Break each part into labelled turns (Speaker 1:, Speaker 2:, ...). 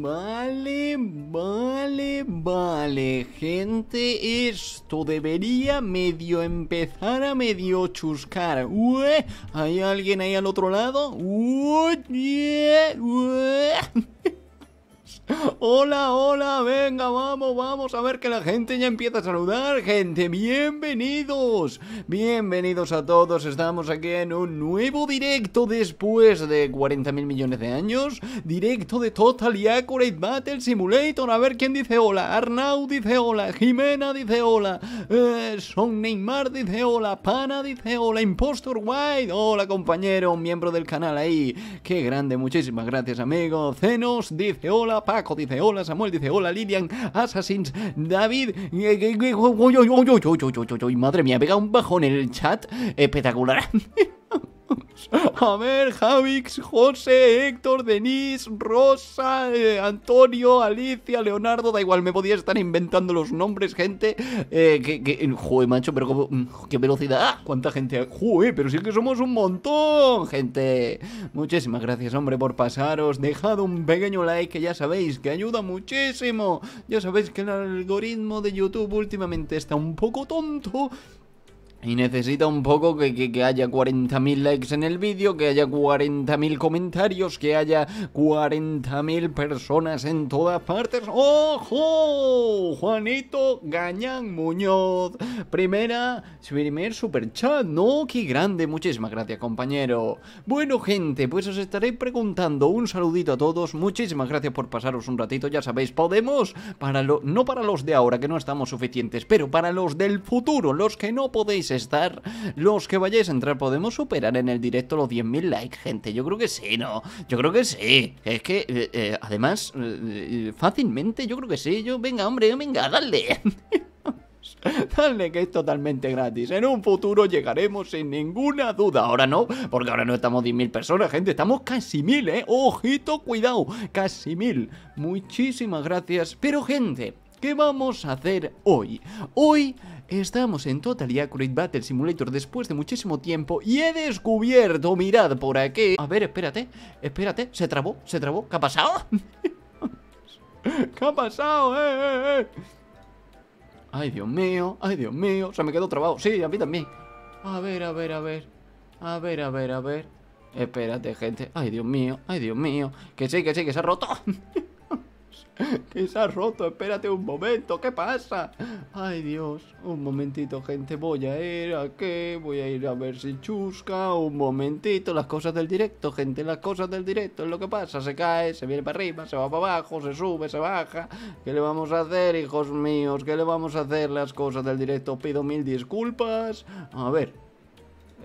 Speaker 1: Vale, vale, vale, gente, esto debería medio empezar a medio chuscar. ¿Hay alguien ahí al otro lado? Hola, hola, venga, vamos, vamos a ver que la gente ya empieza a saludar, gente, bienvenidos, bienvenidos a todos, estamos aquí en un nuevo directo después de 40 mil millones de años, directo de Total Accurate Battle Simulator, a ver quién dice hola, Arnau dice hola, Jimena dice hola, eh, Son Neymar dice hola, Pana dice hola, Impostor White, hola compañero, miembro del canal ahí, qué grande, muchísimas gracias amigo, Zenos dice hola, Paco dice hola, Samuel dice hola, Lilian, Assassins, David. Madre mía, pega un bajón en el chat espectacular. A ver, Javix, José, Héctor, Denise, Rosa, eh, Antonio, Alicia, Leonardo, da igual, me podía estar inventando los nombres, gente. Eh, que, que, joder, macho, pero mm, qué velocidad. ¡Ah! ¿Cuánta gente? Joder, pero sí que somos un montón, gente. Muchísimas gracias, hombre, por pasaros. Dejad un pequeño like que ya sabéis que ayuda muchísimo. Ya sabéis que el algoritmo de YouTube últimamente está un poco tonto. Y necesita un poco que, que, que haya 40.000 likes en el vídeo, que haya 40.000 comentarios, que haya 40.000 personas en todas partes. ¡Ojo! Juanito Gañán Muñoz. Primera, primer super chat. No, qué grande. Muchísimas gracias, compañero. Bueno, gente, pues os estaré preguntando. Un saludito a todos. Muchísimas gracias por pasaros un ratito. Ya sabéis, podemos, para lo, no para los de ahora, que no estamos suficientes, pero para los del futuro, los que no podéis estar, los que vayáis a entrar, ¿podemos superar en el directo los 10.000 likes, gente? Yo creo que sí, ¿no? Yo creo que sí. Es que, eh, eh, además, eh, fácilmente, yo creo que sí. Yo, venga, hombre, venga, dale. Dale que es totalmente gratis. En un futuro llegaremos sin ninguna duda. Ahora no, porque ahora no estamos 10.000 personas, gente. Estamos casi mil, ¿eh? Ojito, cuidado. Casi mil. Muchísimas gracias. Pero, gente, ¿qué vamos a hacer hoy? Hoy Estamos en Total Accurate Battle Simulator después de muchísimo tiempo y he descubierto, mirad por aquí. A ver, espérate, espérate, se trabó, se trabó, ¿qué ha pasado? ¿Qué ha pasado? ¡Eh, eh, eh! Ay, Dios mío, ay, Dios mío, se me quedó trabado, sí, a mí también. A ver, a ver, a ver, a ver, a ver, a ver. Espérate, gente, ay, Dios mío, ay, Dios mío. Que sí, que sí, que se ha roto que se ha roto, espérate un momento, ¿qué pasa? Ay Dios, un momentito gente, voy a ir a qué, voy a ir a ver si chusca, un momentito, las cosas del directo, gente, las cosas del directo, es lo que pasa, se cae, se viene para arriba, se va para abajo, se sube, se baja, ¿qué le vamos a hacer, hijos míos? ¿Qué le vamos a hacer las cosas del directo? Pido mil disculpas, a ver,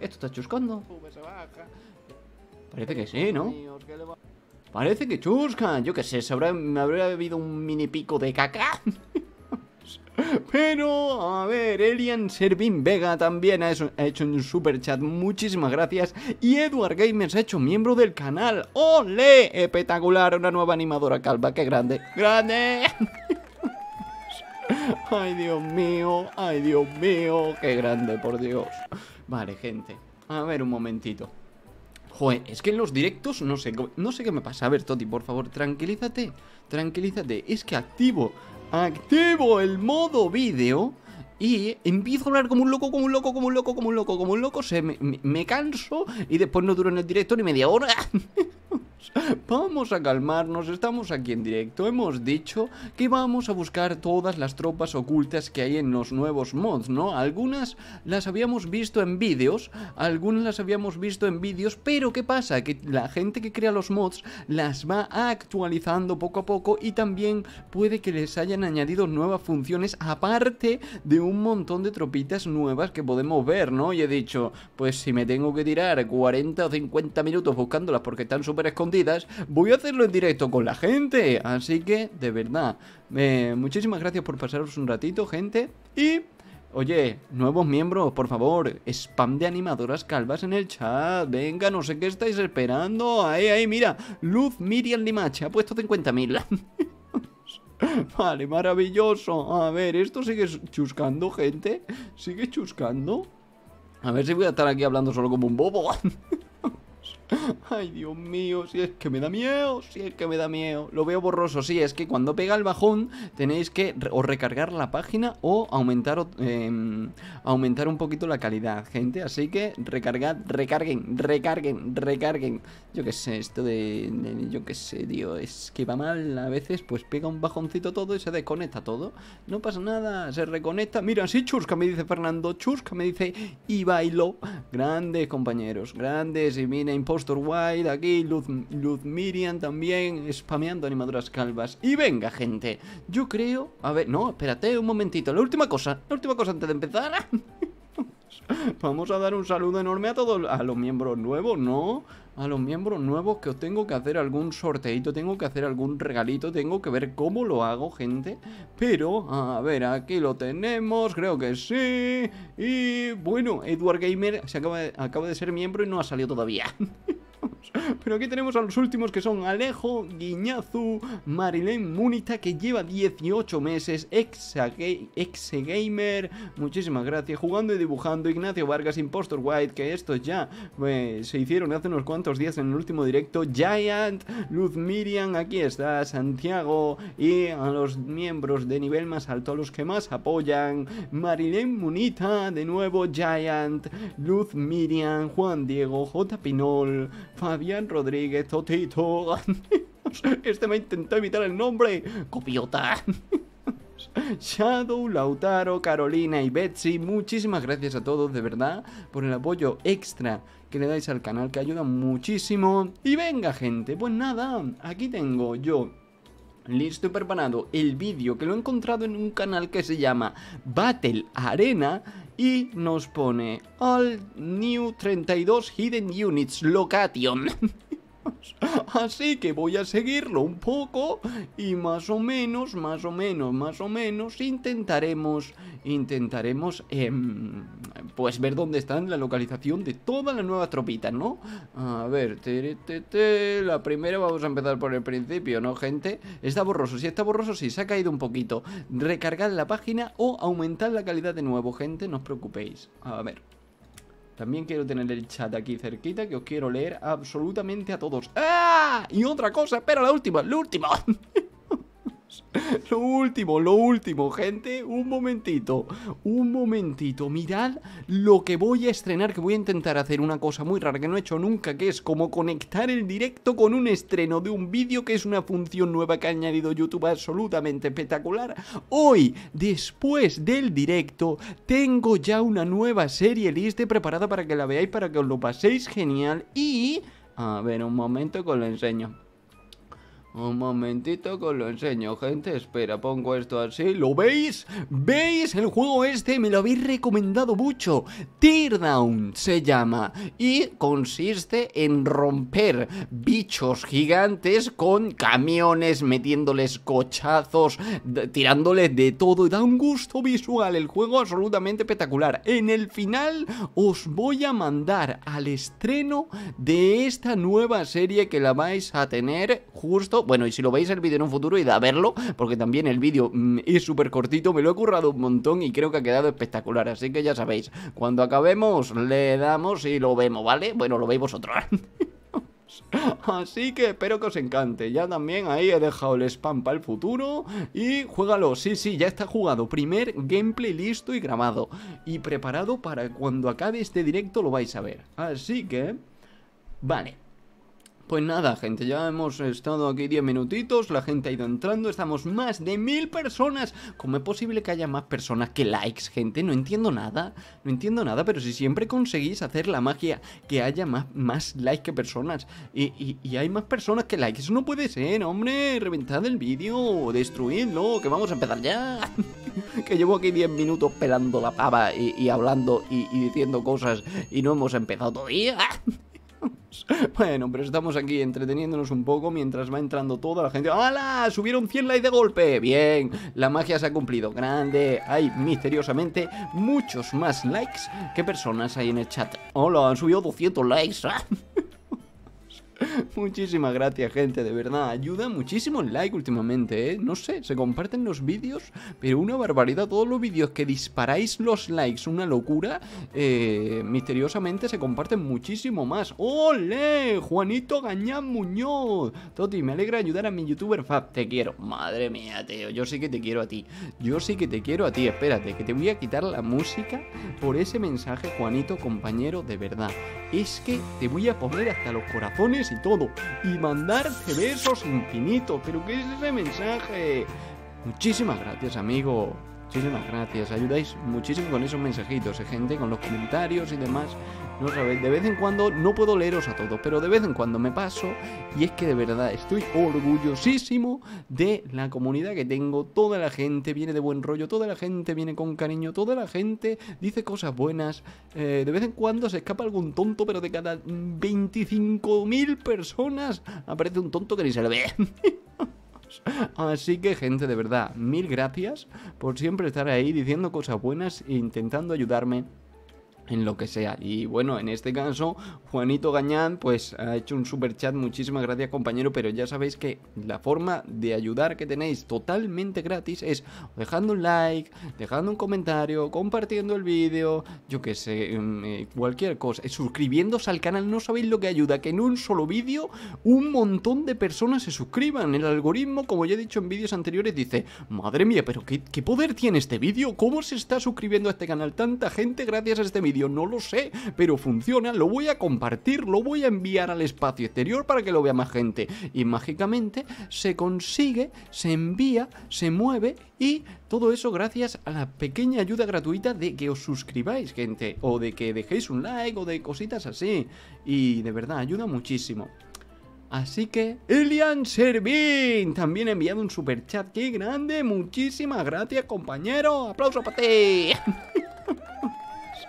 Speaker 1: esto está chuscando, sube, se baja, parece que sí, ¿no? Parece que chuscan, yo qué sé, me habrá bebido un mini pico de caca. Pero, a ver, Elian Servin Vega también ha hecho, un super chat, muchísimas gracias. Y Edward Gamers ha hecho miembro del canal. ¡Ole! Espectacular, una nueva animadora calva, qué grande. ¡Grande! ay, Dios mío, ay, Dios mío, qué grande, por Dios. Vale, gente, a ver un momentito. Joder, es que en los directos no sé, no sé qué me pasa. A ver, Toti, por favor, tranquilízate, tranquilízate. Es que activo, activo el modo vídeo y empiezo a hablar como un loco, como un loco, como un loco, como un loco, como un loco. Se me, me canso y después no duro en el directo ni media hora. Vamos a calmarnos, estamos aquí en directo. Hemos dicho que vamos a buscar todas las tropas ocultas que hay en los nuevos mods, ¿no? Algunas las habíamos visto en vídeos, algunas las habíamos visto en vídeos, pero ¿qué pasa? Que la gente que crea los mods las va actualizando poco a poco y también puede que les hayan añadido nuevas funciones aparte de un montón de tropitas nuevas que podemos ver, ¿no? Y he dicho, pues si me tengo que tirar 40 o 50 minutos buscándolas porque están súper escondidas, voy a hacerlo en directo con la gente. Así que, de verdad, muchísimas gracias por pasaros un ratito, gente. Y... Oye, nuevos miembros, por favor, spam de animadoras calvas en el chat. Venga, no sé qué estáis esperando. Ahí, ahí, mira. Luz Miriam Limache ha puesto 50.000. vale, maravilloso. A ver, ¿esto sigue chuscando, gente? ¿Sigue chuscando? A ver si voy a estar aquí hablando solo como un bobo. Ay, Dios mío, si es que me da miedo, si es que me da miedo. Lo veo borroso, sí, es que cuando pega el bajón tenéis que o recargar la página o aumentar, em, aumentar un poquito la calidad, gente. Así que recargad, recarguen, recarguen, recarguen. Yo qué sé, esto de, yo qué sé, tío, es que va mal a veces, pues pega un bajoncito todo y se desconecta todo. No pasa nada, se reconecta. Mira, sí, chusca, me dice Fernando, chusca, me dice y bailo. Grandes compañeros, grandes y mira, impost White aquí, Luz, Luz Miriam también, spameando animadoras calvas. Y venga, gente, yo creo... A ver, no, espérate un momentito, la última cosa, la última cosa antes de empezar... Vamos a dar un saludo enorme a todos, a los miembros nuevos, ¿no? A los miembros nuevos que os tengo que hacer algún sorteito, tengo que hacer algún regalito, tengo que ver cómo lo hago, gente. Pero, a ver, aquí lo tenemos, creo que sí. Y bueno, Edward Gamer se acaba acaba de ser miembro y no ha salido todavía. Pero aquí tenemos a los últimos que son Alejo, Guiñazu, Marilén Munita que lleva 18 meses, ex gamer, muchísimas gracias, jugando y dibujando, Ignacio Vargas, Impostor White, que estos ya pues, se hicieron hace unos cuantos días en el último directo, Giant, Luz Miriam, aquí está, Santiago. Y a los miembros de nivel más alto, a los que más apoyan, Marilén Munita, de nuevo Giant, Luz Miriam, Juan Diego, J. Pinol, Fabián Rodríguez, Totito. Este me intentó evitar el nombre. Copiota. Shadow, Lautaro, Carolina y Betsy, muchísimas gracias a todos de verdad por el apoyo extra que le dais al canal, que ayuda muchísimo. Y venga gente, pues nada, aquí tengo yo listo y preparado el vídeo que lo he encontrado en un canal que se llama Battle Arena y nos pone All New 32 Hidden Units Location. Así que voy a seguirlo un poco y más o menos, más o menos, más o menos intentaremos, intentaremos, em, pues ver dónde está la localización de toda la nueva tropita, ¿no? A ver, la primera vamos a empezar por el principio, ¿no, gente? Está borroso, si está borroso, sí, se ha caído un poquito. Recargad la página o aumentad la calidad de nuevo, gente, no os preocupéis. A ver. También quiero tener el chat aquí cerquita que os quiero leer absolutamente a todos. ¡Ah! Y otra cosa, espera, la última, la última. Lo último, lo último, gente Un momentito, un momentito Mirad lo que voy a estrenar Que voy a intentar hacer una cosa muy rara Que no he hecho nunca, que es como conectar el directo Con un estreno de un vídeo Que es una función nueva que ha añadido YouTube Absolutamente espectacular. Hoy, después del directo Tengo ya una nueva serie lista preparada para que la veáis Para que os lo paséis genial Y... A ver, un momento que os lo enseño un momentito que os lo enseño, gente. Espera, pongo esto así. ¿Lo veis? ¿Veis? El juego este me lo habéis recomendado mucho. Teardown se llama. Y consiste en romper bichos gigantes con camiones, metiéndoles cochazos, tirándoles de todo. Y da un gusto visual. El juego absolutamente espectacular. En el final os voy a mandar al estreno de esta nueva serie que la vais a tener justo bueno, y si lo veis el vídeo en un futuro, id a verlo, porque también el vídeo mm, es súper cortito, me lo he currado un montón y creo que ha quedado espectacular. Así que ya sabéis, cuando acabemos le damos y lo vemos, ¿vale? Bueno, lo veis vosotros. Así que espero que os encante. Ya también ahí he dejado el spam para el futuro. Y juégalo. Sí, sí, ya está jugado. Primer gameplay listo y grabado. Y preparado para cuando acabe este directo lo vais a ver. Así que... Vale. Pues nada, gente, ya hemos estado aquí 10 minutitos, la gente ha ido entrando, estamos más de mil personas. ¿Cómo es posible que haya más personas que likes, gente? No entiendo nada, no entiendo nada, pero si siempre conseguís hacer la magia que haya más, más likes que personas y, hay más personas que likes, eso no puede ser, hombre, reventad el vídeo, destruidlo, que vamos a empezar ya. que llevo aquí 10 minutos pelando la pava y, hablando y, y diciendo cosas y no hemos empezado todavía. Bueno, pero estamos aquí entreteniéndonos un poco mientras va entrando toda la gente. ¡Hala! Subieron 100 likes de golpe. Bien, la magia se ha cumplido. Grande. Hay misteriosamente muchos más likes que personas ahí en el chat. Hola, han subido 200 likes. Muchísimas gracias, gente, de verdad. Ayuda muchísimo el like últimamente, ¿eh? No sé, se comparten los vídeos, pero una barbaridad. Todos los vídeos que disparáis los likes, una locura, eh, misteriosamente se comparten muchísimo más. ¡Ole! Juanito Gañán Muñoz. Toti, me alegra ayudar a mi youtuber Fab. Te quiero. Madre mía, tío. Yo sí que te quiero a ti. Yo sí que te quiero a ti. Espérate, que te voy a quitar la música por ese mensaje, Juanito, compañero, de verdad. Es que te voy a poner hasta los corazones y todo. Y mandarte besos infinitos. ¿Pero qué es ese mensaje? Muchísimas gracias, amigo. Muchísimas gracias. Ayudáis muchísimo con esos mensajitos, ¿eh, gente, con los comentarios y demás. No sabéis, de vez en cuando no puedo leeros a todos, pero de vez en cuando me paso. Y es que de verdad estoy orgullosísimo de la comunidad que tengo. Toda la gente viene de buen rollo, toda la gente viene con cariño, toda la gente dice cosas buenas. Eh, de vez en cuando se escapa algún tonto, pero de cada 25.000 personas aparece un tonto que ni se le ve. Así que gente, de verdad, mil gracias por siempre estar ahí diciendo cosas buenas e intentando ayudarme en lo que sea. Y bueno, en este caso, Juanito Gañán, pues ha hecho un super chat. Muchísimas gracias, compañero. Pero ya sabéis que la forma de ayudar que tenéis totalmente gratis es dejando un like, dejando un comentario, compartiendo el vídeo, yo que sé, em, eh, cualquier cosa. Suscribiéndose al canal, no sabéis lo que ayuda. Que en un solo vídeo un montón de personas se suscriban. El algoritmo, como ya he dicho en vídeos anteriores, dice: Madre mía, pero ¿qué, qué poder tiene este vídeo? ¿Cómo se está suscribiendo a este canal tanta gente gracias a este vídeo? No lo sé, pero funciona, lo voy a compartir, lo voy a enviar al espacio exterior para que lo vea más gente. Y mágicamente se consigue, se envía, se mueve y todo eso gracias a la pequeña ayuda gratuita de que os suscribáis, gente, o de que dejéis un like o de cositas así. Y de verdad, ayuda muchísimo. Así que, Elian Servín también ha enviado un super chat. ¡Qué grande! Muchísimas gracias, compañero. ¡Aplauso para ti!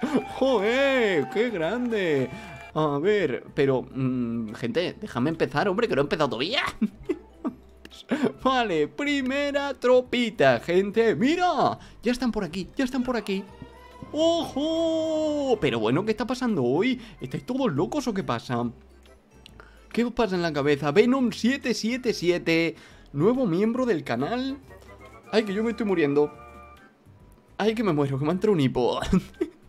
Speaker 1: ¡Joder! ¡Qué grande! A ver, pero... Mm, gente, déjame empezar, hombre, que no he empezado todavía. vale, primera tropita, gente. ¡Mira! Ya están por aquí, ya están por aquí. ¡Ojo! Pero bueno, ¿qué está pasando hoy? ¿Estáis todos locos o qué pasa? ¿Qué os pasa en la cabeza? Venom777, nuevo miembro del canal. Ay, que yo me estoy muriendo. Ay, que me muero, que me ha entrado un hipo.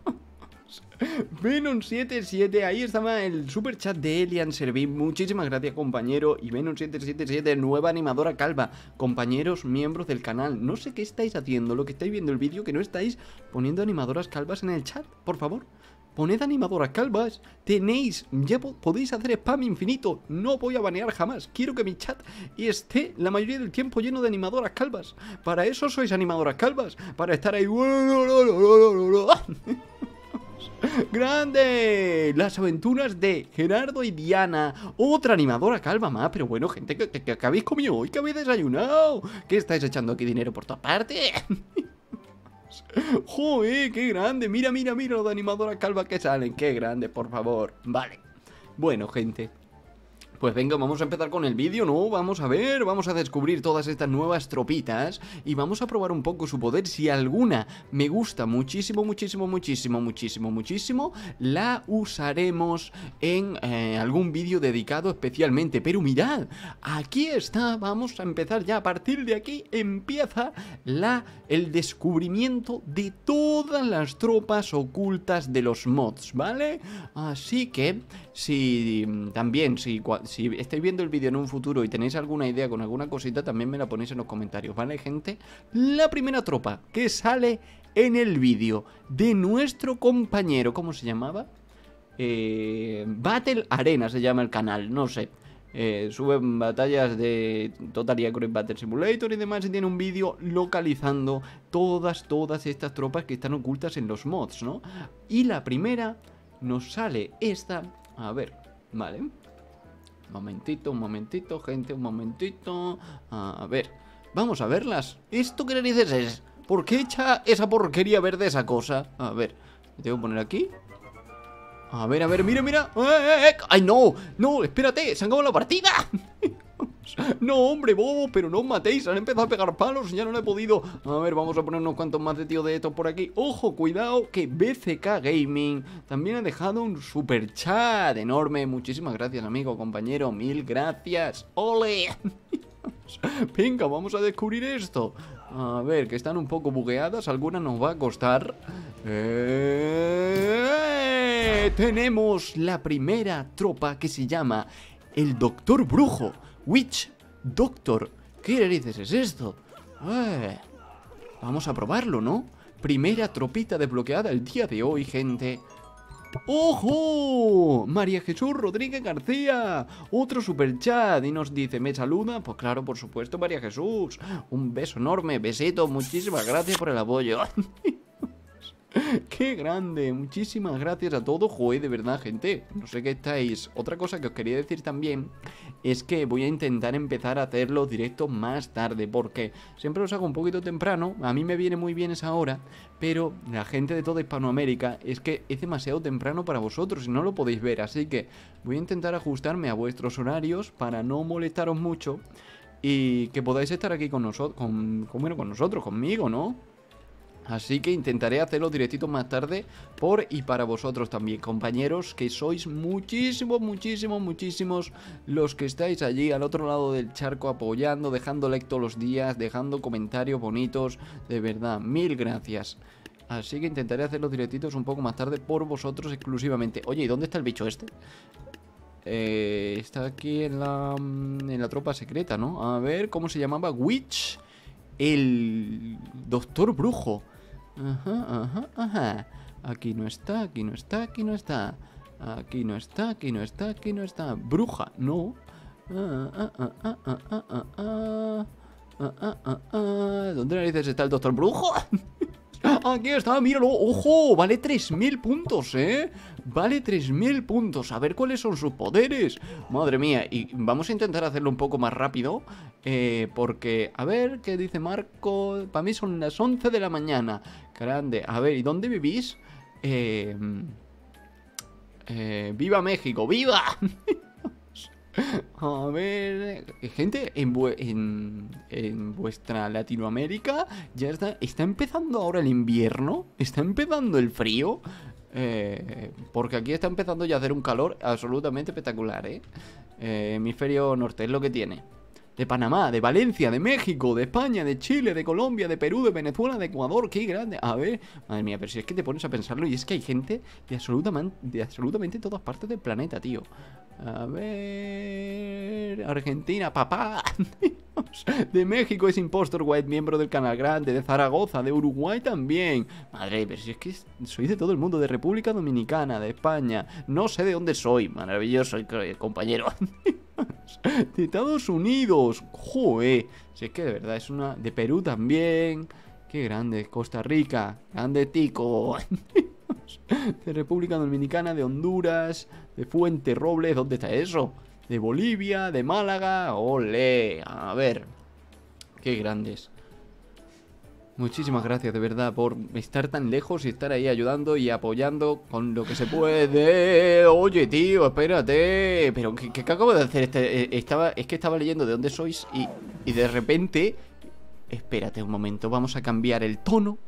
Speaker 1: Venom77, ahí estaba el super chat de Elian Servín. Muchísimas gracias, compañero. Y Venom777, nueva animadora calva. Compañeros, miembros del canal. No sé qué estáis haciendo, lo que estáis viendo el vídeo, que no estáis poniendo animadoras calvas en el chat, por favor. Poned animadoras calvas. Tenéis, ya podéis hacer spam infinito. No voy a banear jamás. Quiero que mi chat esté la mayoría del tiempo lleno de animadoras calvas. Para eso sois animadoras calvas. Para estar ahí. ¡Grande! Las aventuras de Gerardo y Diana. Otra animadora calva más. Pero bueno, gente, ¿qué, habéis comido hoy? ¿Qué habéis desayunado? ¿Qué estáis echando aquí dinero por todas partes? ¡Joder! ¡Qué grande! Mira, mira, mira los de animadora calva que salen. ¡Qué grande, por favor! Vale. Bueno, gente, pues venga, vamos a empezar con el vídeo, ¿no? Vamos a ver, vamos a descubrir todas estas nuevas tropitas y vamos a probar un poco su poder. Si alguna me gusta muchísimo, muchísimo, muchísimo, muchísimo, muchísimo, la usaremos en eh, algún vídeo dedicado especialmente. Pero mirad, aquí está, vamos a empezar ya. A partir de aquí empieza la, el descubrimiento de todas las tropas ocultas de los mods, ¿vale? Así que, si también, si si estáis viendo el vídeo en un futuro y tenéis alguna idea con alguna cosita, también me la ponéis en los comentarios, ¿vale, gente? La primera tropa que sale en el vídeo de nuestro compañero, ¿cómo se llamaba? Eh, Battle Arena se llama el canal, no sé. Eh, suben batallas de Total Crime Battle Simulator y demás y tiene un vídeo localizando todas, todas estas tropas que están ocultas en los mods, ¿no? Y la primera nos sale esta... A ver, vale momentito, un momentito, gente, un momentito. A ver, vamos a verlas. ¿Esto qué narices es? ¿Por qué echa esa porquería verde esa cosa? A ver, ¿me tengo que poner aquí? A ver, a ver, mira, mira. ¡Eh, eh, eh! ¡Ay, no! ¡No! ¡Espérate! ¡Se han acabado la partida! No, hombre, bobo, pero no os matéis. Han empezado a pegar palos ya no lo he podido. A ver, vamos a poner unos cuantos más de tío de estos por aquí. Ojo, cuidado, que BCK Gaming también ha dejado un super chat enorme. Muchísimas gracias, amigo, compañero. Mil gracias. ¡Ole! Venga, vamos a descubrir esto. A ver, que están un poco bugueadas. Algunas nos va a costar. Eh, tenemos la primera tropa que se llama el Doctor Brujo. Witch Doctor. ¿Qué narices es esto? Eh, vamos a probarlo, ¿no? Primera tropita desbloqueada el día de hoy, gente. ¡Ojo! María Jesús Rodríguez García, otro super chat y nos dice, ¿me saluda? Pues claro, por supuesto, María Jesús. Un beso enorme, besito, muchísimas gracias por el apoyo. ¡Qué grande! Muchísimas gracias a todos, joder, de verdad, gente. No sé qué estáis. Otra cosa que os quería decir también es que voy a intentar empezar a hacer los directos más tarde, porque siempre los hago un poquito temprano. A mí me viene muy bien esa hora, pero la gente de toda Hispanoamérica es que es demasiado temprano para vosotros y no lo podéis ver. Así que voy a intentar ajustarme a vuestros horarios para no molestaros mucho y que podáis estar aquí con nosotros, con, con, con nosotros, conmigo, ¿no? Así que intentaré hacerlo directito más tarde por y para vosotros también, compañeros, que sois muchísimos, muchísimos, muchísimos los que estáis allí al otro lado del charco apoyando, dejando like todos los días, dejando comentarios bonitos, de verdad, mil gracias. Así que intentaré hacer los directitos un poco más tarde por vosotros exclusivamente. Oye, ¿y dónde está el bicho este? Eh, está aquí en la, en la tropa secreta, ¿no? A ver, ¿cómo se llamaba? Witch. El doctor brujo. Ajá, ajá, ajá. Aquí no está, aquí no está, aquí no está. Aquí no está, aquí no está, aquí no está. Bruja, no. ¿Dónde narices está el doctor brujo? Aquí está, míralo. ¡Ojo! Vale 3.000 puntos, ¿eh? Vale 3.000 puntos. A ver cuáles son sus poderes. Madre mía. Y vamos a intentar hacerlo un poco más rápido. Eh, porque, a ver, ¿qué dice Marco? Para mí son las 11 de la mañana. Grande. A ver, ¿y dónde vivís? Eh, eh, ¡Viva México! ¡Viva! A ver, gente, en, en, vuestra Latinoamérica ya está, está empezando ahora el invierno, está empezando el frío, eh, porque aquí está empezando ya a hacer un calor absolutamente espectacular, ¿eh? ¿eh? Hemisferio norte es lo que tiene de Panamá, de Valencia, de México, de España, de Chile, de Colombia, de Perú, de Venezuela, de Ecuador, qué grande. A ver, madre mía, pero si es que te pones a pensarlo y es que hay gente de absolutamente, de absolutamente todas partes del planeta, tío. A ver, Argentina, papá. de México es Impostor White, miembro del canal grande, de Zaragoza, de Uruguay también. Madre, pero si es que soy de todo el mundo, de República Dominicana, de España. No sé de dónde soy, maravilloso compañero. de Estados Unidos. Joder. Si es que de verdad es una. De Perú también. Qué grande. Costa Rica. Grande Tico. de República Dominicana, de Honduras, de Fuente Robles. ¿Dónde está eso? De Bolivia, de Málaga. Ole. A ver. Qué grandes. Muchísimas gracias de verdad por estar tan lejos y estar ahí ayudando y apoyando con lo que se puede. Oye, tío, espérate. Pero ¿qué, acabo de hacer? Este, eh, estaba, es que estaba leyendo de dónde sois y, y de repente... Espérate un momento, vamos a cambiar el tono.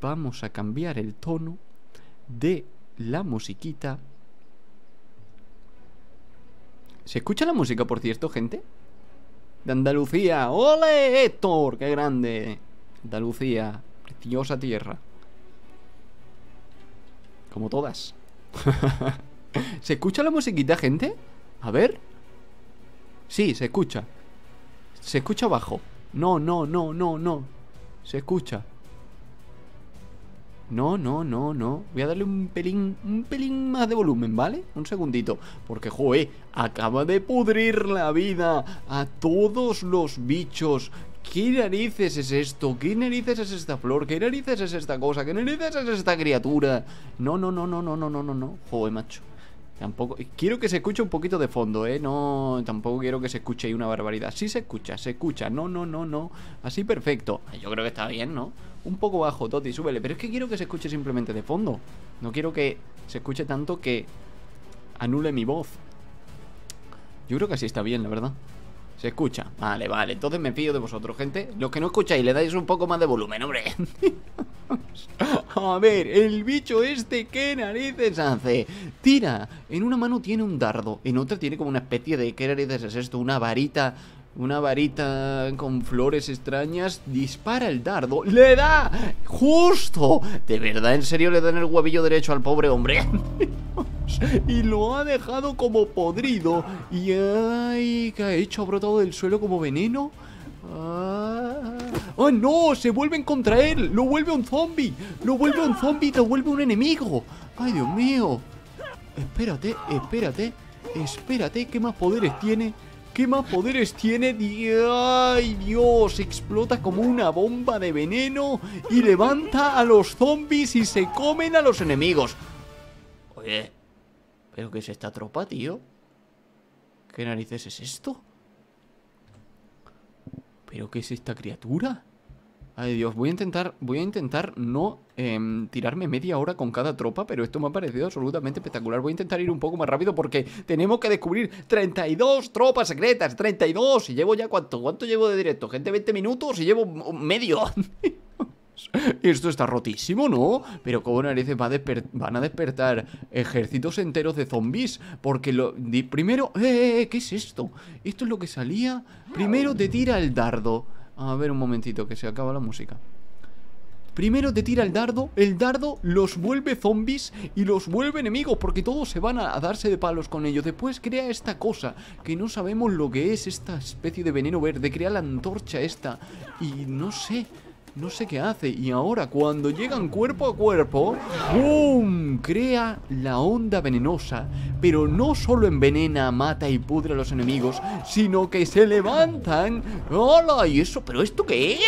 Speaker 1: Vamos a cambiar el tono de la musiquita. ¿Se escucha la música, por cierto, gente? De Andalucía. ¡Ole, Héctor! ¡Qué grande! Andalucía, preciosa tierra. Como todas. ¿Se escucha la musiquita, gente? A ver. Sí, se escucha. Se escucha abajo. No, no, no, no, no. Se escucha. No, no, no, no. Voy a darle un pelín, un pelín más de volumen, ¿vale? Un segundito. Porque, joe, acaba de pudrir la vida a todos los bichos ¿Qué narices es esto? ¿Qué narices es esta flor? ¿Qué narices es esta cosa? ¿Qué narices es esta criatura? No, no, no, no, no, no, no, no, no. Joder, macho. Tampoco. Quiero que se escuche un poquito de fondo, ¿eh? No. Tampoco quiero que se escuche ahí una barbaridad. Sí se escucha, se escucha. No, no, no, no. Así perfecto. Yo creo que está bien, ¿no? Un poco bajo, Toti, súbele. Pero es que quiero que se escuche simplemente de fondo. No quiero que se escuche tanto que anule mi voz. Yo creo que así está bien, la verdad. Se escucha. Vale, vale. Entonces me fío de vosotros, gente. Los que no escucháis, le dais un poco más de volumen, hombre. A ver, el bicho este, ¿qué narices hace? Tira. En una mano tiene un dardo. En otra tiene como una especie de... ¿Qué narices es esto? Una varita... Una varita con flores extrañas Dispara el dardo ¡Le da! ¡Justo! ¿De verdad en serio le dan el huevillo derecho al pobre hombre? y lo ha dejado como podrido. Y ay, ¿qué ha hecho? ¿Ha brotado del suelo como veneno? Ah. ¡Oh, no! ¡Se vuelven contra él! ¡Lo vuelve un zombie! ¡Lo vuelve un zombie! ¡Lo vuelve un enemigo! ¡Ay, Dios mío! Espérate, espérate Espérate, ¿qué más poderes tiene? ¿Qué más poderes tiene? ¡Ay, Dios! Explota como una bomba de veneno Y levanta a los zombies y se comen a los enemigos Oye, ¿Pero qué es esta tropa, tío? ¿Qué narices es esto? ¿Pero qué es esta criatura? Ay Dios, voy a intentar, voy a intentar no em, tirarme media hora con cada tropa, pero esto me ha parecido absolutamente espectacular. Voy a intentar ir un poco más rápido porque tenemos que descubrir 32 tropas secretas, 32. Y llevo ya cuánto, ¿cuánto llevo de directo? Gente, 20 minutos y llevo medio. Esto está rotísimo, ¿no? Pero como narices va van a despertar ejércitos enteros de zombies Porque lo... primero... ¡Eh, eh, eh! ¿Qué es esto? Esto es lo que salía Primero te tira el dardo A ver un momentito, que se acaba la música Primero te tira el dardo, el dardo los vuelve zombies y los vuelve enemigos porque todos se van a, darse de palos con ellos. Después crea esta cosa que no sabemos lo que es, esta especie de veneno verde, crea la antorcha esta y no sé, no sé qué hace. Y ahora, cuando llegan cuerpo a cuerpo, ¡boom! Crea la onda venenosa. Pero no solo envenena, mata y pudre a los enemigos, sino que se levantan. ¡Hola! ¿Y eso? ¿Pero esto qué es?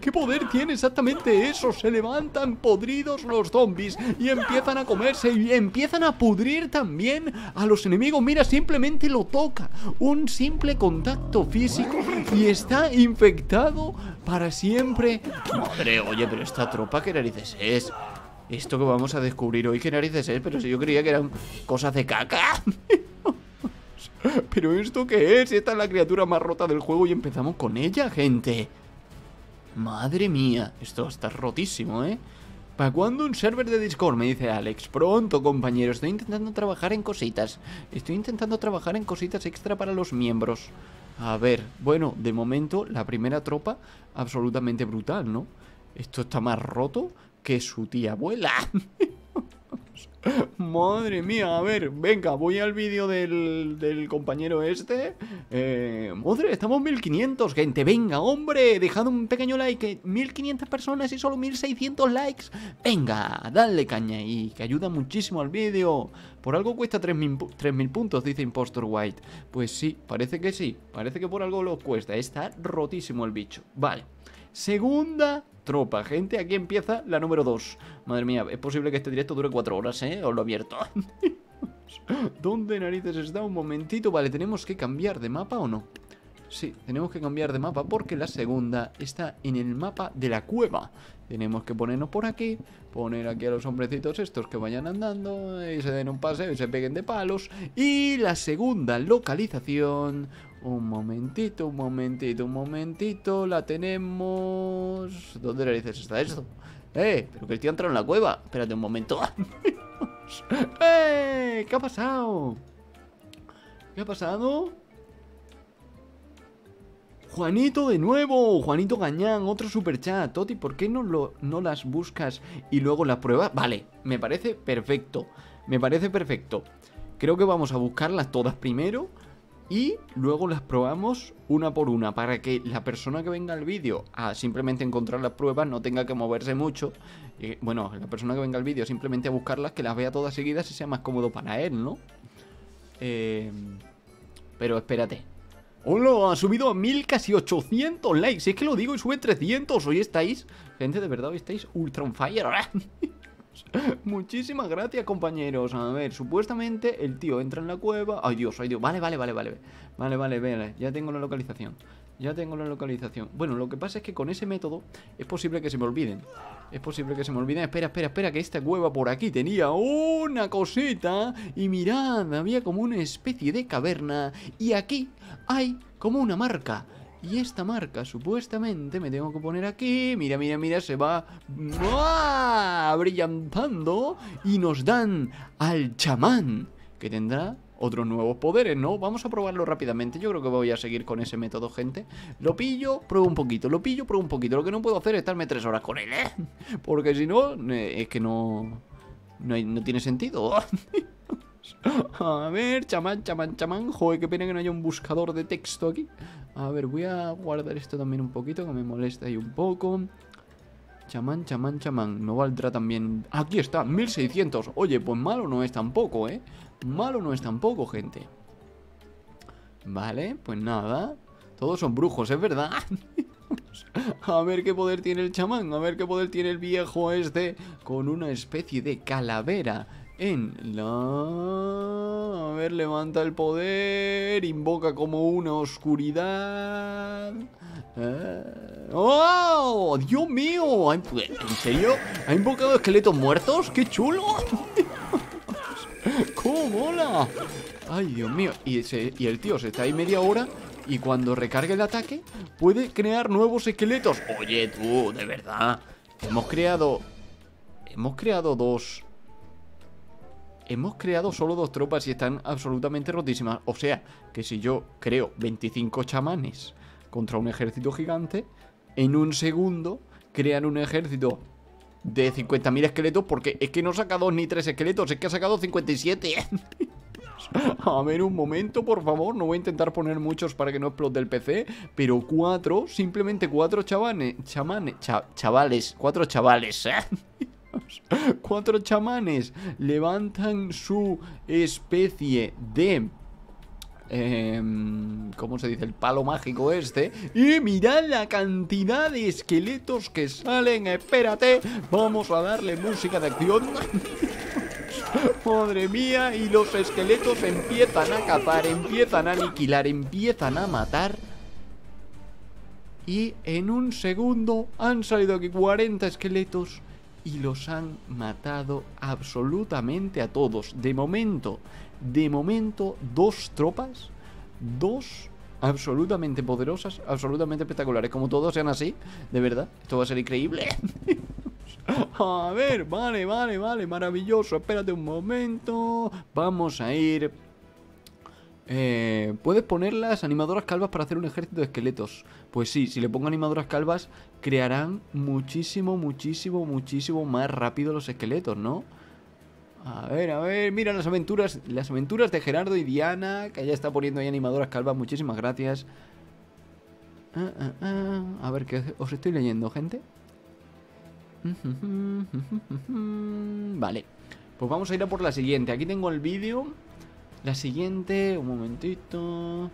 Speaker 1: ¿Qué poder tiene exactamente eso? Se levantan podridos los zombies y empiezan a comerse y empiezan a pudrir también a los enemigos. Mira, simplemente lo toca. Un simple contacto físico y está infectado para siempre. Madre, oye, pero esta tropa, ¿qué narices es? Esto que vamos a descubrir hoy, ¿qué narices es? Pero si yo creía que eran cosas de caca. ¿Pero esto qué es? Esta es la criatura más rota del juego y empezamos con ella, gente. Madre mía, esto está rotísimo, ¿eh? ¿Para cuándo un server de Discord? Me dice Alex. Pronto, compañero. Estoy intentando trabajar en cositas. Estoy intentando trabajar en cositas extra para los miembros. A ver, bueno, de momento la primera tropa absolutamente brutal, ¿no? Esto está más roto que su tía abuela. Madre mía, a ver, venga, voy al vídeo del, compañero este. Eh, Madre, estamos 1500, gente, venga, hombre Dejad un pequeño like, 1500 personas y solo 1600 likes. Venga, dale caña ahí, que ayuda muchísimo al vídeo. Por algo cuesta 3000 puntos, dice Impostor White. Pues sí, parece que sí, parece que por algo lo cuesta Está rotísimo el bicho, vale Segunda tropa. Gente, aquí empieza la número 2. Madre mía, es posible que este directo dure 4 horas, ¿eh? Os lo abierto. ¿Dónde narices está? Un momentito. Vale, ¿tenemos que cambiar de mapa o no? Sí, tenemos que cambiar de mapa porque la segunda está en el mapa de la cueva. Tenemos que ponernos por aquí, poner aquí a los hombrecitos estos que vayan andando y se den un paseo y se peguen de palos. Y la segunda localización un momentito, un momentito, un momentito. La tenemos... ¿Dónde narices está esto? ¡Eh! Pero que el tío entrado en la cueva. Espérate un momento. ¡Eh! ¿Qué ha pasado? ¿Qué ha pasado? Juanito de nuevo, Juanito Gañán, otro superchat. Toti, ¿por qué no, lo, no las buscas y luego las pruebas? Vale, me parece perfecto. Me parece perfecto. Creo que vamos a buscarlas todas primero y luego las probamos una por una para que la persona que venga al vídeo a simplemente encontrar las pruebas no tenga que moverse mucho. Y, bueno, la persona que venga al vídeo simplemente a buscarlas, que las vea todas seguidas y sea más cómodo para él, ¿no? Eh, pero espérate. ¡Hola! Ha subido a mil, casi 800 likes. Es que lo digo y sube 300. Hoy estáis, gente, de verdad, hoy estáis ultra on fire. Muchísimas gracias, compañeros. A ver, supuestamente el tío entra en la cueva. Ay, Dios, ay, Dios. Vale, vale, vale, vale. Vale, vale, vale. Ya tengo la localización. Ya tengo la localización. Bueno, lo que pasa es que con ese método es posible que se me olviden. Es posible que se me olviden. Espera, espera, espera, que esta cueva por aquí tenía una cosita. Y mirad, había como una especie de caverna. Y aquí hay como una marca. Y esta marca, supuestamente, me tengo que poner aquí. Mira, mira, mira, se va ¡Buah! brillantando. Y nos dan al chamán, que tendrá otros nuevos poderes, ¿no? Vamos a probarlo rápidamente. Yo creo que voy a seguir con ese método, gente. Lo pillo, pruebo un poquito. Lo pillo, pruebo un poquito. Lo que no puedo hacer es estarme tres horas con él, ¿eh? Porque si no, eh, es que no... No, no tiene sentido. A ver, chamán, chamán, chamán. Joder, qué pena que no haya un buscador de texto aquí. A ver, voy a guardar esto también un poquito, que me molesta ahí un poco. Chamán, chamán, chamán. No valdrá también... Aquí está, 1600. Oye, pues malo no es tampoco, ¿eh? Malo no es tampoco, gente. Vale, pues nada. Todos son brujos, es verdad. a ver qué poder tiene el chamán. A ver qué poder tiene el viejo este. Con una especie de calavera en la... A ver, levanta el poder. Invoca como una oscuridad. Eh, ¡Oh! ¡Dios mío! ¿En serio? ¿Ha invocado esqueletos muertos? ¡Qué chulo! ¡Cómo mola! Ay, Dios mío. Y, y el tío se está ahí media hora y cuando recargue el ataque puede crear nuevos esqueletos. Oye, tú, de verdad. Hemos creado... Hemos creado dos... Hemos creado solo dos tropas y están absolutamente rotísimas. O sea, que si yo creo 25 chamanes contra un ejército gigante, en un segundo crean un ejército de 50.000 esqueletos porque es que no ha sacado ni tres esqueletos, es que ha sacado 57. a ver, un momento, por favor. No voy a intentar poner muchos para que no explote el PC, pero cuatro, simplemente cuatro chavanes, chamanes, chavales, cuatro chavales. cuatro chamanes levantan su especie de Em, ¿Cómo se dice? El palo mágico este. Y mirad la cantidad de esqueletos que salen. Espérate. Vamos a darle música de acción. Madre mía. Y los esqueletos empiezan a cazar, empiezan a aniquilar, empiezan a matar. Y en un segundo han salido aquí 40 esqueletos y los han matado absolutamente a todos. De momento, de momento, dos tropas, dos absolutamente poderosas, absolutamente espectaculares. Como todos sean así, de verdad, esto va a ser increíble. a ver, vale, vale, vale, maravilloso. Espérate un momento. Vamos a ir eh, ¿Puedes poner las animadoras calvas para hacer un ejército de esqueletos? Pues sí, si le pongo animadoras calvas, crearán muchísimo, muchísimo, muchísimo más rápido los esqueletos, ¿no? A ver, a ver, mira las aventuras, las aventuras de Gerardo y Diana, que ya está poniendo ahí animadoras calvas, muchísimas gracias. Ah, ah, ah. A ver, ¿qué os estoy leyendo, gente? Vale, pues vamos a ir a por la siguiente. Aquí tengo el vídeo. La siguiente, un momentito.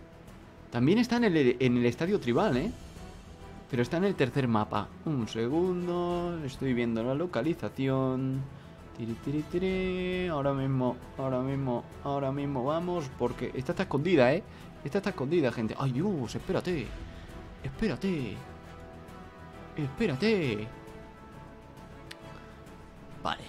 Speaker 1: También está en el, estadio tribal, ¿eh? Pero está en el tercer mapa. Un segundo, estoy viendo la localización. Tiri, tiri, tiri. Ahora mismo, ahora mismo, ahora mismo vamos. Porque esta está escondida, ¿eh? Esta está escondida, gente. ¡Ay, Dios! Espérate. Espérate. Espérate. Vale.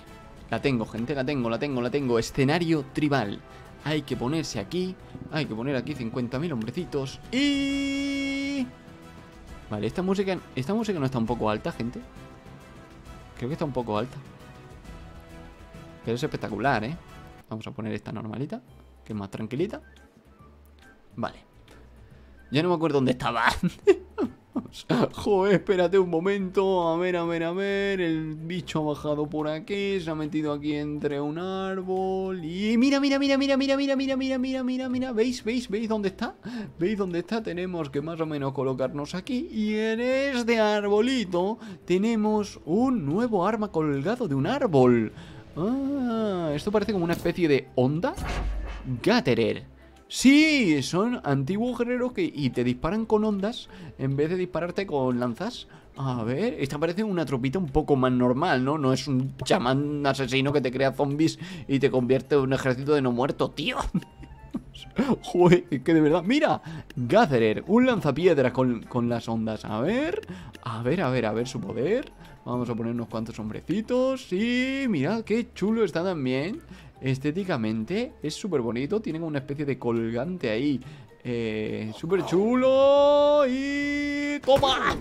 Speaker 1: La tengo, gente, la tengo, la tengo, la tengo. Escenario tribal. Hay que ponerse aquí. Hay que poner aquí 50.000 hombrecitos. Y... Vale, esta música, esta música no está un poco alta, gente. Creo que está un poco alta. Pero es espectacular, ¿eh? Vamos a poner esta normalita, que es más tranquilita. Vale. Ya no me acuerdo dónde estaba. Joder, espérate un momento. A ver, a ver, a ver. El bicho ha bajado por aquí. Se ha metido aquí entre un árbol. Y mira, mira, mira, mira, mira, mira, mira, mira, mira, mira, mira. ¿Veis? ¿Veis? ¿Veis dónde está? ¿Veis dónde está? Tenemos que más o menos colocarnos aquí. Y en este arbolito tenemos un nuevo arma colgado de un árbol. Ah, esto parece como una especie de onda. Gatterer. Sí, son antiguos guerreros que y te disparan con ondas en vez de dispararte con lanzas. A ver, esta parece una tropita un poco más normal, ¿no? No es un chamán asesino que te crea zombies y te convierte en un ejército de no muertos, tío. Joder, es que de verdad. Mira, Gatherer, un lanzapiedras con, con las ondas. A ver, a ver, a ver, a ver su poder. Vamos a poner unos cuantos hombrecitos. Y mirad qué chulo está también. Estéticamente es súper bonito. Tienen una especie de colgante ahí. Eh, súper chulo. Y... ¡Toma!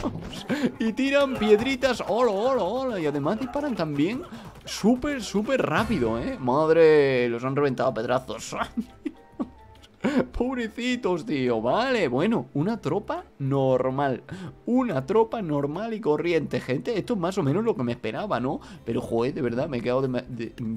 Speaker 1: y tiran piedritas. ¡Hola, hola, hola! Y además disparan también súper, súper rápido, ¿eh? Madre, los han reventado a pedrazos. Pobrecitos, tío. Vale, bueno, una tropa normal. Una tropa normal y corriente, gente. Esto es más o menos lo que me esperaba, ¿no? Pero, joder, de verdad, me he quedado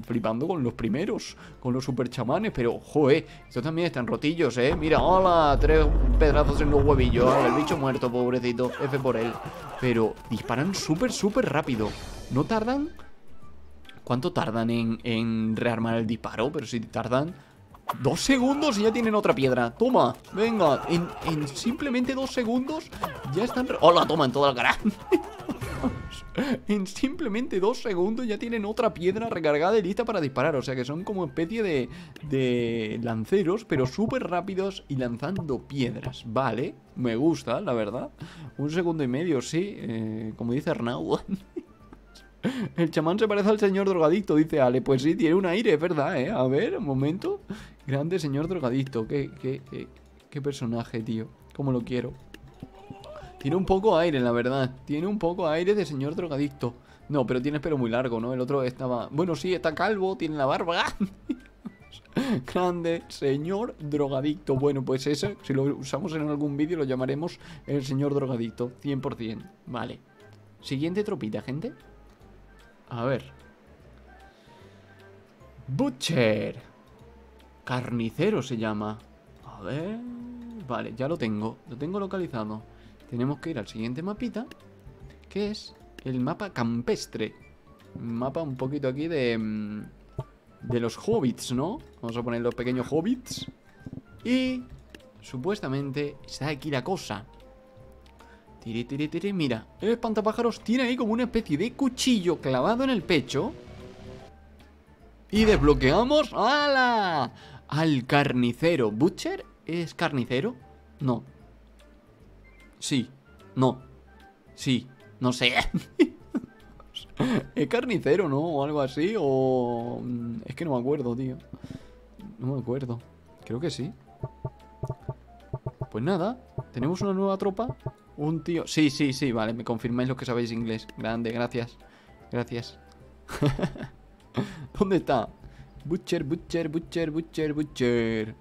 Speaker 1: flipando con los primeros, con los super chamanes. Pero, joder, estos también están rotillos, ¿eh? Mira, hola, tres pedrazos en los huevillos. El bicho muerto, pobrecito. F por él. Pero disparan súper, súper rápido. ¿No tardan? ¿Cuánto tardan en, en rearmar el disparo? Pero si tardan Dos segundos y ya tienen otra piedra. Toma, venga En, simplemente dos segundos ya están... ¡Hola, toma en toda la cara! en simplemente dos segundos ya tienen otra piedra recargada y lista para disparar. O sea que son como especie de, de lanceros Pero súper rápidos y lanzando piedras. Vale, me gusta, la verdad. Un segundo y medio, sí eh, Como dice Arnau El chamán se parece al señor drogadicto, dice Ale. Pues sí, tiene un aire, es verdad, ¿eh? A ver, un momento. Grande señor drogadicto. Qué, qué, qué, personaje, tío. Cómo lo quiero. Tiene un poco aire, la verdad. Tiene un poco aire de señor drogadicto. No, pero tiene pelo muy largo, ¿no? El otro estaba... Bueno, sí, está calvo, tiene la barba. Grande señor drogadicto. Bueno, pues ese, si lo usamos en algún vídeo, lo llamaremos el señor drogadicto. 100%. Vale. Siguiente tropita, gente. A ver. Butcher. Carnicero se llama. A ver... Vale, ya lo tengo. Lo tengo localizado. Tenemos que ir al siguiente mapita. Que es el mapa campestre. Mapa un poquito aquí de... Mm, de los hobbits, ¿no? Vamos a poner los pequeños hobbits. Y... Supuestamente está aquí la cosa. Tiri, tiri, tiri. Mira, el espantapájaros tiene ahí como una especie de cuchillo clavado en el pecho. Y desbloqueamos ¡Hala! al carnicero. ¿Butcher es carnicero? No. Sí. No. Sí. No sé. ¿Es carnicero, no? O algo así. O... Mm, es que no me acuerdo, tío. No me acuerdo. Creo que sí. Pues nada. Tenemos una nueva tropa. Un tío... Sí, sí, sí, vale, me confirmáis lo que sabéis inglés. Grande, gracias. Gracias. ¿Dónde está? Butcher, Butcher, Butcher, Butcher, Butcher.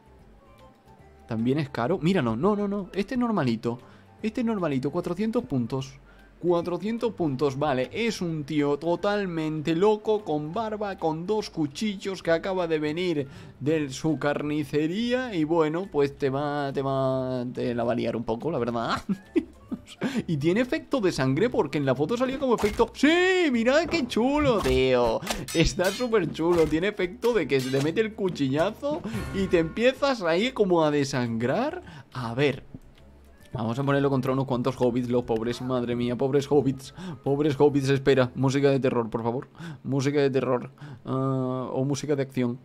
Speaker 1: ¿También es caro? Míralo, no, no, no. Este es normalito. Este es normalito, 400 puntos. 400 puntos, vale, es un tío totalmente loco, con barba, con dos cuchillos que acaba de venir de su carnicería y bueno, pues te va, te va, te va a liar un poco, la verdad. Y tiene efecto de sangre porque en la foto salía como efecto... ¡Sí! ¡Mira qué chulo, tío! Está súper chulo. Tiene efecto de que se te mete el cuchillazo y te empiezas ahí como a desangrar. A ver, Vamos a ponerlo contra unos cuantos hobbits, los pobres, madre mía, pobres hobbits, pobres hobbits, espera, música de terror, por favor, música de terror, ah, o música de acción,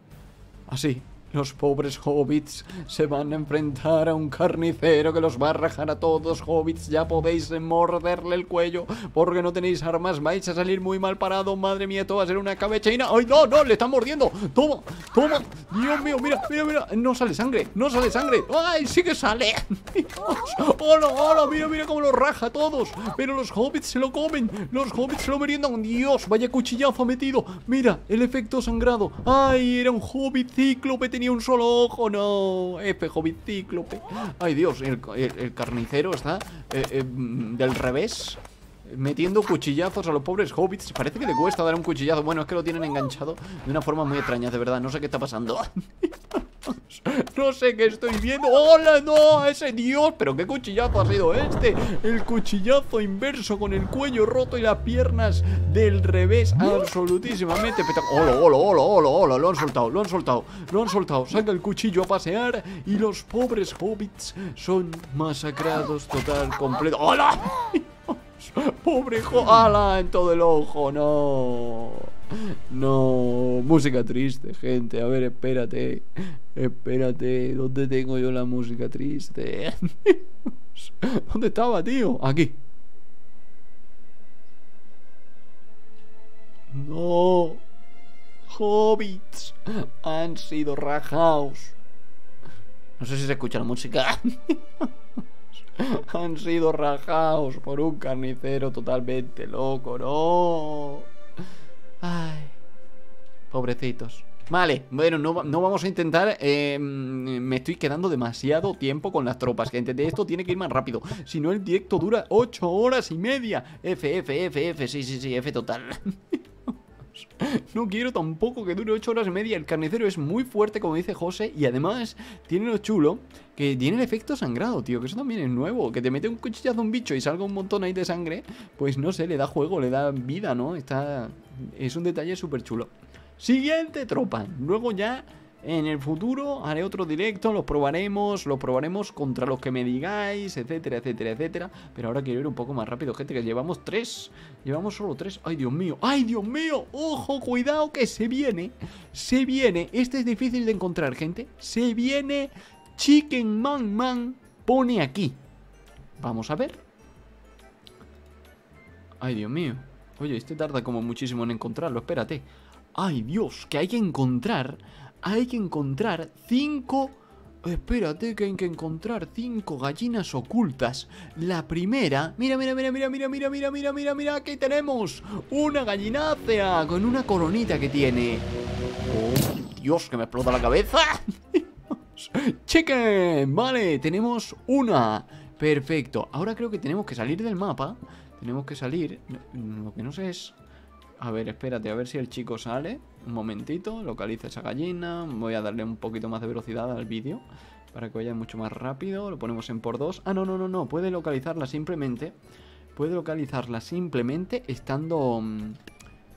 Speaker 1: así, los pobres hobbits se van a enfrentar a un carnicero que los va a rajar a todos. Hobbits, ya podéis morderle el cuello porque no tenéis armas. Vais a salir muy mal parado. Madre mía, esto va a ser una cabechina. ¡Ay, no, no! ¡Le están mordiendo! ¡Toma! ¡Toma! ¡Dios mío! Mira, mira, mira. No sale sangre. No sale sangre. ¡Ay, sí que sale! ¡Hola, hola! Mira, mira cómo los raja a todos. Pero los hobbits se lo comen. Los hobbits se lo meriendan. ¡Dios! Vaya cuchillazo metido. Mira, el efecto sangrado. ¡Ay, era un hobbit cíclope! Tenía un solo ojo, no. Espejo bicíclope. Ay, Dios, el, carnicero está eh, eh, del revés. Metiendo cuchillazos a los pobres hobbits Parece que le cuesta dar un cuchillazo Bueno, es que lo tienen enganchado de una forma muy extraña De verdad, no sé qué está pasando No sé qué estoy viendo ¡Hola, no! ¡Ese dios! ¿Pero qué cuchillazo ha sido este? El cuchillazo inverso con el cuello roto y las piernas del revés Absolutísimamente ¡Hola, hola, hola, hola, hola! Lo han soltado, lo han soltado, lo han soltado Saca el cuchillo a pasear Y los pobres hobbits son masacrados total, completo ¡Hola! Pobre jo... ¡Hala! En todo el ojo, no No, música triste, gente. A ver, espérate. Espérate, ¿dónde tengo yo la música triste? ¿Dónde estaba, tío? Aquí. No. Hobbits han sido rajados. No sé si se escucha la música. han sido rajados por un carnicero totalmente loco, no. Ay, pobrecitos. Vale, bueno, no, vamos a intentar eh, Me estoy quedando demasiado tiempo con las tropas Gente, de esto tiene que ir más rápido Si no el directo dura 8 horas y media F, F, F, F, sí, sí, sí, F total No quiero tampoco que dure 8 horas y media. El carnicero es muy fuerte, como dice José Y además tiene lo chulo Que tiene el efecto sangrado, tío Que eso también es nuevo. Que te mete un cuchillazo a un bicho y salga un montón ahí de sangre Pues no sé, le da juego, le da vida, ¿no? Está... Es un detalle súper chulo Siguiente tropa. Luego ya en el futuro haré otro directo, los probaremos, los probaremos contra los que me digáis, etcétera, etcétera, etcétera. Pero ahora quiero ir un poco más rápido, gente, que llevamos tres. Llevamos solo tres. ¡Ay, Dios mío! ¡Ay, Dios mío! ¡Ojo, cuidado que se viene! Se viene. Este es difícil de encontrar, gente. Se viene Chicken Man Man. Pone aquí. Vamos a ver. ¡Ay, Dios mío! Oye, este tarda como muchísimo en encontrarlo, espérate. ¡Ay, Dios! Que hay que encontrar hay que encontrar cinco... Espérate que hay que encontrar cinco gallinas ocultas. La primera... Mira, mira, mira, mira, mira, mira, mira, mira, mira, mira, aquí tenemos una gallinácea con una coronita que tiene. ¡Oh, Dios, que me explota la cabeza! ¡Chicken! Vale, tenemos una. Perfecto. Ahora creo que tenemos que salir del mapa. Tenemos que salir... Lo que no sé es... A ver, espérate, a ver si el chico sale. Un momentito, localiza esa gallina. Voy a darle un poquito más de velocidad al vídeo para que vaya mucho más rápido. Lo ponemos en por dos. Ah, no, no, no, no. Puede localizarla simplemente. Puede localizarla simplemente estando mm,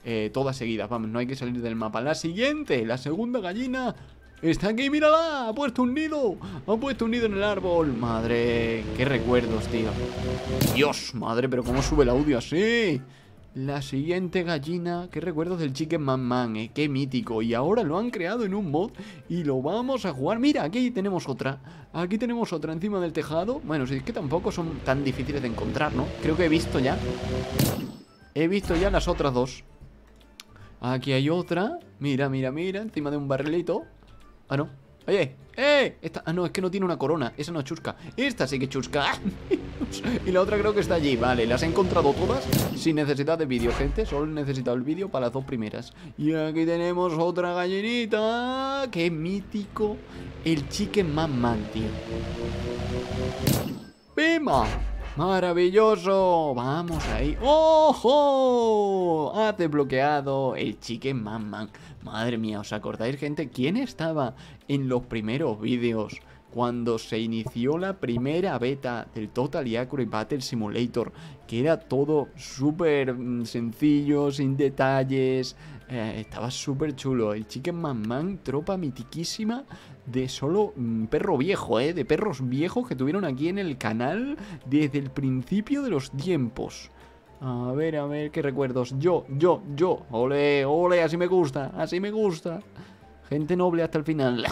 Speaker 1: eh, todas seguidas. Vamos, no hay que salir del mapa. La siguiente, la segunda gallina. Está aquí, mírala, ha puesto un nido Ha puesto un nido en el árbol Madre, qué recuerdos, tío Dios, madre, pero cómo sube el audio así la siguiente gallina, qué recuerdos del Chicken Man Man, eh, qué mítico. Y ahora lo han creado en un mod y lo vamos a jugar. Mira, aquí tenemos otra. Aquí tenemos otra encima del tejado. Bueno, si es que tampoco son tan difíciles de encontrar, ¿no? Creo que he visto ya. He visto ya las otras dos. Aquí hay otra. Mira, mira, mira, encima de un barrilito. Ah, no. Oye, ¡eh! Esta, ah, no, es que no tiene una corona. Esa no es chusca. Esta sí que chusca. y la otra creo que está allí. Vale, las he encontrado todas sin necesidad de vídeo, gente. Solo he necesitado el vídeo para las dos primeras. Y aquí tenemos otra gallinita. ¡Qué mítico! El Chicken Man Man, tío. ¡Pima! ¡Maravilloso! Vamos ahí. ¡Ojo! Ha desbloqueado el Chicken Man Man. Madre mía, ¿os acordáis, gente? ¿Quién estaba en los primeros vídeos cuando se inició la primera beta del Total Accurate Battle Simulator? Que era todo súper mm, sencillo, sin detalles. Eh, estaba súper chulo. El Chicken Man Man, tropa mitiquísima de solo mm, perro viejo, ¿eh? De perros viejos que tuvieron aquí en el canal desde el principio de los tiempos. A ver, a ver, qué recuerdos. Yo, yo, yo. Ole, ole, así me gusta, así me gusta. Gente noble hasta el final.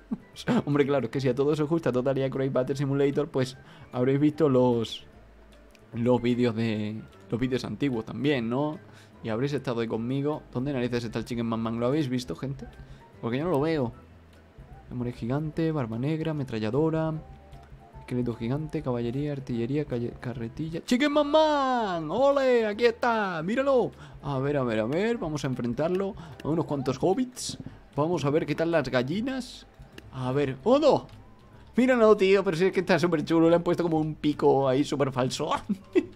Speaker 1: Hombre, claro, es que si a todos os gusta Total Accurate Battle Simulator, pues habréis visto los los vídeos de los vídeos antiguos también, ¿no? Y habréis estado ahí conmigo. ¿Dónde narices está el Chicken Man Man? ¿Lo habéis visto, gente? Porque yo no lo veo. Memoria gigante, barba negra, ametralladora. Esqueleto gigante, caballería, artillería, carretilla. ¡Chicken Man ¡Ole! Aquí está, míralo. A ver, a ver, a ver. Vamos a enfrentarlo a unos cuantos hobbits. Vamos a ver qué tal las gallinas. A ver. ¡Oh, no! Míralo, tío, pero si es que está súper chulo. Le han puesto como un pico ahí súper falso.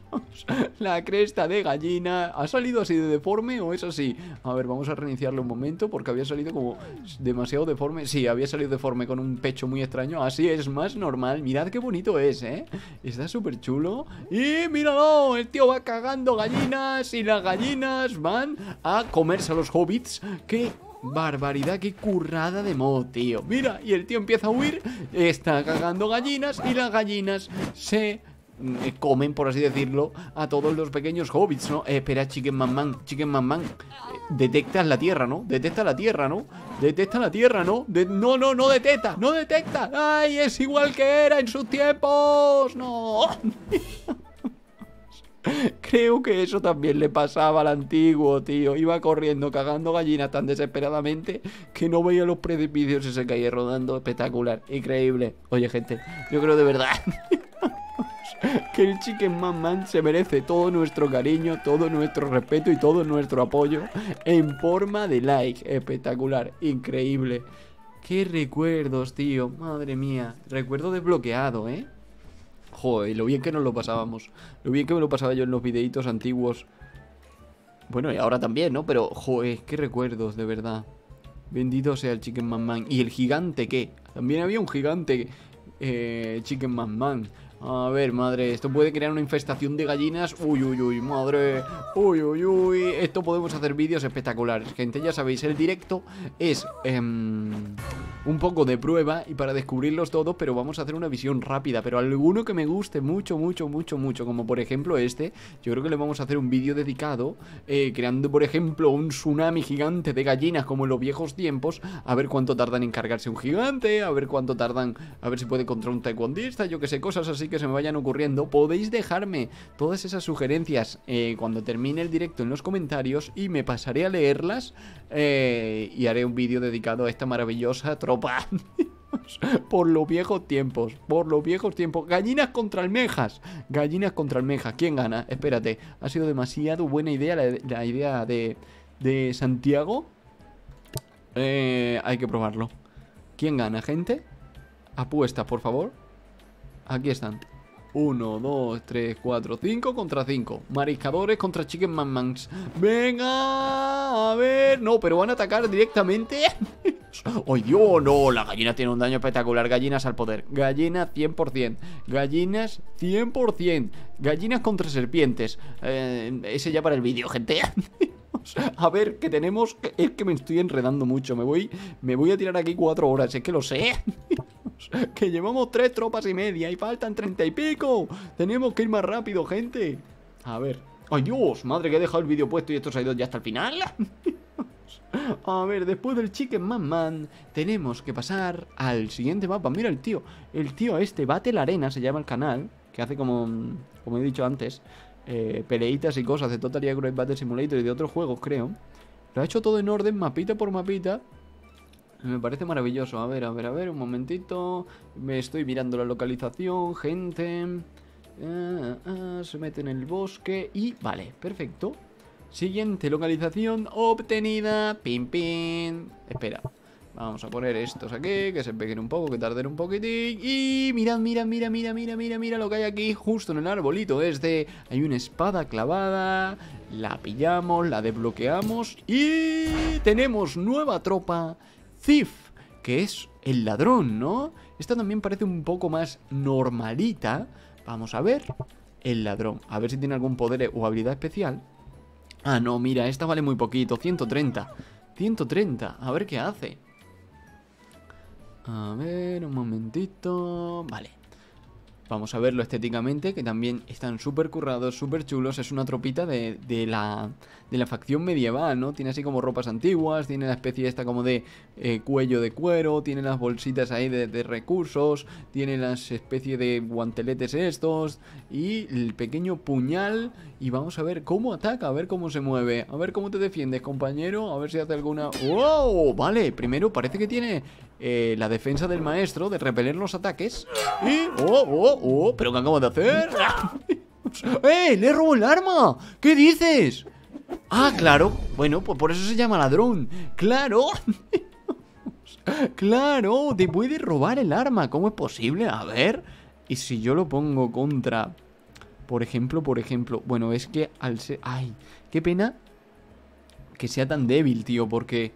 Speaker 1: La cresta de gallina. ¿Ha salido así de deforme o es así? A ver, vamos a reiniciarlo un momento porque había salido como demasiado deforme. Sí, había salido deforme con un pecho muy extraño. Así es más normal. Mirad qué bonito es, ¿eh? Está súper chulo. Y míralo, el tío va cagando gallinas y las gallinas van a comerse a los hobbits que Barbaridad, qué currada de mod, tío Mira, y el tío empieza a huir Está cagando gallinas Y las gallinas se mm, eh, comen, por así decirlo, a todos los pequeños hobbits, ¿no? Eh, espera, Chicken Man Man, Chicken Man Man. Detectas la tierra, ¿no? Detecta la tierra, ¿no? Detecta la tierra, ¿no? no, no, no detecta, no detecta. ¡Ay, es igual que era en sus tiempos! ¡No! Creo que eso también le pasaba al antiguo, tío. Iba corriendo, cagando gallinas tan desesperadamente que no veía los precipicios y se caía rodando. Espectacular, increíble. Oye, gente, yo creo de verdad que el Chicken Man Man se merece todo nuestro cariño, todo nuestro respeto y todo nuestro apoyo en forma de like. Espectacular, increíble. Qué recuerdos, tío. Madre mía. Recuerdo desbloqueado, ¿eh? Joder, lo bien que nos lo pasábamos. Lo bien que me lo pasaba yo en los videitos antiguos. Bueno, y ahora también, ¿no? Pero, joder, qué recuerdos, de verdad. Bendito sea el Chicken Man Man. ¿Y el gigante qué? También había un gigante eh, Chicken Man Man. A ver, madre, esto puede crear una infestación de gallinas. Uy, uy, uy, madre. Uy, uy, uy. Esto podemos hacer vídeos espectaculares. Gente, ya sabéis, el directo es eh, un poco de prueba y para descubrirlos todos, pero vamos a hacer una visión rápida. Pero alguno que me guste mucho, mucho, mucho, mucho, como por ejemplo este, yo creo que le vamos a hacer un vídeo dedicado, eh, creando, por ejemplo, un tsunami gigante de gallinas como en los viejos tiempos. A ver cuánto tardan en cargarse un gigante, a ver cuánto tardan, a ver si puede contra un taekwondista, yo que sé, cosas así que se me vayan ocurriendo, podéis dejarme todas esas sugerencias eh, cuando termine el directo en los comentarios y me pasaré a leerlas eh, y haré un vídeo dedicado a esta maravillosa tropa. por los viejos tiempos, por los viejos tiempos. Gallinas contra almejas, gallinas contra almejas. ¿Quién gana? Espérate, ha sido demasiado buena idea la, idea de, Santiago. Eh, hay que probarlo. ¿Quién gana, gente? Apuesta, por favor. Aquí están. 1, 2, 3, 4, 5 contra 5. Mariscadores contra Chicken Man Mans. Venga, a ver. No, pero van a atacar directamente. ¡Ay, Dios! No, la gallina tiene un daño espectacular. Gallinas al poder. Gallinas 100%. Gallinas 100%. Gallinas contra serpientes. Eh, ese ya para el vídeo, gente. A ver, que tenemos... Es que me estoy enredando mucho. Me voy, me voy a tirar aquí cuatro horas. Es que lo sé. Que llevamos tres tropas y media y faltan treinta y pico. Tenemos que ir más rápido, gente. A ver. ¡Ay, Dios! Madre, que he dejado el vídeo puesto y esto se ha ido ya hasta el final. A ver, después del Chicken Man Man Tenemos que pasar al siguiente mapa Mira el tío, el tío este Battle Arena se llama el canal Que hace como, como he dicho antes eh, Peleitas y cosas de Total Great Battle Simulator y de otros juegos creo Lo ha hecho todo en orden, mapita por mapita me parece maravilloso. A ver, a ver, a ver, un momentito. Me estoy mirando la localización, gente. Ah, ah, se mete en el bosque y... Vale, perfecto. Siguiente localización obtenida. Pin, pin. Espera. Vamos a poner estos aquí, que se peguen un poco, que tarden un poquitín. Y mira, mira, mira, mira, mira, mira, mira lo que hay aquí, justo en el arbolito este. Hay una espada clavada. La pillamos, la desbloqueamos. Y tenemos nueva tropa Thief, que es el ladrón, ¿no? Esta también parece un poco más normalita. Vamos a ver. El ladrón. A ver si tiene algún poder o habilidad especial. Ah, no, mira, esta vale muy poquito. 130. 130. A ver qué hace. A ver, un momentito. Vale. Vamos a verlo estéticamente, que también están súper currados, súper chulos. Es una tropita de, de, la, de la facción medieval, ¿no? Tiene así como ropas antiguas, tiene la especie esta como de eh, cuello de cuero, tiene las bolsitas ahí de, de recursos, tiene las especie de guanteletes estos y el pequeño puñal. Y vamos a ver cómo ataca, a ver cómo se mueve, a ver cómo te defiendes, compañero, a ver si hace alguna... ¡Wow! Vale, primero parece que tiene eh, la defensa del maestro de repeler los ataques. ¡Oh, oh, oh! ¿Pero qué acabo de hacer? ¡Eh! ¡Le robo el arma! ¿Qué dices? Ah, claro. Bueno, pues por eso se llama ladrón. ¡Claro! ¡Claro! Te puede robar el arma. ¿Cómo es posible? A ver. Y si yo lo pongo contra... Por ejemplo, por ejemplo... Bueno, es que al ser... ¡Ay! ¡Qué pena! Que sea tan débil, tío, porque...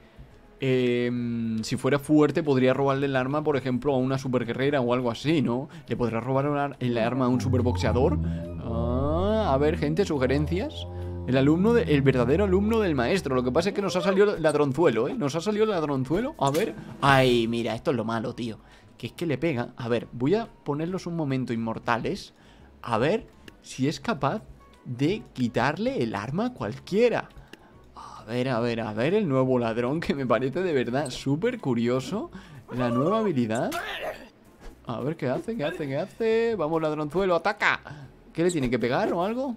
Speaker 1: Em, si fuera fuerte podría robarle el arma, por ejemplo, a una super guerrera o algo así, ¿no? ¿Le podrá robar el arma a un super boxeador? Ah, a ver, gente, sugerencias. El alumno, el verdadero alumno del maestro. Lo que pasa es que nos ha salido ladronzuelo, ¿eh? Nos ha salido ladronzuelo. A ver. Ay, mira, esto es lo malo, tío. Que es que le pega. A ver, voy a ponerlos un momento inmortales. a ver si es capaz de quitarle el arma a cualquiera. A ver, a ver, a ver el nuevo ladrón que me parece de verdad súper curioso. La nueva habilidad. A ver qué hace, qué hace, qué hace. Vamos, ladronzuelo, ataca. ¿Qué le tiene que pegar o algo?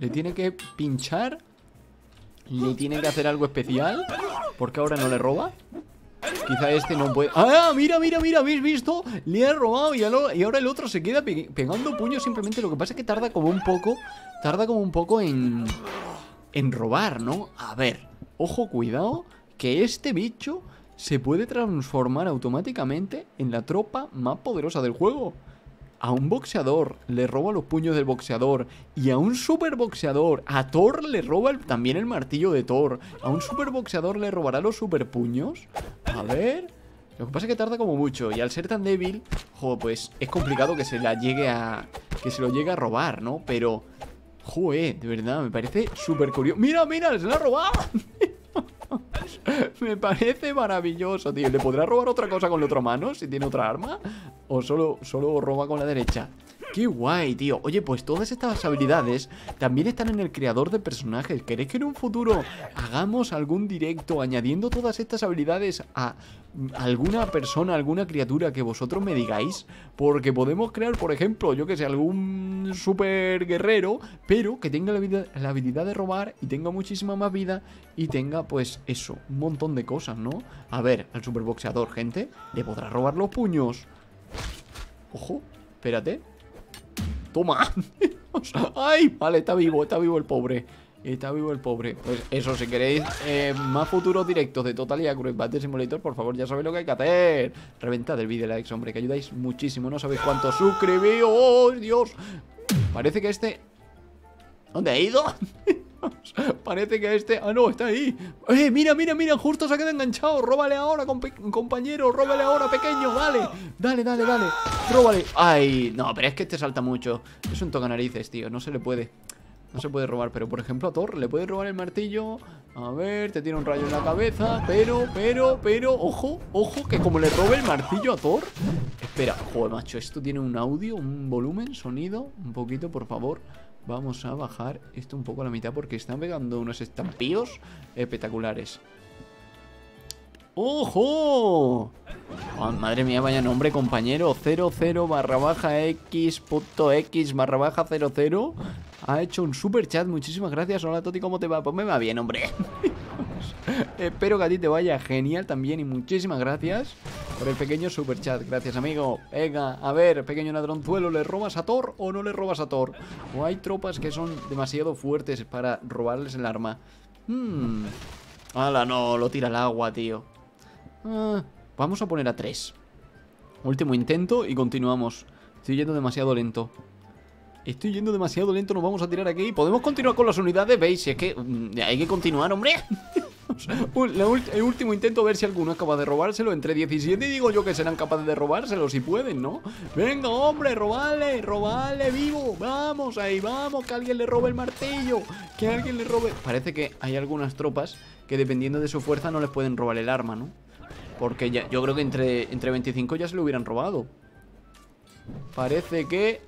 Speaker 1: ¿Le tiene que pinchar? ¿Le tiene que hacer algo especial? Porque ahora no le roba Quizá este no puede... ¡Ah! Mira, mira, mira, ¿habéis visto? Le ha robado y, ahora el otro se queda pegando puños Simplemente lo que pasa es que tarda como un poco Tarda como un poco en... En robar, ¿no? A ver, ojo, cuidado Que este bicho se puede transformar automáticamente En la tropa más poderosa del juego a un boxeador le roba los puños del boxeador y a un superboxeador, a Thor le roba también el martillo de Thor. A un superboxeador le robará los superpuños. A ver... Lo que pasa es que tarda como mucho y al ser tan débil, jo, pues es complicado que se la llegue a... Que se lo llegue a robar, ¿no? Pero... Joder, de verdad, me parece súper curioso. ¡Mira, mira! ¡Se la ha robado! Me parece maravilloso, tío. ¿Le podrá robar otra cosa con la otra mano si tiene otra arma? ¿O solo, solo roba con la derecha? ¡Qué guay, tío! Oye, pues todas estas habilidades también están en el creador de personajes. ¿Queréis que en un futuro hagamos algún directo añadiendo todas estas habilidades a alguna persona, alguna criatura que vosotros me digáis? Porque podemos crear, por ejemplo, yo que sé, algún super guerrero, pero que tenga la, habilidad de robar y tenga muchísima más vida y tenga, pues, eso, un montón de cosas, ¿no? A ver, al superboxeador, gente, le podrá robar los puños. Ojo, espérate. Toma. ¡Ay! Vale, está vivo, está vivo el pobre. Está vivo el pobre. Pues eso, si queréis eh, más futuros directos de Total y Battle Simulator, por favor, ya sabéis lo que hay que hacer. Reventad el vídeo, likes, hombre, que ayudáis muchísimo. No sabéis cuánto suscribíos. ¡Oh, Dios! Parece que este... ¿Dónde ha ido? Parece que este... Ah, no, está ahí. ¡Eh, mira, mira, mira! Justo se ha quedado enganchado. Róbale ahora, compañero. Róbale ahora, pequeño. Vale. Dale, dale, dale. Róbale. Ay, no, pero es que este salta mucho. Es un toca narices, tío. No se le puede. No se puede robar, pero por ejemplo a Thor le puede robar el martillo A ver, te tiene un rayo en la cabeza Pero, pero, pero, ojo, ojo Que como le robe el martillo a Thor Espera, joder macho, esto tiene un audio Un volumen, sonido, un poquito por favor Vamos a bajar esto un poco a la mitad porque están pegando unos estampillos espectaculares. ¡Ojo! Oh, madre mía, vaya nombre, compañero. 00 barra baja x punto x barra baja 00 ha hecho un super chat. Muchísimas gracias. Hola, Toti, ¿cómo te va? Pues me va bien, hombre. Espero que a ti te vaya genial también y muchísimas gracias por el pequeño super chat. Gracias, amigo. Venga, a ver, pequeño ladronzuelo, ¿le robas a Thor o no le robas a Thor? ¿O hay tropas que son demasiado fuertes para robarles el arma? Hmm. Hala, no, lo tira al agua, tío. Ah, vamos a poner a 3. Último intento y continuamos. Estoy yendo demasiado lento. Estoy yendo demasiado lento, nos vamos a tirar aquí ¿Podemos continuar con las unidades? ¿Veis? Si es que mm, hay que continuar, hombre el último intento a ver si alguno es capaz de robárselo Entre 17 y digo yo que serán capaces de robárselo Si pueden, ¿no? Venga, hombre, robale, robale vivo Vamos, ahí vamos, que alguien le robe el martillo Que alguien le robe... Parece que hay algunas tropas que dependiendo de su fuerza no les pueden robar el arma, ¿no? Porque ya, yo creo que entre, entre 25 ya se lo hubieran robado Parece que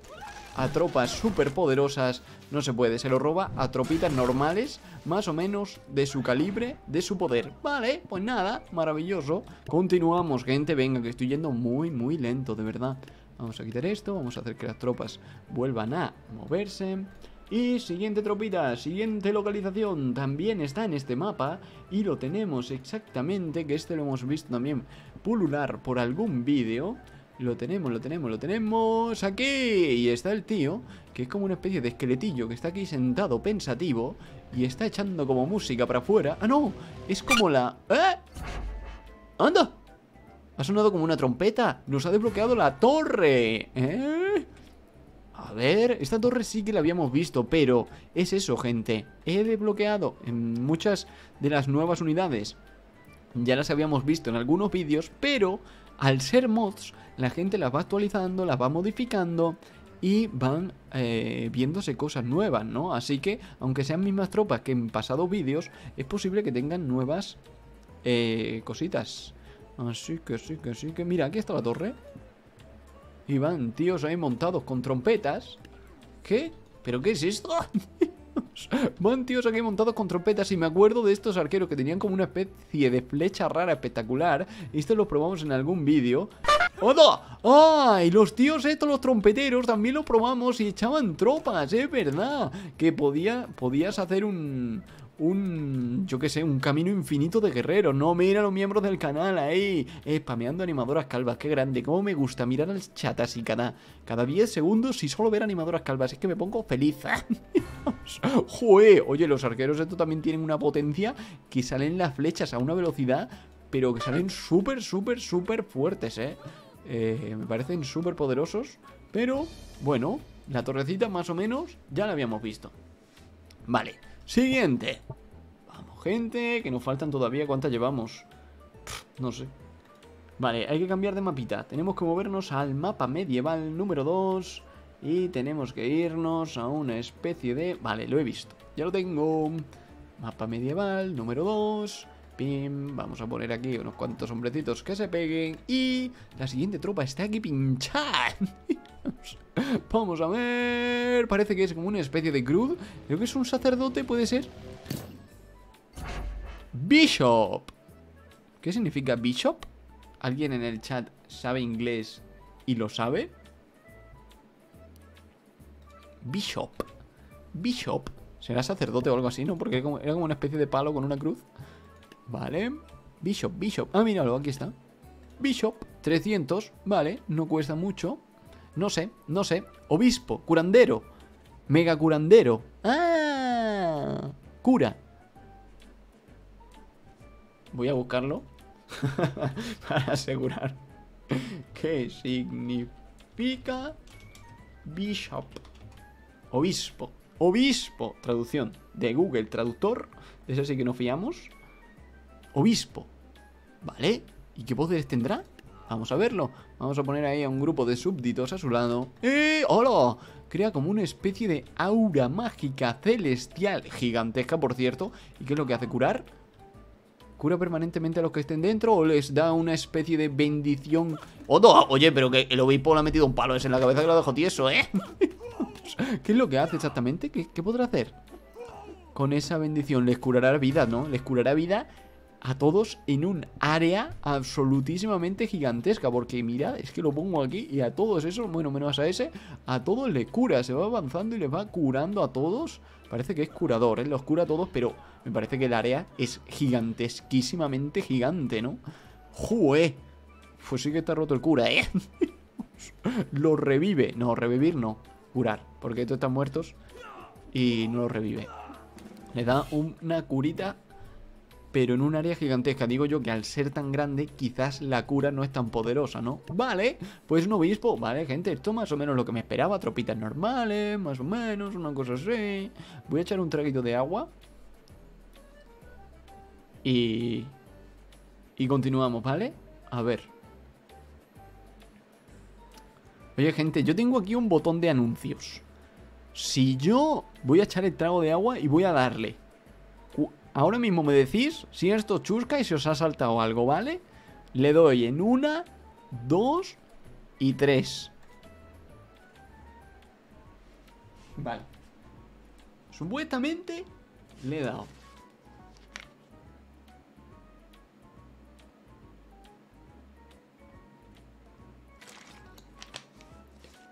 Speaker 1: a tropas súper poderosas no se puede, se lo roba a tropitas normales, más o menos de su calibre, de su poder. Vale, pues nada, maravilloso. Continuamos, gente, venga, que estoy yendo muy, muy lento, de verdad. Vamos a quitar esto, vamos a hacer que las tropas vuelvan a moverse. Y siguiente tropita, siguiente localización, también está en este mapa y lo tenemos exactamente, que este lo hemos visto también pulular por algún vídeo. Lo tenemos, lo tenemos, lo tenemos aquí. Y está el tío, que es como una especie de esqueletillo que está aquí sentado pensativo y está echando como música para afuera. ¡Ah, no! Es como la... ¿Eh? ¡Anda! Ha sonado como una trompeta. Nos ha desbloqueado la torre. ¿Eh? A ver, esta torre sí que la habíamos visto, pero es eso, gente. He desbloqueado en muchas de las nuevas unidades. Ya las habíamos visto en algunos vídeos, pero al ser mods, la gente las va actualizando, las va modificando y van eh, viéndose cosas nuevas, ¿no? Así que, aunque sean mismas tropas que en pasados vídeos, es posible que tengan nuevas eh, cositas. Así que sí, que sí, que... Mira, aquí está la torre. Y van tíos ahí montados con trompetas. ¿Qué? ¿Pero qué es esto? Van tíos aquí montados con trompetas y me acuerdo de estos arqueros que tenían como una especie de flecha rara espectacular. Esto lo probamos en algún vídeo. ¡Oda! ¡Ah! Y los tíos estos, los trompeteros, también lo probamos y echaban tropas, es verdad. Que podía, podías hacer un, un, yo qué sé, un camino infinito de guerreros. No, mira a los miembros del canal ahí, spameando animadoras calvas. Qué grande, cómo me gusta mirar al chat así cada, cada 10 segundos y solo ver animadoras calvas. Es que me pongo feliz. Joder, oye, los arqueros estos también tienen una potencia que salen las flechas a una velocidad, pero que salen súper, súper, súper fuertes, ¿eh? ¿eh? Me parecen súper poderosos, pero bueno, la torrecita más o menos ya la habíamos visto. Vale. Siguiente. Vamos, gente, que nos faltan todavía. ¿Cuántas llevamos? no sé. Vale, hay que cambiar de mapita. Tenemos que movernos al mapa medieval número 2. Y tenemos que irnos a una especie de... Vale, lo he visto. Ya lo tengo. Mapa medieval número 2. Vamos a poner aquí unos cuantos hombrecitos que se peguen. Y la siguiente tropa está aquí pinchada. Vamos a ver. Parece que es como una especie de cruz. Creo que es un sacerdote, ¿puede ser? Bishop. ¿Qué significa Bishop? ¿Alguien en el chat sabe inglés y lo sabe? Bishop. Bishop. ¿Será sacerdote o algo así, no? Porque era como una especie de palo con una cruz. Vale. Bishop, Bishop. Ah, míralo, aquí está. Bishop, 300. Vale, no cuesta mucho. No sé, no sé. Obispo, curandero. Mega curandero. ¡Ah! Cura. Voy a buscarlo. para asegurar. ¿Qué significa Bishop? Obispo. Obispo. Traducción de Google Traductor. De ese sí que no fiamos. Obispo. ¿Vale? ¿Y qué poderes tendrá? Vamos a verlo. Vamos a poner ahí a un grupo de súbditos a su lado. ¡Eh! ¡Hola! Crea como una especie de aura mágica celestial, gigantesca por cierto. ¿Y qué es lo que hace? ¿Curar? ¿Cura permanentemente a los que estén dentro o les da una especie de bendición? ¡Odo! Oye, pero que el obispo le ha metido un palo en la cabeza que lo dejó tieso, ¿eh? ¿Qué es lo que hace exactamente? ¿Qué, ¿Qué podrá hacer? Con esa bendición les curará vida, ¿no? Les curará vida a todos en un área absolutísimamente gigantesca. Porque mira, es que lo pongo aquí y a todos esos, bueno, menos a ese, a todos le cura. Se va avanzando y le va curando a todos. Parece que es curador, ¿eh? Los cura a todos, pero me parece que el área es gigantesquísimamente gigante, ¿no? ¡Jue! Pues sí que está roto el cura, ¿eh? lo revive. No, revivir no. Curar. Porque estos están muertos y no lo revive. Le da una curita pero en un área gigantesca. Digo yo que al ser tan grande, quizás la cura no es tan poderosa, ¿no? Vale, pues un obispo, vale, gente, esto más o menos lo que me esperaba, tropitas normales, más o menos, una cosa así. Voy a echar un traguito de agua. Y... Y continuamos, ¿vale? A ver. Oye, gente, yo tengo aquí un botón de anuncios. Si yo voy a echar el trago de agua y voy a darle Ahora mismo me decís si esto chusca y si os ha saltado algo, ¿vale? Le doy en una, dos y tres. Vale. Supuestamente le he dado.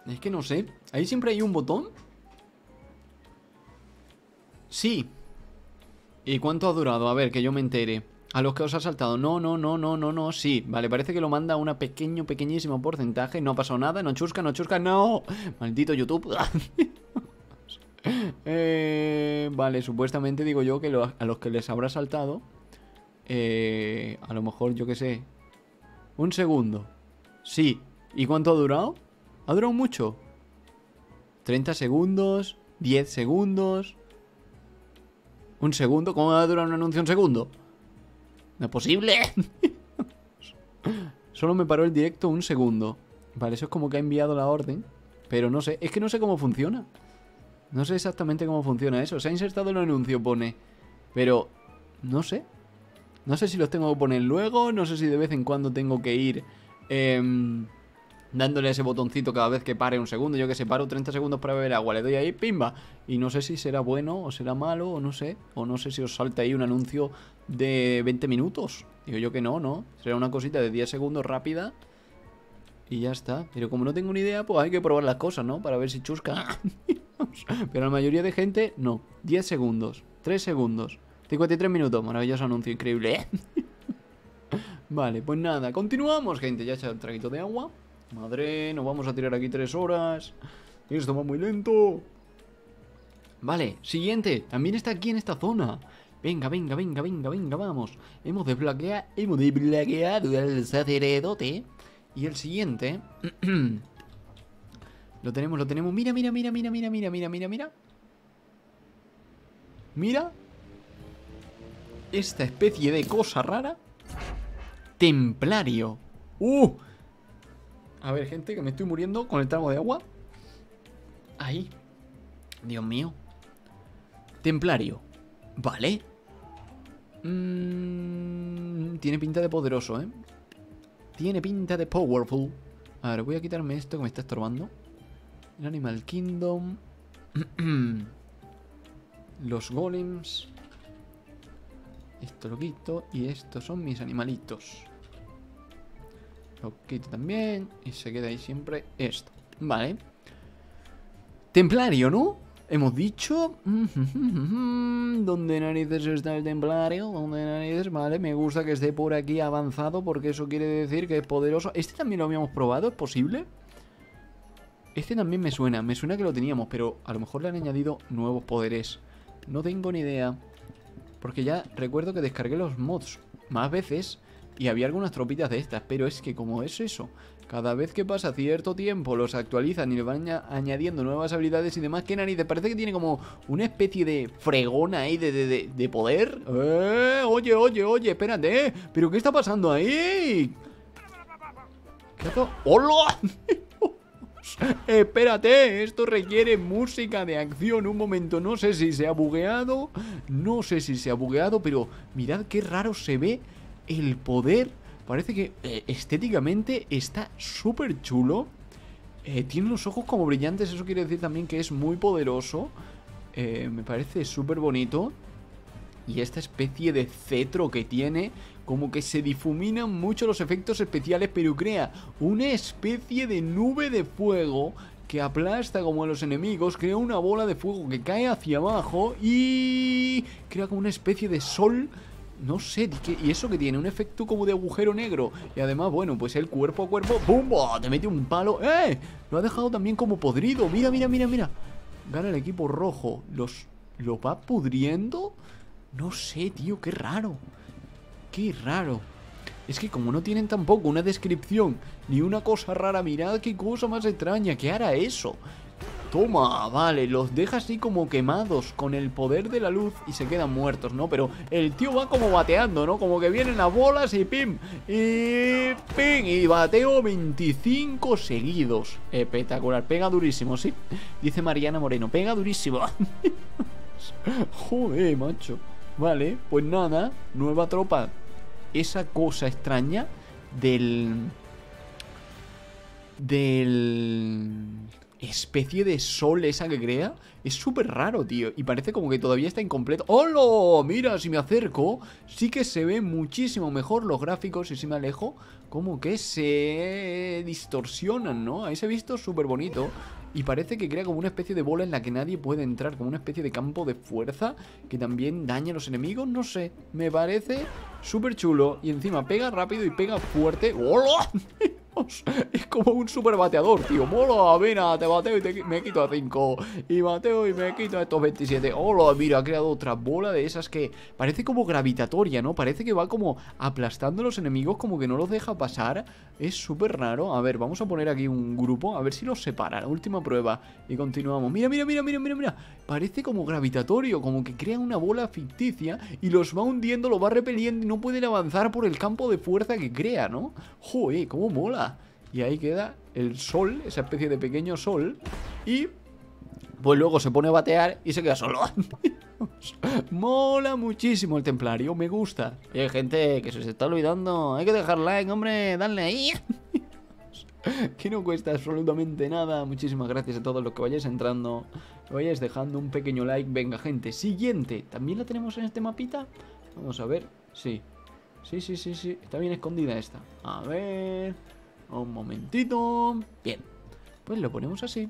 Speaker 1: Es que no sé. Ahí siempre hay un botón. Sí, ¿Y cuánto ha durado? A ver, que yo me entere. A los que os ha saltado. No, no, no, no, no, no. Sí, vale, parece que lo manda a un pequeño, pequeñísimo porcentaje. No ha pasado nada, no chusca, no chusca, no. Maldito YouTube. eh, vale, supuestamente digo yo que a los que les habrá saltado. Eh, a lo mejor, yo qué sé. Un segundo. Sí. ¿Y cuánto ha durado? ¿Ha durado mucho? 30 segundos, 10 segundos. ¿Un segundo? ¿Cómo va a durar un anuncio un segundo? No es posible. Solo me paró el directo un segundo. Vale, eso es como que ha enviado la orden. Pero no sé, es que no sé cómo funciona. No sé exactamente cómo funciona eso. Se ha insertado el anuncio, pone. Pero, no sé. No sé si los tengo que poner luego. No sé si de vez en cuando tengo que ir... Eh, dándole ese botoncito cada vez que pare un segundo. Yo que sé, paro 30 segundos para beber agua, le doy ahí, pimba. Y no sé si será bueno o será malo, o no sé. O no sé si os salta ahí un anuncio de 20 minutos. Digo yo que no, ¿no? Será una cosita de 10 segundos rápida. Y ya está. Pero como no tengo ni idea, pues hay que probar las cosas, ¿no? Para ver si chusca. Pero la mayoría de gente, no. 10 segundos, 3 segundos, 53 minutos. Maravilloso anuncio, increíble, ¿eh? vale, pues nada, continuamos, gente. Ya he echado el traguito de agua. Madre, nos vamos a tirar aquí tres horas. Esto va muy lento. Vale, siguiente. También está aquí en esta zona. Venga, venga, venga, venga, venga, vamos. Hemos desbloqueado, hemos desbloqueado el sacerdote. Y el siguiente... lo tenemos, lo tenemos. Mira, mira, mira, mira, mira, mira, mira, mira, mira. Mira. Esta especie de cosa rara. Templario. ¡Uh! A ver, gente, que me estoy muriendo con el trago de agua. Ahí. Dios mío. Templario. Vale. Mm, tiene pinta de poderoso, ¿eh? Tiene pinta de powerful. A ver, voy a quitarme esto que me está estorbando. El Animal Kingdom. Los golems. Esto lo quito. Y estos son mis animalitos. Lo quito también. Y se queda ahí siempre esto. Vale. Templario, ¿no? Hemos dicho... ¿Dónde narices está el templario? ¿Dónde narices? Vale, me gusta que esté por aquí avanzado porque eso quiere decir que es poderoso. ¿Este también lo habíamos probado? ¿Es posible? Este también me suena. Me suena que lo teníamos, pero a lo mejor le han añadido nuevos poderes. No tengo ni idea. Porque ya recuerdo que descargué los mods más veces y había algunas tropitas de estas, pero es que como es eso, cada vez que pasa cierto tiempo los actualizan y le van añadiendo nuevas habilidades y demás, que narices, parece que tiene como una especie de fregona ahí de, de, de, poder. Eh, oye, oye, oye, espérate, ¿eh? ¿pero qué está pasando ahí? ¿Qué hago? ¡Hola! Espérate, esto requiere música de acción. Un momento, no sé si se ha bugueado. No sé si se ha bugueado, pero mirad qué raro se ve el poder parece que eh, estéticamente está súper chulo. Eh, tiene los ojos como brillantes, eso quiere decir también que es muy poderoso. Eh, me parece súper bonito. Y esta especie de cetro que tiene, como que se difuminan mucho los efectos especiales, pero crea una especie de nube de fuego que aplasta como a los enemigos, crea una bola de fuego que cae hacia abajo y crea como una especie de sol no sé, ¿y eso que tiene? Un efecto como de agujero negro. Y además, bueno, pues el cuerpo a cuerpo, ¡pum! Te mete un palo. ¡Eh! Lo ha dejado también como podrido. Mira, mira, mira, mira. Gana el equipo rojo. ¿Los, ¿Lo va pudriendo? No sé, tío, qué raro. Qué raro. Es que como no tienen tampoco una descripción ni una cosa rara, mirad qué cosa más extraña. ¿Qué hará eso? Toma, vale, los deja así como quemados con el poder de la luz y se quedan muertos, ¿no? Pero el tío va como bateando, ¿no? Como que vienen las bolas y pim, y pim, y bateo 25 seguidos. Espectacular, pega durísimo, ¿sí? Dice Mariana Moreno, pega durísimo. Joder, macho. Vale, pues nada, nueva tropa. Esa cosa extraña del... Del especie de sol esa que crea es súper raro, tío. Y parece como que todavía está incompleto. ¡Hola! Mira, si me acerco, sí que se ve muchísimo mejor los gráficos. Y si me alejo, como que se distorsionan, ¿no? Ahí se ha visto súper bonito. Y parece que crea como una especie de bola en la que nadie puede entrar. Como una especie de campo de fuerza que también daña a los enemigos. No sé, me parece súper chulo. Y encima pega rápido y pega fuerte. ¡Hola! Es como un super bateador, tío. Mola, mira, te bateo y me quito a 5. Y bateo y me quito a estos 27. Hola, mira, ha creado otra bola de esas que parece como gravitatoria, ¿no? Parece que va como aplastando a los enemigos, como que no los deja pasar. Es súper raro. A ver, vamos a poner aquí un grupo, a ver si los separa. La última prueba. Y continuamos. Mira, mira, mira, mira, mira, mira. Parece como gravitatorio, como que crea una bola ficticia y los va hundiendo, lo va repeliendo y no pueden avanzar por el campo de fuerza que crea, ¿no? Joder, cómo mola. Y ahí queda el sol, esa especie de pequeño sol. Y pues luego se pone a batear y se queda solo. Mola muchísimo el templario, me gusta. Y hay gente que se está olvidando. Hay que dejar like, hombre, dale ahí. que no cuesta absolutamente nada. Muchísimas gracias a todos los que vayáis entrando, que vayáis dejando un pequeño like. Venga, gente, siguiente. ¿También la tenemos en este mapita? Vamos a ver. Sí. Sí, sí, sí, sí. Está bien escondida esta. A ver. Un momentito. Bien. Pues lo ponemos así.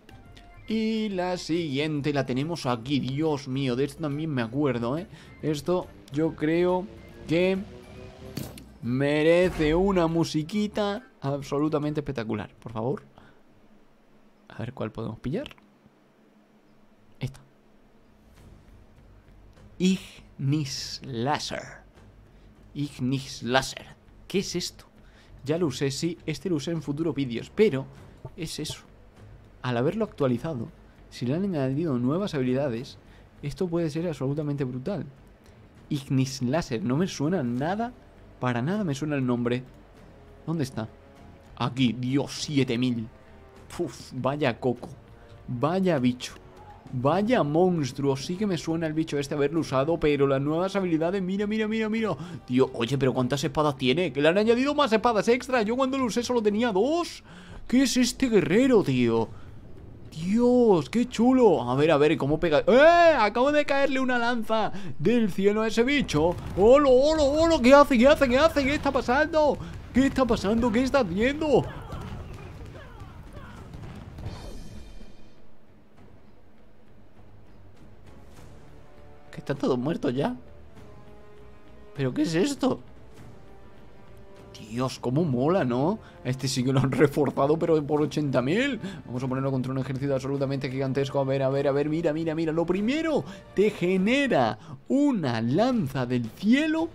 Speaker 1: Y la siguiente la tenemos aquí. Dios mío, de esto también me acuerdo, ¿eh? Esto yo creo que merece una musiquita absolutamente espectacular. Por favor. A ver cuál podemos pillar. Esta. Ignis Laser. Ignis Laser. ¿Qué es esto? Ya lo usé, sí, este lo usé en futuros vídeos, pero es eso. Al haberlo actualizado, si le han añadido nuevas habilidades, esto puede ser absolutamente brutal. Ignis Laser, no me suena nada, para nada me suena el nombre. ¿Dónde está? Aquí, Dios, 7000. Uf, vaya coco. Vaya bicho. Vaya monstruo, sí que me suena el bicho este haberlo usado, pero las nuevas habilidades, mira, mira, mira, mira. Tío, oye, pero ¿cuántas espadas tiene? Que le han añadido más espadas extra. Yo cuando lo usé solo tenía dos. ¿Qué es este guerrero, tío? Dios, qué chulo. A ver, a ver, ¿cómo pega? ¡Eh! Acabo de caerle una lanza del cielo a ese bicho. ¡Holo, holo, holo! ¿Qué hace? ¿Qué hace? ¿Qué hace? ¿Qué está pasando? ¿Qué está pasando? ¿Qué está haciendo? Que está todo muerto ya. ¿Pero qué es esto? Dios, cómo mola, ¿no? Este sí que lo han reforzado, pero por 80.000. Vamos a ponerlo contra un ejército absolutamente gigantesco. A ver, a ver, a ver, mira, mira, mira. Lo primero, te genera una lanza del cielo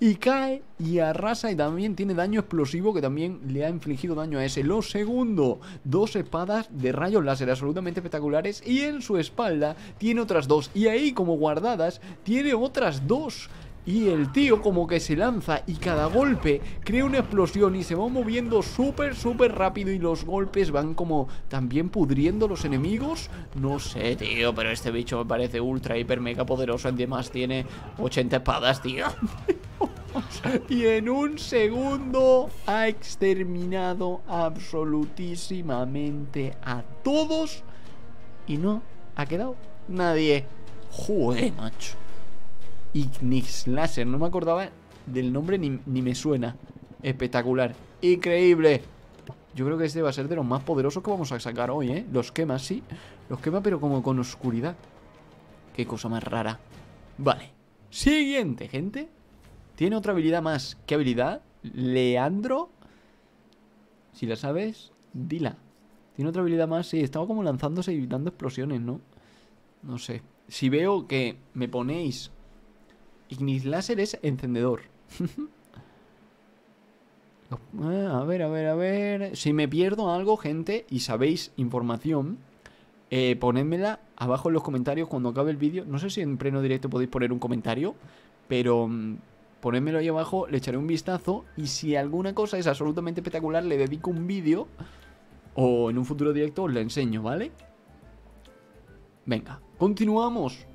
Speaker 1: y cae y arrasa y también tiene daño explosivo que también le ha infligido daño a ese. Lo segundo, dos espadas de rayos láser absolutamente espectaculares y en su espalda tiene otras dos y ahí como guardadas tiene otras dos. Y el tío como que se lanza y cada golpe crea una explosión y se va moviendo súper, súper rápido y los golpes van como también pudriendo los enemigos. No sé, tío, pero este bicho me parece ultra, hiper, mega poderoso. Además tiene 80 espadas, tío. y en un segundo ha exterminado absolutísimamente a todos y no ha quedado nadie. Joder, macho. Ignis Laser. No me acordaba del nombre ni, me suena. Espectacular. Increíble. Yo creo que este va a ser de los más poderosos que vamos a sacar hoy, ¿eh? Los quema, sí. Los quema, pero como con oscuridad. Qué cosa más rara. Vale. Siguiente, gente. Tiene otra habilidad más. ¿Qué habilidad? Leandro. Si la sabes, dila. Tiene otra habilidad más. Sí, estaba como lanzándose y dando explosiones, ¿no? No sé. Si veo que me ponéis Ignis Láser es encendedor. Eh, a ver, a ver, a ver. Si me pierdo algo, gente, y sabéis información, eh, ponedmela abajo en los comentarios cuando acabe el vídeo. No sé si en pleno directo podéis poner un comentario, pero mm, ponedmelo ahí abajo, le echaré un vistazo. Y si alguna cosa es absolutamente espectacular, le dedico un vídeo. O en un futuro directo os la enseño, ¿vale? Venga, continuamos.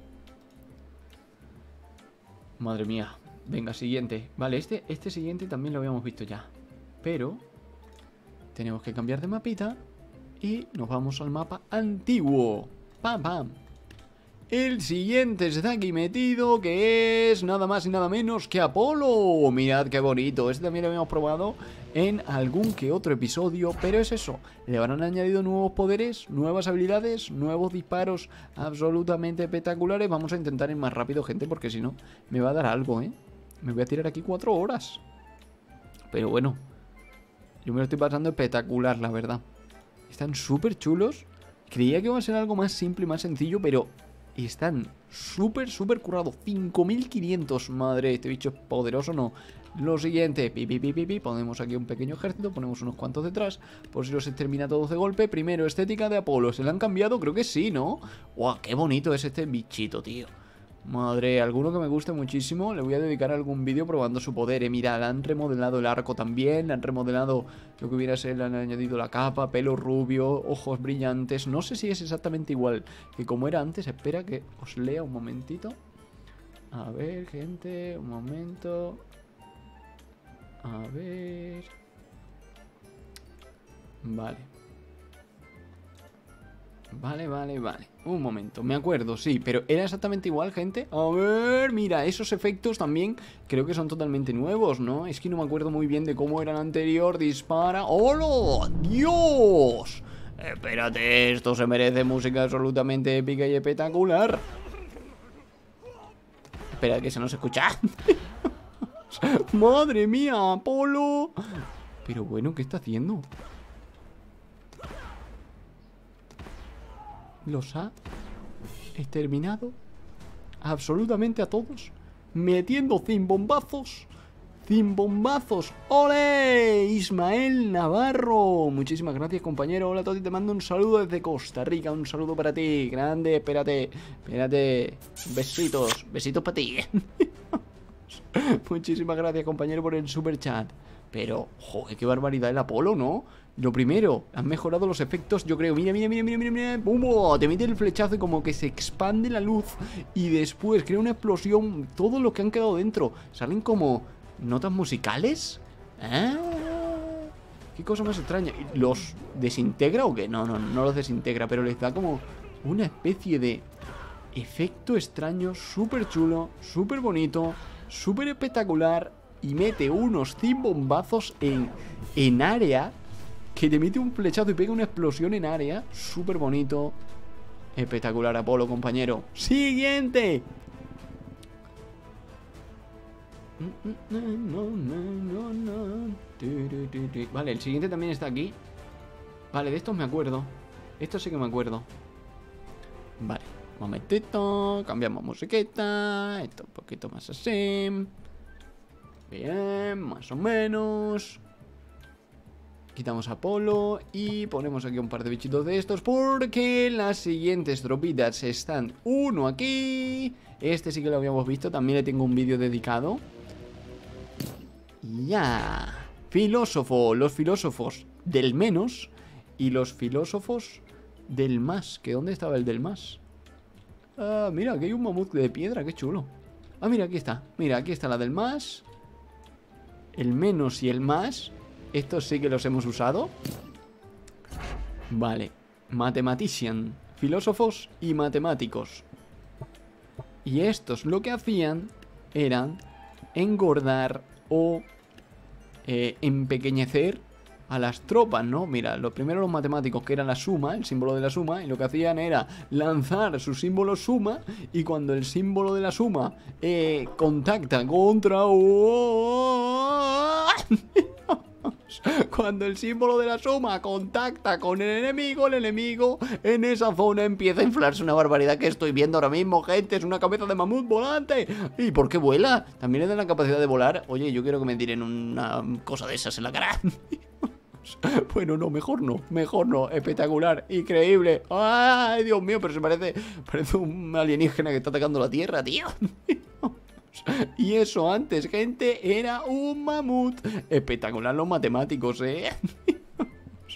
Speaker 1: Madre mía. Venga, siguiente. Vale, este, este siguiente también lo habíamos visto ya. Pero tenemos que cambiar de mapita y nos vamos al mapa antiguo. ¡Pam, pam! El siguiente está aquí metido, que es nada más y nada menos que Apolo. Mirad qué bonito. Este también lo habíamos probado en algún que otro episodio, pero es eso. Le habrán añadido nuevos poderes, nuevas habilidades, nuevos disparos absolutamente espectaculares. Vamos a intentar ir más rápido, gente, porque si no, me va a dar algo, ¿eh? Me voy a tirar aquí cuatro horas. Pero bueno, yo me lo estoy pasando espectacular, la verdad. Están súper chulos. Creía que iba a ser algo más simple y más sencillo, pero están súper, súper currados. 5500. Madre, este bicho es poderoso, ¿no? Lo siguiente, pi, pi, pi, ponemos aquí un pequeño ejército, ponemos unos cuantos detrás, por si los extermina todos de golpe. Primero, estética de Apolo, ¿se le han cambiado? Creo que sí, ¿no? ¡Guau, qué bonito es este bichito, tío! Madre, alguno que me guste muchísimo, le voy a dedicar algún vídeo probando su poder. Eh, mira, le han remodelado el arco también, le han remodelado lo que hubiera sido, le han añadido la capa, pelo rubio, ojos brillantes. No sé si es exactamente igual que como era antes. Espera que os lea un momentito. A ver, gente, un momento. A ver... Vale. Vale, vale, vale. Un momento, me acuerdo, sí, pero era exactamente igual, gente. A ver, mira, esos efectos también creo que son totalmente nuevos, ¿no? Es que no me acuerdo muy bien de cómo era el anterior. Dispara. ¡Hola! ¡Dios! Espérate, esto se merece música absolutamente épica y espectacular. Espera, que se nos escucha. ¡Madre mía, Apolo! Pero bueno, ¿qué está haciendo? los ha exterminado absolutamente a todos, metiendo zimbombazos, zimbombazos. ¡Ole! Ismael Navarro. Muchísimas gracias, compañero. Hola, Toti, te mando un saludo desde Costa Rica. Un saludo para ti. Grande, espérate, espérate. Besitos, besitos para ti. Muchísimas gracias, compañero, por el super chat. Pero, joder, qué barbaridad el Apolo, ¿no? Lo primero, han mejorado los efectos, yo creo. Mira, mira, mira, mira, mira, mira. ¡Bum! Te mete el flechazo y como que se expande la luz. Y después crea una explosión. Todo lo que han quedado dentro. Salen como notas musicales. ¿Eh? Qué cosa más extraña. ¿Los desintegra o qué? No, no, no los desintegra, pero les da como una especie de efecto extraño, súper chulo, súper bonito, súper espectacular. Y mete unos zimbombazos en, en área que te mete un flechazo y pega una explosión en área. Súper bonito. Espectacular, Apolo, compañero. ¡Siguiente! Vale, el siguiente también está aquí. Vale, de estos me acuerdo. Esto sí que me acuerdo. Vale, momentito. Cambiamos musiqueta. Esto un poquito más así. Bien, más o menos. Quitamos a Polo y ponemos aquí un par de bichitos de estos porque las siguientes dropitas están uno aquí. Este sí que lo habíamos visto, también le tengo un vídeo dedicado. Ya. Filósofo, los filósofos del menos y los filósofos del más. ¿Que dónde estaba el del más? Ah, mira, aquí hay un mamut de piedra, qué chulo. Ah, mira, aquí está. Mira, aquí está la del más. El menos y el más. Estos sí que los hemos usado. Vale. Mathematician. Filósofos y matemáticos. Y estos lo que hacían eran engordar o eh, empequeñecer a las tropas, ¿no? Mira, los primeros los matemáticos, que era la suma, el símbolo de la suma, y lo que hacían era lanzar su símbolo suma, y cuando el símbolo de la suma eh, contacta contra... Cuando el símbolo de la suma contacta con el enemigo, el enemigo en esa zona empieza a inflarse una barbaridad que estoy viendo ahora mismo, gente. Es una cabeza de mamut volante. ¿Y por qué vuela? También le da la capacidad de volar. Oye, yo quiero que me tiren una cosa de esas en la cara. Bueno, no, mejor no, mejor no. Espectacular, increíble. Ay, Dios mío, pero se parece, parece un alienígena que está atacando la Tierra, tío. Y eso antes, gente, era un mamut. Espectacular los matemáticos, ¿eh?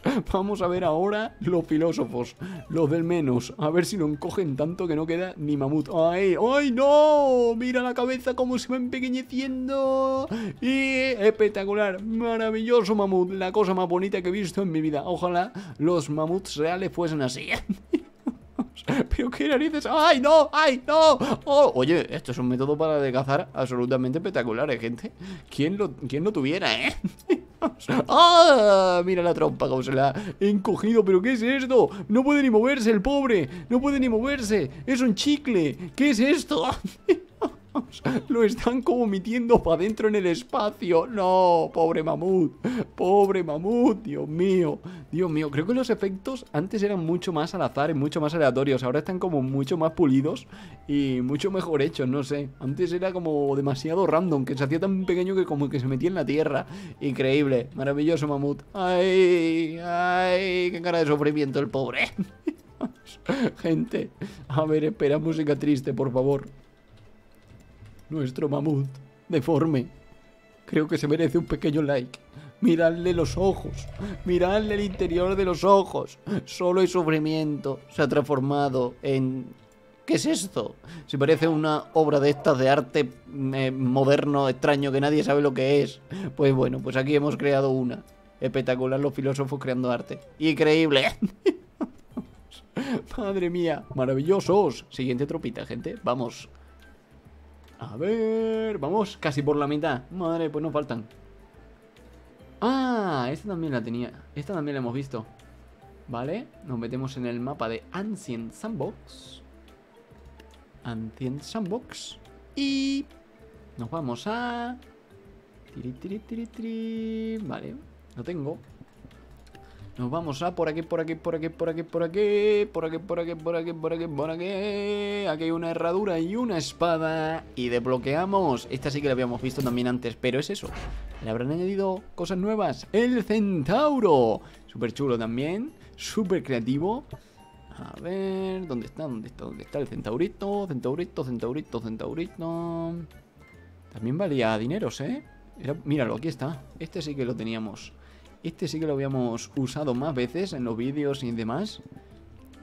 Speaker 1: Vamos a ver ahora los filósofos, los del menos. A ver si no encogen tanto que no queda ni mamut. ¡Ay! ¡Ay, no! Mira la cabeza cómo se va empequeñeciendo. Y espectacular, maravilloso mamut. La cosa más bonita que he visto en mi vida. Ojalá los mamuts reales fuesen así. ¿Pero qué narices? ¡Ay, no! ¡Ay, no! Oh, oye, esto es un método para adelgazar absolutamente espectacular, ¿eh, gente? ¿Quién lo, quién lo tuviera, eh? ¡Ah! Mira la trompa cómo se la encogido. ¿Pero qué es esto? No puede ni moverse el pobre. No puede ni moverse. Es un chicle. ¿Qué es esto? Lo están como metiendo para adentro en el espacio. No, pobre mamut. Pobre mamut, Dios mío. Dios mío, creo que los efectos antes eran mucho más al azar y mucho más aleatorios. Ahora están como mucho más pulidos y mucho mejor hechos, no sé. Antes era como demasiado random, que se hacía tan pequeño que como que se metía en la tierra. Increíble, maravilloso mamut. Ay, ay, qué cara de sufrimiento el pobre. Gente, a ver, espera música triste, por favor nuestro mamut deforme. Creo que se merece un pequeño like. Miradle los ojos, miradle el interior de los ojos. Solo hay sufrimiento. Se ha transformado en... ¿Qué es esto? Si parece una obra de estas de arte eh, moderno, extraño, que nadie sabe lo que es. Pues bueno, pues aquí hemos creado una. Espectacular los filósofos creando arte. Increíble. Madre mía, maravillosos. Siguiente tropita, gente. Vamos. A ver, vamos casi por la mitad. Madre, pues nos faltan. Ah, esta también la tenía. Esta también la hemos visto. Vale, nos metemos en el mapa de Ancient Sandbox. Ancient Sandbox. Y nos vamos a... Vale, lo tengo. Nos vamos a por aquí, por aquí, por aquí, por aquí, por aquí, por aquí, por aquí, por aquí, por aquí, por aquí. Aquí hay una herradura y una espada. Y desbloqueamos. Esta sí que la habíamos visto también antes, pero es eso. Le habrán añadido cosas nuevas. El centauro. Súper chulo también. Súper creativo. A ver, ¿dónde está? ¿Dónde está? ¿Dónde está el centaurito? Centaurito, centaurito, centaurito. También valía dineros, ¿eh? míralo, aquí está. Este sí que lo teníamos. Este sí que lo habíamos usado más veces en los vídeos y demás.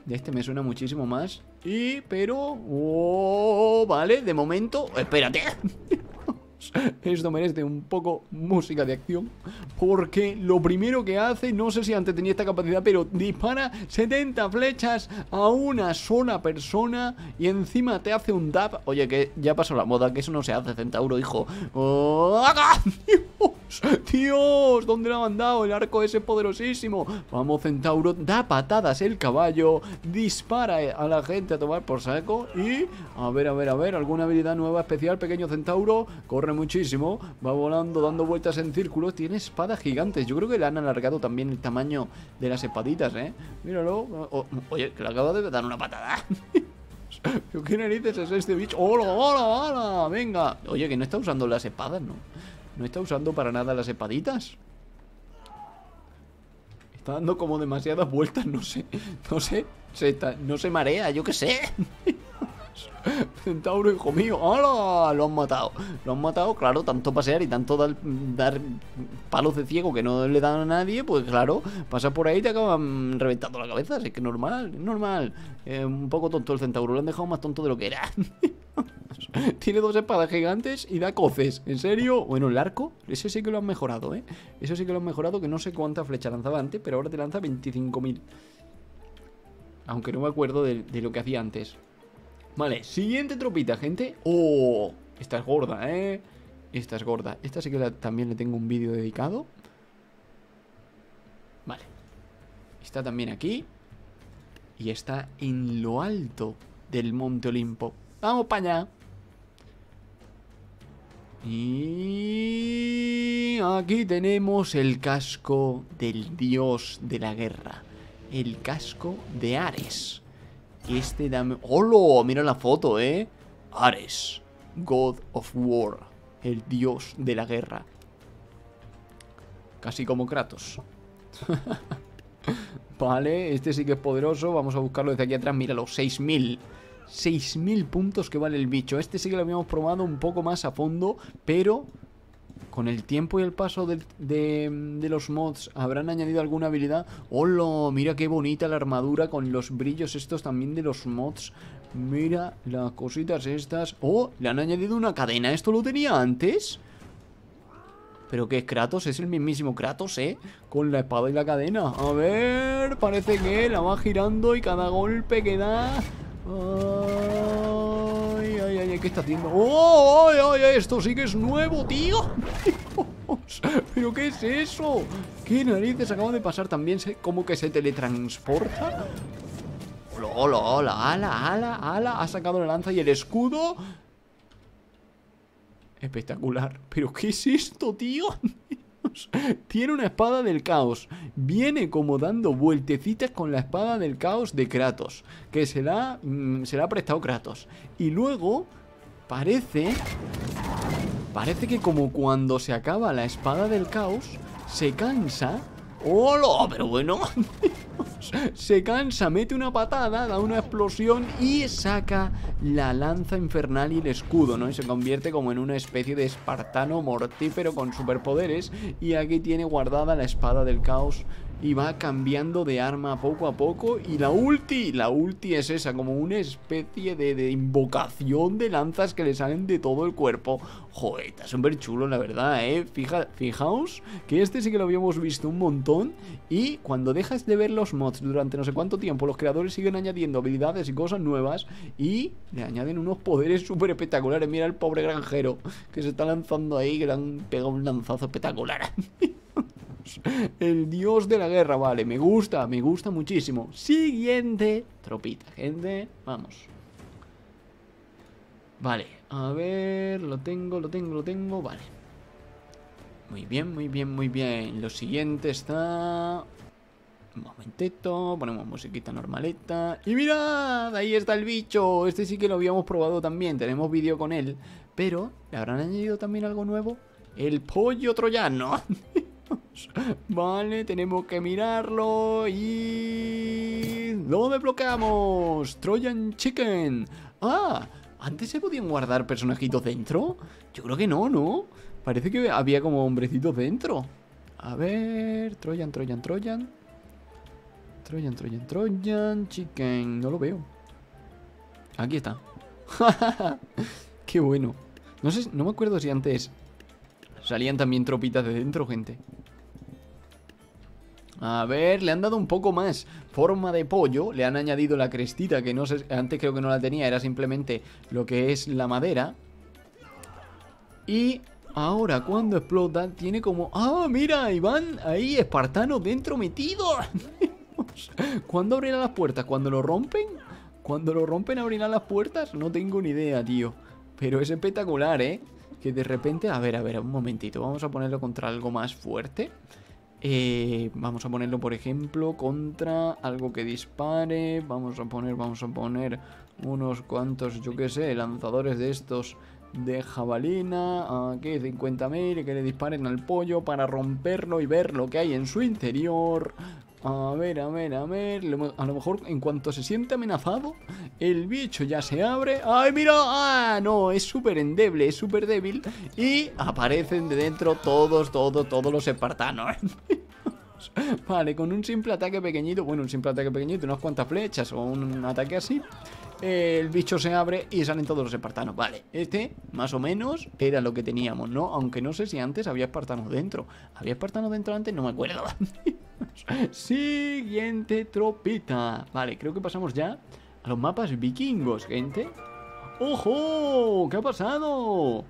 Speaker 1: De este me suena muchísimo más. Y, pero... Oh, vale, de momento... Espérate. Esto merece un poco música de acción Porque lo primero que hace No sé si antes tenía esta capacidad Pero dispara 70 flechas a una sola persona Y encima te hace un dab Oye, que ya pasó la moda Que eso no se hace, Centauro, hijo oh, Dios, ¿Dónde lo ha mandado el arco ese poderosísimo? Vamos, Centauro Da patadas el caballo Dispara a la gente a tomar por saco Y, a ver, a ver, a ver Alguna habilidad nueva especial, pequeño Centauro Corre muchísimo, va volando, dando vueltas en círculos, tiene espadas gigantes. Yo creo que le han alargado también el tamaño de las espaditas, ¿eh? Míralo. oye, que le acaba de dar una patada. ¿Qué narices es este bicho? ¡Hola, hola, hola! Venga. Oye, que no está usando las espadas, ¿no? No está usando para nada las espaditas. Está dando como demasiadas vueltas, no sé. No sé. No se marea, yo qué sé. Centauro, hijo mío. ¡Hala! Lo han matado. Lo han matado, claro, tanto pasear y tanto dar, palos de ciego que no le dan a nadie, pues claro, pasa por ahí y te acaban reventando la cabeza. Así que normal, normal. Un poco tonto el centauro, lo han dejado más tonto de lo que era. Tiene dos espadas gigantes y da coces. ¿En serio? Bueno, el arco, ese sí que lo han mejorado, ¿eh? Eso sí que lo han mejorado, que no sé cuánta flecha lanzaba antes, pero ahora te lanza 25.000. Aunque no me acuerdo de lo que hacía antes. Vale, siguiente tropita, gente ¡Oh! Esta es gorda, ¿eh? Esta es gorda Esta sí que también le tengo un vídeo dedicado Vale Está también aquí Y está en lo alto del Monte Olimpo ¡Vamos para allá! Y aquí tenemos el casco del dios de la guerra El casco de Ares este dame... ¡Holo! Mira la foto, ¿eh? Ares, God of War, el dios de la guerra. Casi como Kratos. vale, este sí que es poderoso. Vamos a buscarlo desde aquí atrás. Míralo, 6000. 6000 puntos que vale el bicho. Este sí que lo habíamos probado un poco más a fondo, pero con el tiempo y el paso de, los mods habrán añadido alguna habilidad. ¡Hola! Mira qué bonita la armadura con los brillos estos también de los mods. Mira las cositas estas. ¡Oh! Le han añadido una cadena. ¿Esto lo tenía antes? ¿Pero qué es Kratos? Es el mismísimo Kratos, ¿eh? Con la espada y la cadena. A ver, parece que la va girando y cada golpe que da... Ay, ay, ay, ¿qué está haciendo? ¡Oh, ay, ay, esto sí que es nuevo, tío! ¿Pero qué es eso? ¿Qué narices acaba de pasar? También cómo que se teletransporta. Hola, hola, ala, ala, ala. Ha sacado la lanza y el escudo. Espectacular. ¿Pero qué es esto, tío? Tiene una espada del caos. Viene como dando vueltecitas con la espada del caos de Kratos. Que se la, mm, se la ha prestado Kratos. Y luego parece... Parece que como cuando se acaba la espada del caos, se cansa... ¡Hola! Pero bueno... Se cansa, mete una patada, da una explosión y saca la lanza infernal y el escudo, ¿no? Y se convierte como en una especie de espartano mortífero con superpoderes. Y aquí tiene guardada la espada del caos y va cambiando de arma poco a poco. Y la ulti, la ulti es esa, como una especie de, invocación de lanzas que le salen de todo el cuerpo. Joder, está súper chulo, la verdad, ¿eh? Fija, fijaos que este sí que lo habíamos visto un montón. Y cuando dejas de ver los mods durante no sé cuánto tiempo, los creadores siguen añadiendo habilidades y cosas nuevas. Y le añaden unos poderes súper espectaculares. Mira el pobre granjero que se está lanzando ahí, que le han pegado un lanzazo espectacular. El dios de la guerra, vale, me gusta, me gusta muchísimo. Siguiente tropita, gente, vamos. Vale, a ver, lo tengo, lo tengo, lo tengo, vale. Muy bien, muy bien, muy bien. Lo siguiente está... Un momentito, ponemos musiquita normaleta. Y mirad, ahí está el bicho Este sí que lo habíamos probado también, tenemos vídeo con él Pero, ¿le habrán añadido también algo nuevo? El pollo troyano Vale, tenemos que mirarlo y... ¿Lo desbloqueamos? Trojan Chicken. Ah, ¿antes se podían guardar personajitos dentro? Yo creo que no, ¿no? Parece que había como hombrecitos dentro. A ver... Trojan, Trojan, Trojan. Trojan, Trojan, Trojan Chicken. No lo veo. Aquí está. Qué bueno. No sé, no me acuerdo si antes Salían también tropitas de dentro, gente a ver, le han dado un poco más forma de pollo. Le han añadido la crestita, que no sé, antes creo que no la tenía. Era simplemente lo que es la madera. Y ahora cuando explota tiene como... ¡Ah, mira! Iván ahí, espartano dentro metido. ¿Cuándo abrirán las puertas? ¿Cuando lo rompen? ¿Cuando lo rompen abrirán las puertas? No tengo ni idea, tío. Pero es espectacular, ¿eh? Que de repente... A ver, a ver, un momentito. Vamos a ponerlo contra algo más fuerte. Eh, vamos a ponerlo, por ejemplo, contra algo que dispare. Vamos a poner, vamos a poner unos cuantos, yo qué sé, lanzadores de estos de jabalina. Aquí 50.000 y que le disparen al pollo para romperlo y ver lo que hay en su interior. A ver, a ver, a ver. A lo mejor en cuanto se siente amenazado, el bicho ya se abre. ¡Ay, mira! ¡Ah! No, es súper endeble, es súper débil. Y aparecen de dentro todos, todos, todos los espartanos. vale, con un simple ataque pequeñito. Bueno, un simple ataque pequeñito, unas cuantas flechas o un ataque así. El bicho se abre y salen todos los espartanos. Vale, este, más o menos, era lo que teníamos, ¿no? Aunque no sé si antes había espartanos dentro. ¿Había espartanos dentro antes? No me acuerdo. Siguiente tropita. Vale, creo que pasamos ya a los mapas vikingos, gente. ¡Ojo! ¿Qué ha pasado?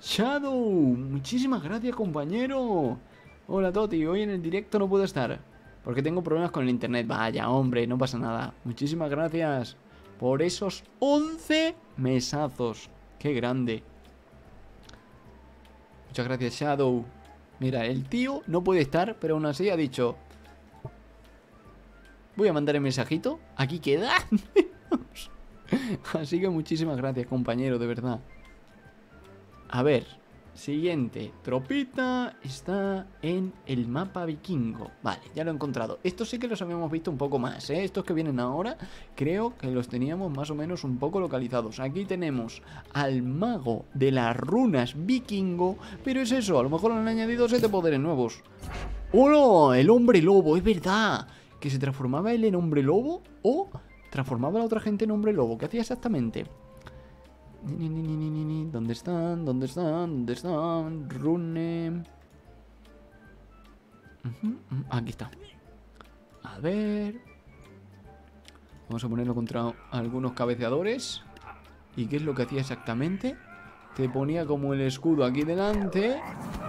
Speaker 1: Shadow, muchísimas gracias, compañero. Hola, Toti. Hoy en el directo no puedo estar porque tengo problemas con el internet. Vaya, hombre, no pasa nada. Muchísimas gracias por esos 11 mesazos. ¡Qué grande! Muchas gracias, Shadow. Mira, el tío no puede estar, pero aún así ha dicho... Voy a mandar el mensajito. Aquí queda. así que muchísimas gracias, compañero, de verdad. A ver, Siguiente, tropita está en el mapa vikingo. Vale, ya lo he encontrado. Estos sí que los habíamos visto un poco más, ¿eh? Estos que vienen ahora, creo que los teníamos más o menos un poco localizados. Aquí tenemos al mago de las runas vikingo, pero es eso, a lo mejor han añadido siete poderes nuevos. ¡Oh, El hombre lobo, es verdad. Que se transformaba él en hombre lobo o transformaba a la otra gente en hombre lobo. ¿Qué hacía exactamente? ¿Dónde están? ¿Dónde están? ¿Dónde están? Rune. Aquí está. A ver. Vamos a ponerlo contra algunos cabeceadores. ¿Y qué es lo que hacía exactamente? Te ponía como el escudo aquí delante.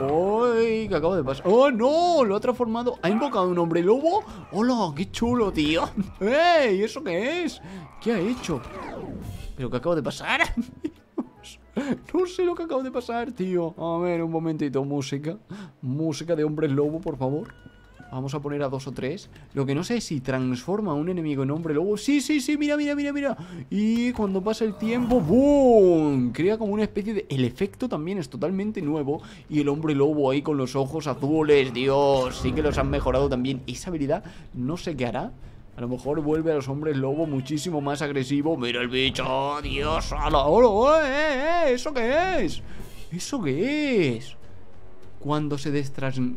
Speaker 1: ¡Uy! ¿Qué acabo de pasar? ¡Oh, no! Lo ha transformado. ¿Ha invocado un hombre lobo? ¡Hola! ¡Qué chulo, tío! ¡Ey! ¿Eso qué es? ¿Qué ha hecho? ¿Pero qué acabo de pasar? no sé lo que acabo de pasar, tío. A ver, un momentito, música. Música de hombres lobo, por favor. Vamos a poner a dos o tres. Lo que no sé es si transforma a un enemigo en hombre lobo. Sí, sí, sí, mira, mira, mira, mira. Y cuando pasa el tiempo, ¡boom! Crea como una especie de... El efecto también es totalmente nuevo. Y el hombre lobo ahí con los ojos azules, Dios, sí que los han mejorado también. Esa habilidad no sé qué hará. A lo mejor vuelve a los hombres lobo muchísimo más agresivo. Mira el bicho, Dios, ¡Hala! ¡Hola! ¡Eh, eh, eh! ¿Eso qué es? ¿Eso qué es? Cuando se,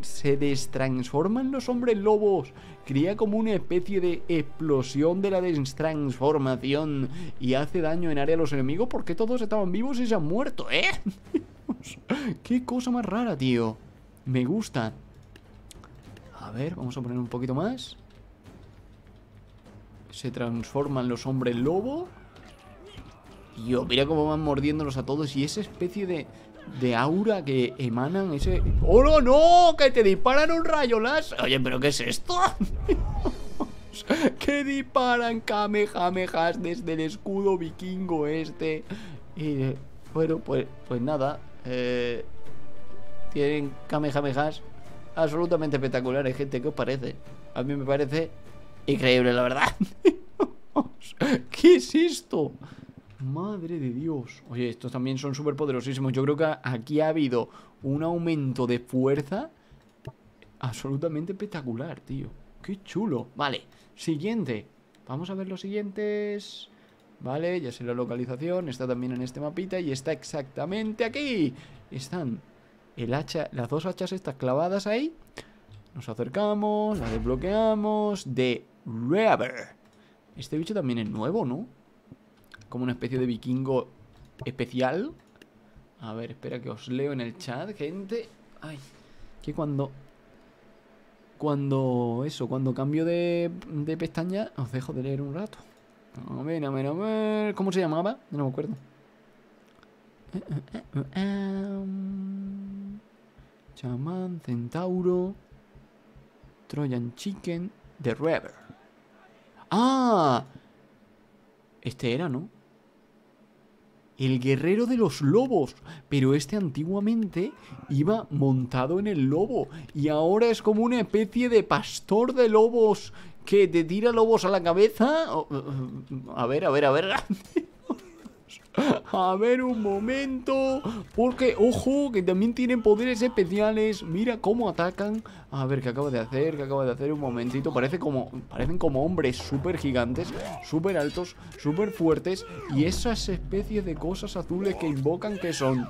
Speaker 1: se destransforman los hombres lobos, crea como una especie de explosión de la destransformación y hace daño en área a los enemigos porque todos estaban vivos y se han muerto, ¿eh? ¡Qué cosa más rara, tío! Me gusta. A ver, vamos a poner un poquito más. Se transforman los hombres lobo. Yo, mira cómo van mordiéndolos a todos. Y esa especie de, de aura que emanan ese... ¡Oh, no, no! ¡Que te disparan un rayo láser! Oye, ¿pero qué es esto? que disparan kamehamehas desde el escudo vikingo este. Y bueno, pues, pues nada. Eh, tienen kamehamehas absolutamente espectaculares, gente. ¿Qué os parece? A mí me parece Increíble, la verdad. ¿Qué es esto? Madre de Dios. Oye, estos también son súper poderosísimos. Yo creo que aquí ha habido un aumento de fuerza absolutamente espectacular, tío. Qué chulo. Vale, siguiente. Vamos a ver los siguientes. Vale, ya sé la localización. Está también en este mapita y está exactamente aquí. Están el hacha, las dos hachas estas clavadas ahí. Nos acercamos, la desbloqueamos. De Reaver. Este bicho también es nuevo, ¿no? Como una especie de vikingo especial. A ver, espera que os leo en el chat, gente. Ay, que cuando... Cuando... Eso, cuando cambio de, pestaña, os dejo de leer un rato. A ver... ¿Cómo se llamaba? No me acuerdo. Chamán, Centauro... Trojan Chicken, The Reaver. ¡Ah! Este era, ¿no? El guerrero de los lobos. Pero este antiguamente iba montado en el lobo. Y ahora es como una especie de pastor de lobos que te tira lobos a la cabeza. A ver, a ver, a ver. A ver un momento Porque, ojo, que también tienen poderes especiales Mira cómo atacan A ver, ¿qué acaba de hacer? ¿Qué acaba de hacer? Un momentito Parece como, Parecen como hombres súper gigantes Súper altos, súper fuertes Y esas especies de cosas azules que invocan que son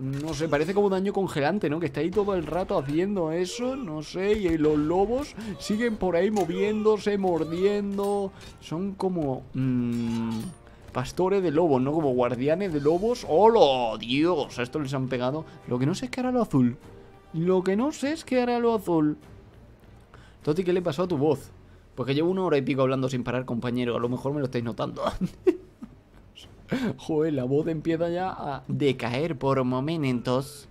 Speaker 1: no sé, parece como daño congelante, ¿no? Que está ahí todo el rato haciendo eso, no sé, y los lobos siguen por ahí moviéndose, mordiendo, son como... Mmm, pastores de lobos, ¿no? Como guardianes de lobos. ¡Hola! Dios, a esto les han pegado. Lo que no sé es qué hará lo azul. Lo que no sé es qué hará lo azul. Toti, ¿qué le pasó a tu voz? Porque llevo una hora y pico hablando sin parar, compañero. A lo mejor me lo estáis notando. Joder, la voz empieza ya a decaer por momentos.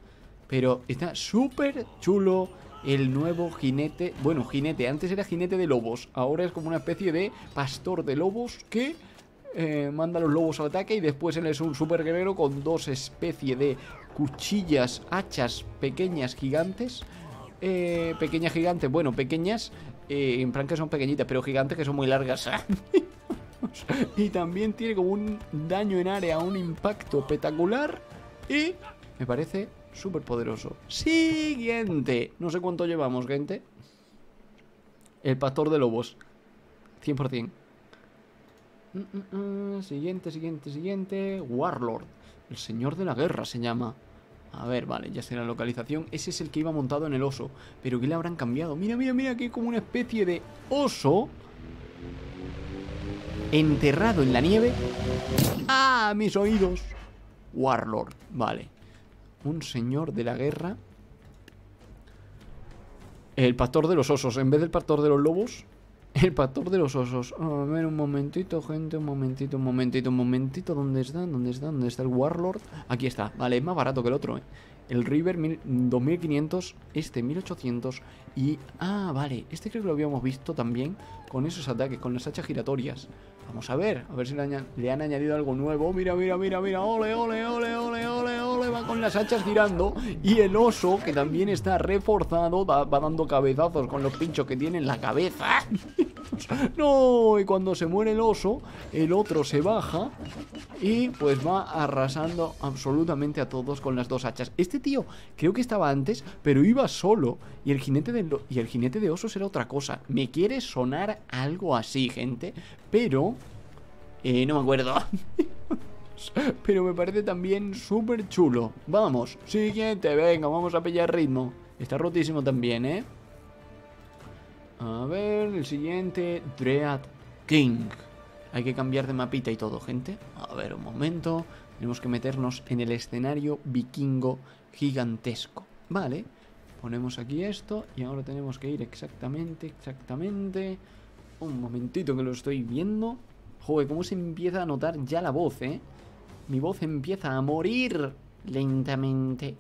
Speaker 1: Pero está súper chulo el nuevo jinete. Bueno, jinete. Antes era jinete de lobos. Ahora es como una especie de pastor de lobos que eh, manda a los lobos al ataque y después él es un super guerrero con dos especies de cuchillas, hachas pequeñas gigantes. Eh, pequeñas gigantes, bueno, pequeñas, eh, en plan que son pequeñitas, pero gigantes que son muy largas. y también tiene como un daño en área, un impacto espectacular. Y me parece súper poderoso. Siguiente. No sé cuánto llevamos, gente. El pastor de lobos. 100%. Mm, mm, mm. Siguiente, siguiente, siguiente. Warlord. El señor de la guerra se llama. A ver, vale, ya sé la localización. Ese es el que iba montado en el oso. Pero ¿qué le habrán cambiado? Mira, mira, mira, que hay como una especie de oso. Enterrado en la nieve. ¡Ah, mis oídos! Warlord, vale. Un señor de la guerra. El pastor de los osos. En vez del pastor de los lobos, el pastor de los osos. A ver, un momentito, gente, un momentito, un momentito, un momentito. ¿Dónde está? ¿Dónde está? ¿Dónde está el Warlord? Aquí está. Vale, es más barato que el otro, ¿eh? El River 2500, este 1800 y... Ah, vale, este creo que lo habíamos visto también con esos ataques, con las hachas giratorias. Vamos a ver, a ver si le, han añadido algo nuevo. Mira, mira, mira, mira, ole, ole, ole, ole, ole, ole, va con las hachas girando. Y el oso, que también está reforzado, va dando cabezazos con los pinchos que tiene en la cabeza. no, y cuando se muere el oso, el otro se baja y pues va arrasando absolutamente a todos con las dos hachas. Este tío creo que estaba antes, pero iba solo. Y el jinete de, y el jinete de osos era otra cosa. Me quiere sonar algo así, gente. Pero... Eh, no me acuerdo. pero me parece también súper chulo. Vamos, siguiente, venga, vamos a pillar ritmo. Está rotísimo también, ¿eh? A ver, el siguiente, Dread King. Hay que cambiar de mapita y todo, gente. A ver, un momento. Tenemos que meternos en el escenario vikingo gigantesco. Vale, ponemos aquí esto y ahora tenemos que ir exactamente, exactamente. Un momentito que lo estoy viendo. Joder, cómo se empieza a notar ya la voz, ¿eh? Mi voz empieza a morir lentamente.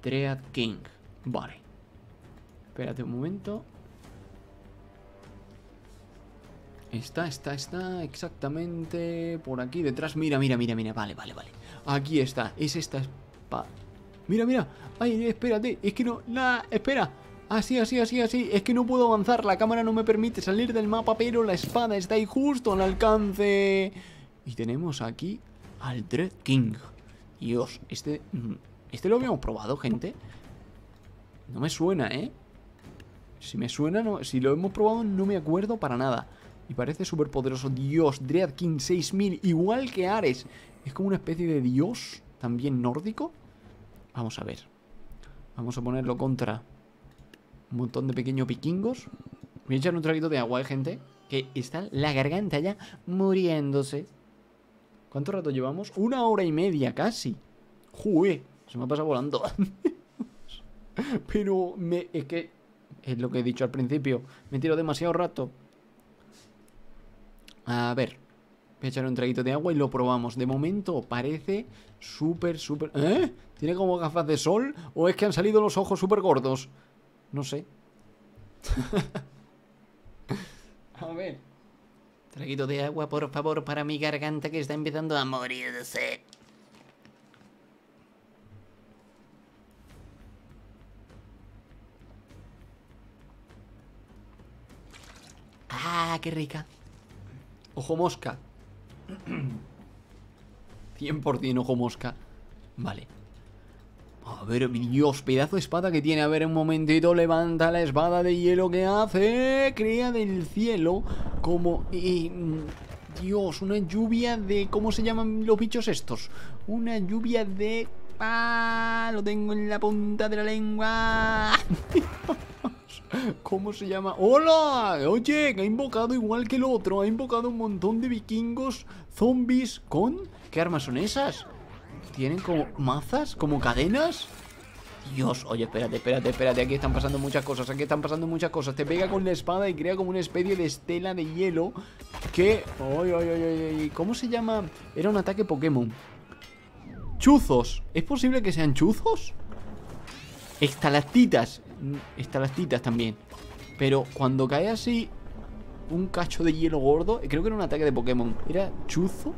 Speaker 1: Dread King. Vale. Espérate un momento. Está, está, está exactamente por aquí detrás. Mira, mira, mira, mira. Vale, vale, vale. Aquí está. Es esta espada. Mira, mira. Ay, espérate. Es que no... Nada, espera. Así, así, así, así. Es que no puedo avanzar. La cámara no me permite salir del mapa, pero la espada está ahí justo al alcance. Y tenemos aquí al Dread King. Dios, este... Mm, este lo habíamos probado, gente. No me suena, ¿eh? Si me suena, no, si lo hemos probado no me acuerdo para nada. Y parece súper poderoso. Dios, Dread King 6000, igual que Ares. Es como una especie de dios, también nórdico. Vamos a ver. Vamos a ponerlo contra un montón de pequeños vikingos. Voy a echar un traguito de agua, ¿eh, gente? Que está la garganta ya muriéndose. ¿Cuánto rato llevamos? Una hora y media casi. ¡Jue! Se me ha pasado volando. Pero me, es que, es lo que he dicho al principio, me tiro demasiado rato. A ver. Voy a echar un traguito de agua y lo probamos. De momento parece súper, súper... ¿Eh? ¿Tiene como gafas de sol? ¿O es que han salido los ojos súper gordos? No sé. a ver. Traguito de agua, por favor, para mi garganta que está empezando a morirse. Ah, qué rica. Ojo mosca. 100% ojo mosca. Vale. A ver, Dios, pedazo de espada que tiene. A ver, un momentito, levanta la espada de hielo que hace. Crea del cielo como... Dios, una lluvia de... ¿Cómo se llaman los bichos estos? Una lluvia de... ¡Ah! Lo tengo en la punta de la lengua. ¿Cómo se llama? ¡Hola! Oye, ha invocado igual que el otro. Ha invocado un montón de vikingos, zombies, con... ¿Qué armas son esas? ¿Tienen como mazas? ¿Como cadenas? Dios, oye, espérate, espérate, espérate Aquí están pasando muchas cosas, aquí están pasando muchas cosas Te pega con la espada y crea como una especie de estela de hielo Que... Ay, ay, ay, ¿Cómo se llama? Era un ataque Pokémon Chuzos ¿Es posible que sean chuzos? Estalactitas Estalactitas también Pero cuando cae así Un cacho de hielo gordo Creo que era un ataque de Pokémon ¿Era chuzo?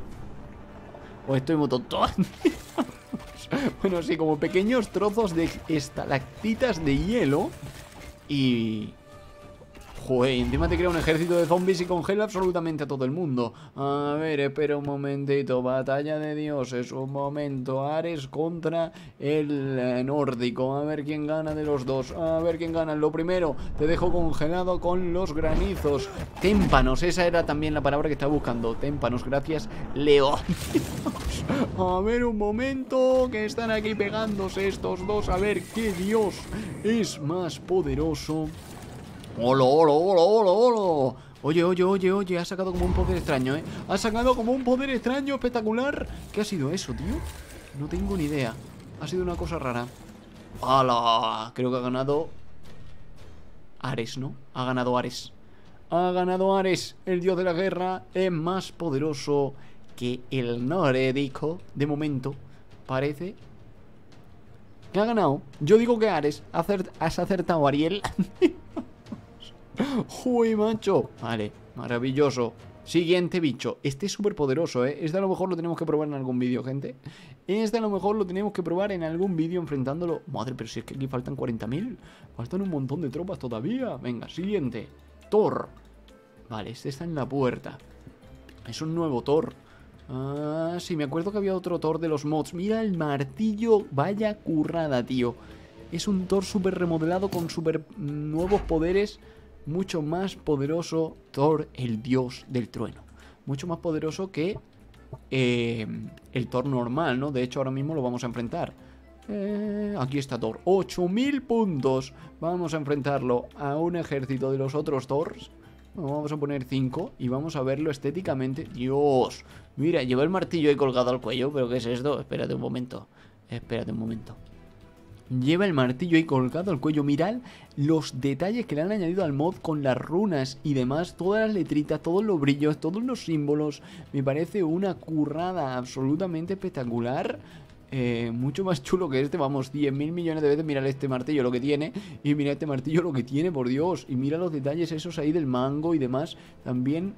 Speaker 1: ¿O estoy muy tonto? bueno, sí, como pequeños trozos de estalactitas de hielo. Y... Joder, encima te crea un ejército de zombies y congela absolutamente a todo el mundo. A ver, espera un momentito. Batalla de dioses, un momento. Ares contra el eh, nórdico. A ver quién gana de los dos. A ver quién gana. Lo primero, te dejo congelado con los granizos. Témpanos, esa era también la palabra que estaba buscando. Témpanos, gracias, Leo. a ver un momento, que están aquí pegándose estos dos. A ver qué dios es más poderoso. ¡Hola, hola, hola, hola, hola! Oye, oye, oye, oye, ha sacado como un poder extraño, ¿eh? Ha sacado como un poder extraño, espectacular. ¿Qué ha sido eso, tío? No tengo ni idea. Ha sido una cosa rara. ¡Hala! Creo que ha ganado... Ares, ¿no? Ha ganado Ares. Ha ganado Ares, el dios de la guerra. Es más poderoso que el nórdico. De momento, parece... Que ha ganado. Yo digo que Ares. Has acertado, Ariel. ¡Uy, macho! Vale, maravilloso. Siguiente bicho. Este es súper poderoso, ¿eh? Este a lo mejor lo tenemos que probar en algún vídeo, gente. Este a lo mejor lo tenemos que probar en algún vídeo enfrentándolo. Madre, pero si es que aquí faltan 40.000. Faltan un montón de tropas todavía. Venga, siguiente. Thor. Vale, este está en la puerta. Es un nuevo Thor. Ah, sí, me acuerdo que había otro Thor de los mods. Mira el martillo, vaya currada, tío. Es un Thor súper remodelado con súper nuevos poderes. Mucho más poderoso Thor, el dios del trueno. Mucho más poderoso que eh, el Thor normal, ¿no? De hecho, ahora mismo lo vamos a enfrentar. Eh, aquí está Thor. 8000 puntos. Vamos a enfrentarlo a un ejército de los otros Thors. Vamos a poner 5 y vamos a verlo estéticamente. Dios, mira, lleva el martillo ahí colgado al cuello, pero ¿qué es esto? Espérate un momento, espérate un momento. Lleva el martillo ahí colgado al cuello. Mirad los detalles que le han añadido al mod con las runas y demás. Todas las letritas, todos los brillos, todos los símbolos. Me parece una currada absolutamente espectacular. Eh, mucho más chulo que este, vamos, 10.000 millones de veces. Mira este martillo lo que tiene. Y mira este martillo lo que tiene, por Dios. Y mira los detalles esos ahí del mango y demás. También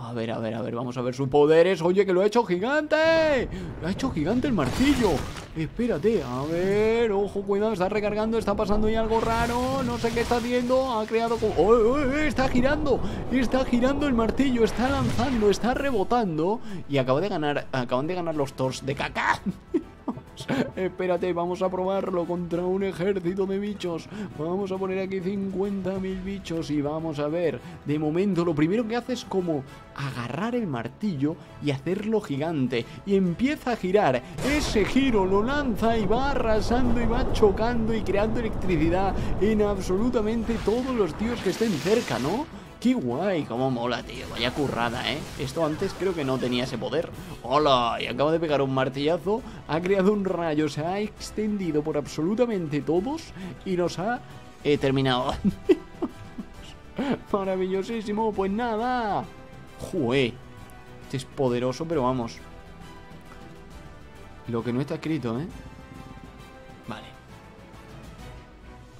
Speaker 1: a ver, a ver, a ver, vamos a ver sus poderes. Oye, que lo ha hecho gigante. Lo ha hecho gigante el martillo. Espérate, a ver, ojo, cuidado Está recargando, está pasando ahí algo raro. No sé qué está haciendo, ha creado como... ¡Oh, está girando, está girando el martillo Está lanzando, está rebotando. Y acaba de ganar, acaban de ganar los Tors de caca Espérate, vamos a probarlo contra un ejército de bichos. Vamos a poner aquí 50.000 bichos y vamos a ver. De momento, lo primero que hace es como agarrar el martillo y hacerlo gigante. Y empieza a girar. Ese giro lo lanza y va arrasando y va chocando y creando electricidad en absolutamente todos los tíos que estén cerca, ¿no? ¡Qué guay! ¡Cómo mola, tío! Vaya currada, ¿eh? Esto antes creo que no tenía ese poder. ¡Hola! Y acaba de pegar un martillazo, ha creado un rayo, se ha extendido por absolutamente todos y nos ha eh, terminado. Maravillosísimo, pues nada. ¡Jue! Este es poderoso, pero vamos. Lo que no está escrito, ¿eh? Vale.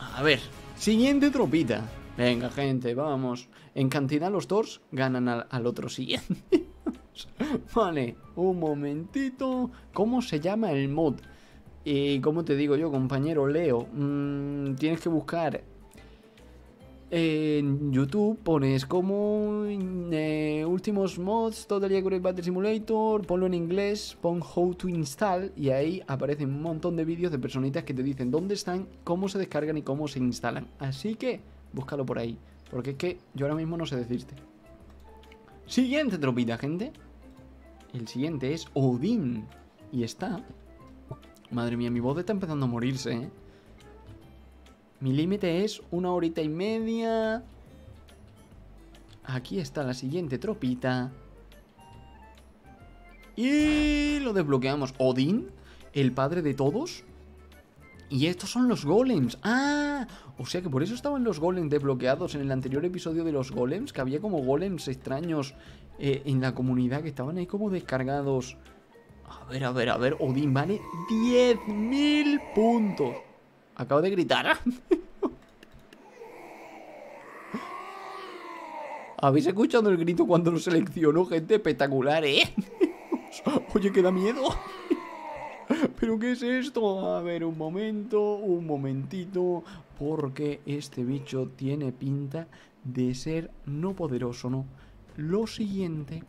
Speaker 1: A ver, siguiente tropita. Venga, gente, vamos. En cantidad los dos ganan al, otro siguiente. vale, un momentito. ¿Cómo se llama el mod? Y como te digo yo, compañero Leo, mm, tienes que buscar en YouTube pones como eh, últimos mods Total Accurate Battle Simulator, ponlo en inglés, pon How to Install y ahí aparecen un montón de vídeos de personitas que te dicen dónde están, cómo se descargan y cómo se instalan. Así que búscalo por ahí. Porque es que yo ahora mismo no sé decirte. Siguiente tropita, gente. El siguiente es Odín. Y está... Madre mía, mi voz está empezando a morirse, ¿eh? Mi límite es una horita y media. Aquí está la siguiente tropita. Y lo desbloqueamos. Odín, el padre de todos. Y estos son los golems. ¡Ah! O sea que por eso estaban los golems desbloqueados en el anterior episodio de los golems. Que había como golems extraños eh, en la comunidad que estaban ahí como descargados. A ver, a ver, a ver. Odín vale 10.000 puntos. Acabo de gritar. ¿Habéis escuchado el grito cuando lo seleccionó? Gente espectacular, ¿eh? Oye, que da miedo. ¿Pero qué es esto? A ver, un momento, un momentito, porque este bicho tiene pinta de ser no poderoso, ¿no? Lo siguiente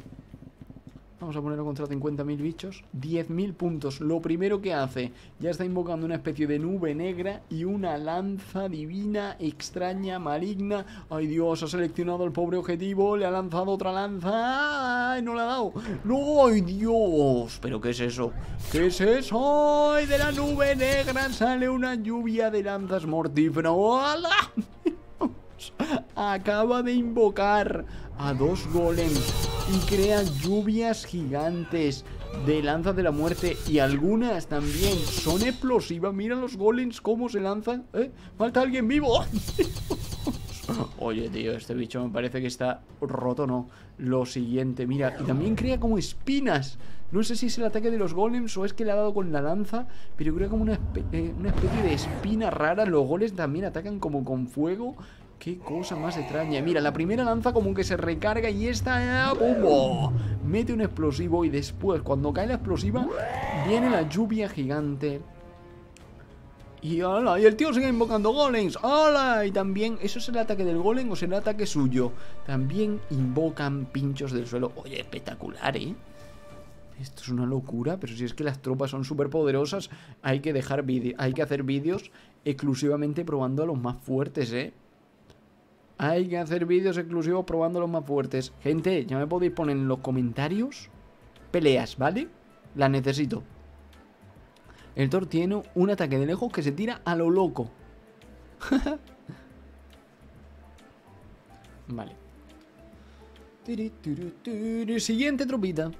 Speaker 1: Vamos a ponerlo contra 50.000 bichos. 10.000 puntos. Lo primero que hace, ya está invocando una especie de nube negra y una lanza divina, extraña, maligna. ¡Ay Dios! Ha seleccionado el pobre objetivo, le ha lanzado otra lanza. ¡Ay! No le ha dado. ¡No! ¡Ay Dios! ¿Pero qué es eso? ¿Qué es eso? ¡Ay! De la nube negra sale una lluvia de lanzas mortíferas. ¡Hola! Acaba de invocar a dos golems y crea lluvias gigantes de lanzas de la muerte y algunas también son explosivas. Mira los golems cómo se lanzan. ¿Eh? Falta alguien vivo. Oye, tío, este bicho me parece que está roto, ¿no? Lo siguiente, mira, y también crea como espinas. No sé si es el ataque de los golems o es que le ha dado con la lanza, pero crea como una, eh, una especie de espina rara. Los golems también atacan como con fuego. Qué cosa más extraña. Mira, la primera lanza como que se recarga y esta... ¡pum! Mete un explosivo y después, cuando cae la explosiva, viene la lluvia gigante. Y hola, y el tío sigue invocando golems. ¡Hola! Y también, ¿eso es el ataque del golem o es el ataque suyo? También invocan pinchos del suelo. Oye, espectacular, ¿eh? Esto es una locura, pero si es que las tropas son súper poderosas, hay que dejar hay que hacer vídeos exclusivamente probando a los más fuertes, ¿eh? Hay que hacer vídeos exclusivos probando los más fuertes. Gente, ya me podéis poner en los comentarios peleas, ¿vale? Las necesito. El Thor tiene un ataque de lejos que se tira a lo loco. vale. Siguiente tropita.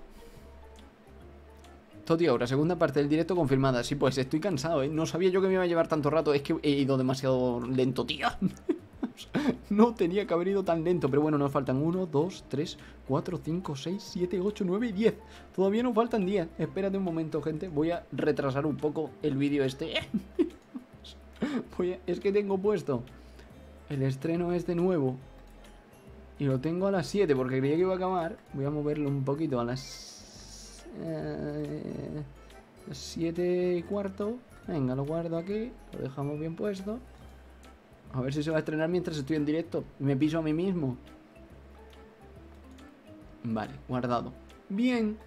Speaker 1: Toti ahora, segunda parte del directo confirmada. Sí, pues estoy cansado, ¿eh? No sabía yo que me iba a llevar tanto rato. Es que he ido demasiado lento, tío. no tenía que haber ido tan lento. Pero bueno, nos faltan 1, 2, 3, 4, 5, 6, 7, 8, 9 y 10. Todavía nos faltan 10. Espérate un momento, gente. Voy a retrasar un poco el vídeo este. Es que tengo puesto el estreno este nuevo. Y lo tengo a las 7 porque creía que iba a acabar. Voy a moverlo un poquito a las 7 eh, y cuarto. Venga, lo guardo aquí. Lo dejamos bien puesto. A ver si se va a estrenar mientras estoy en directo. Me piso a mí mismo. Vale, guardado. Bien.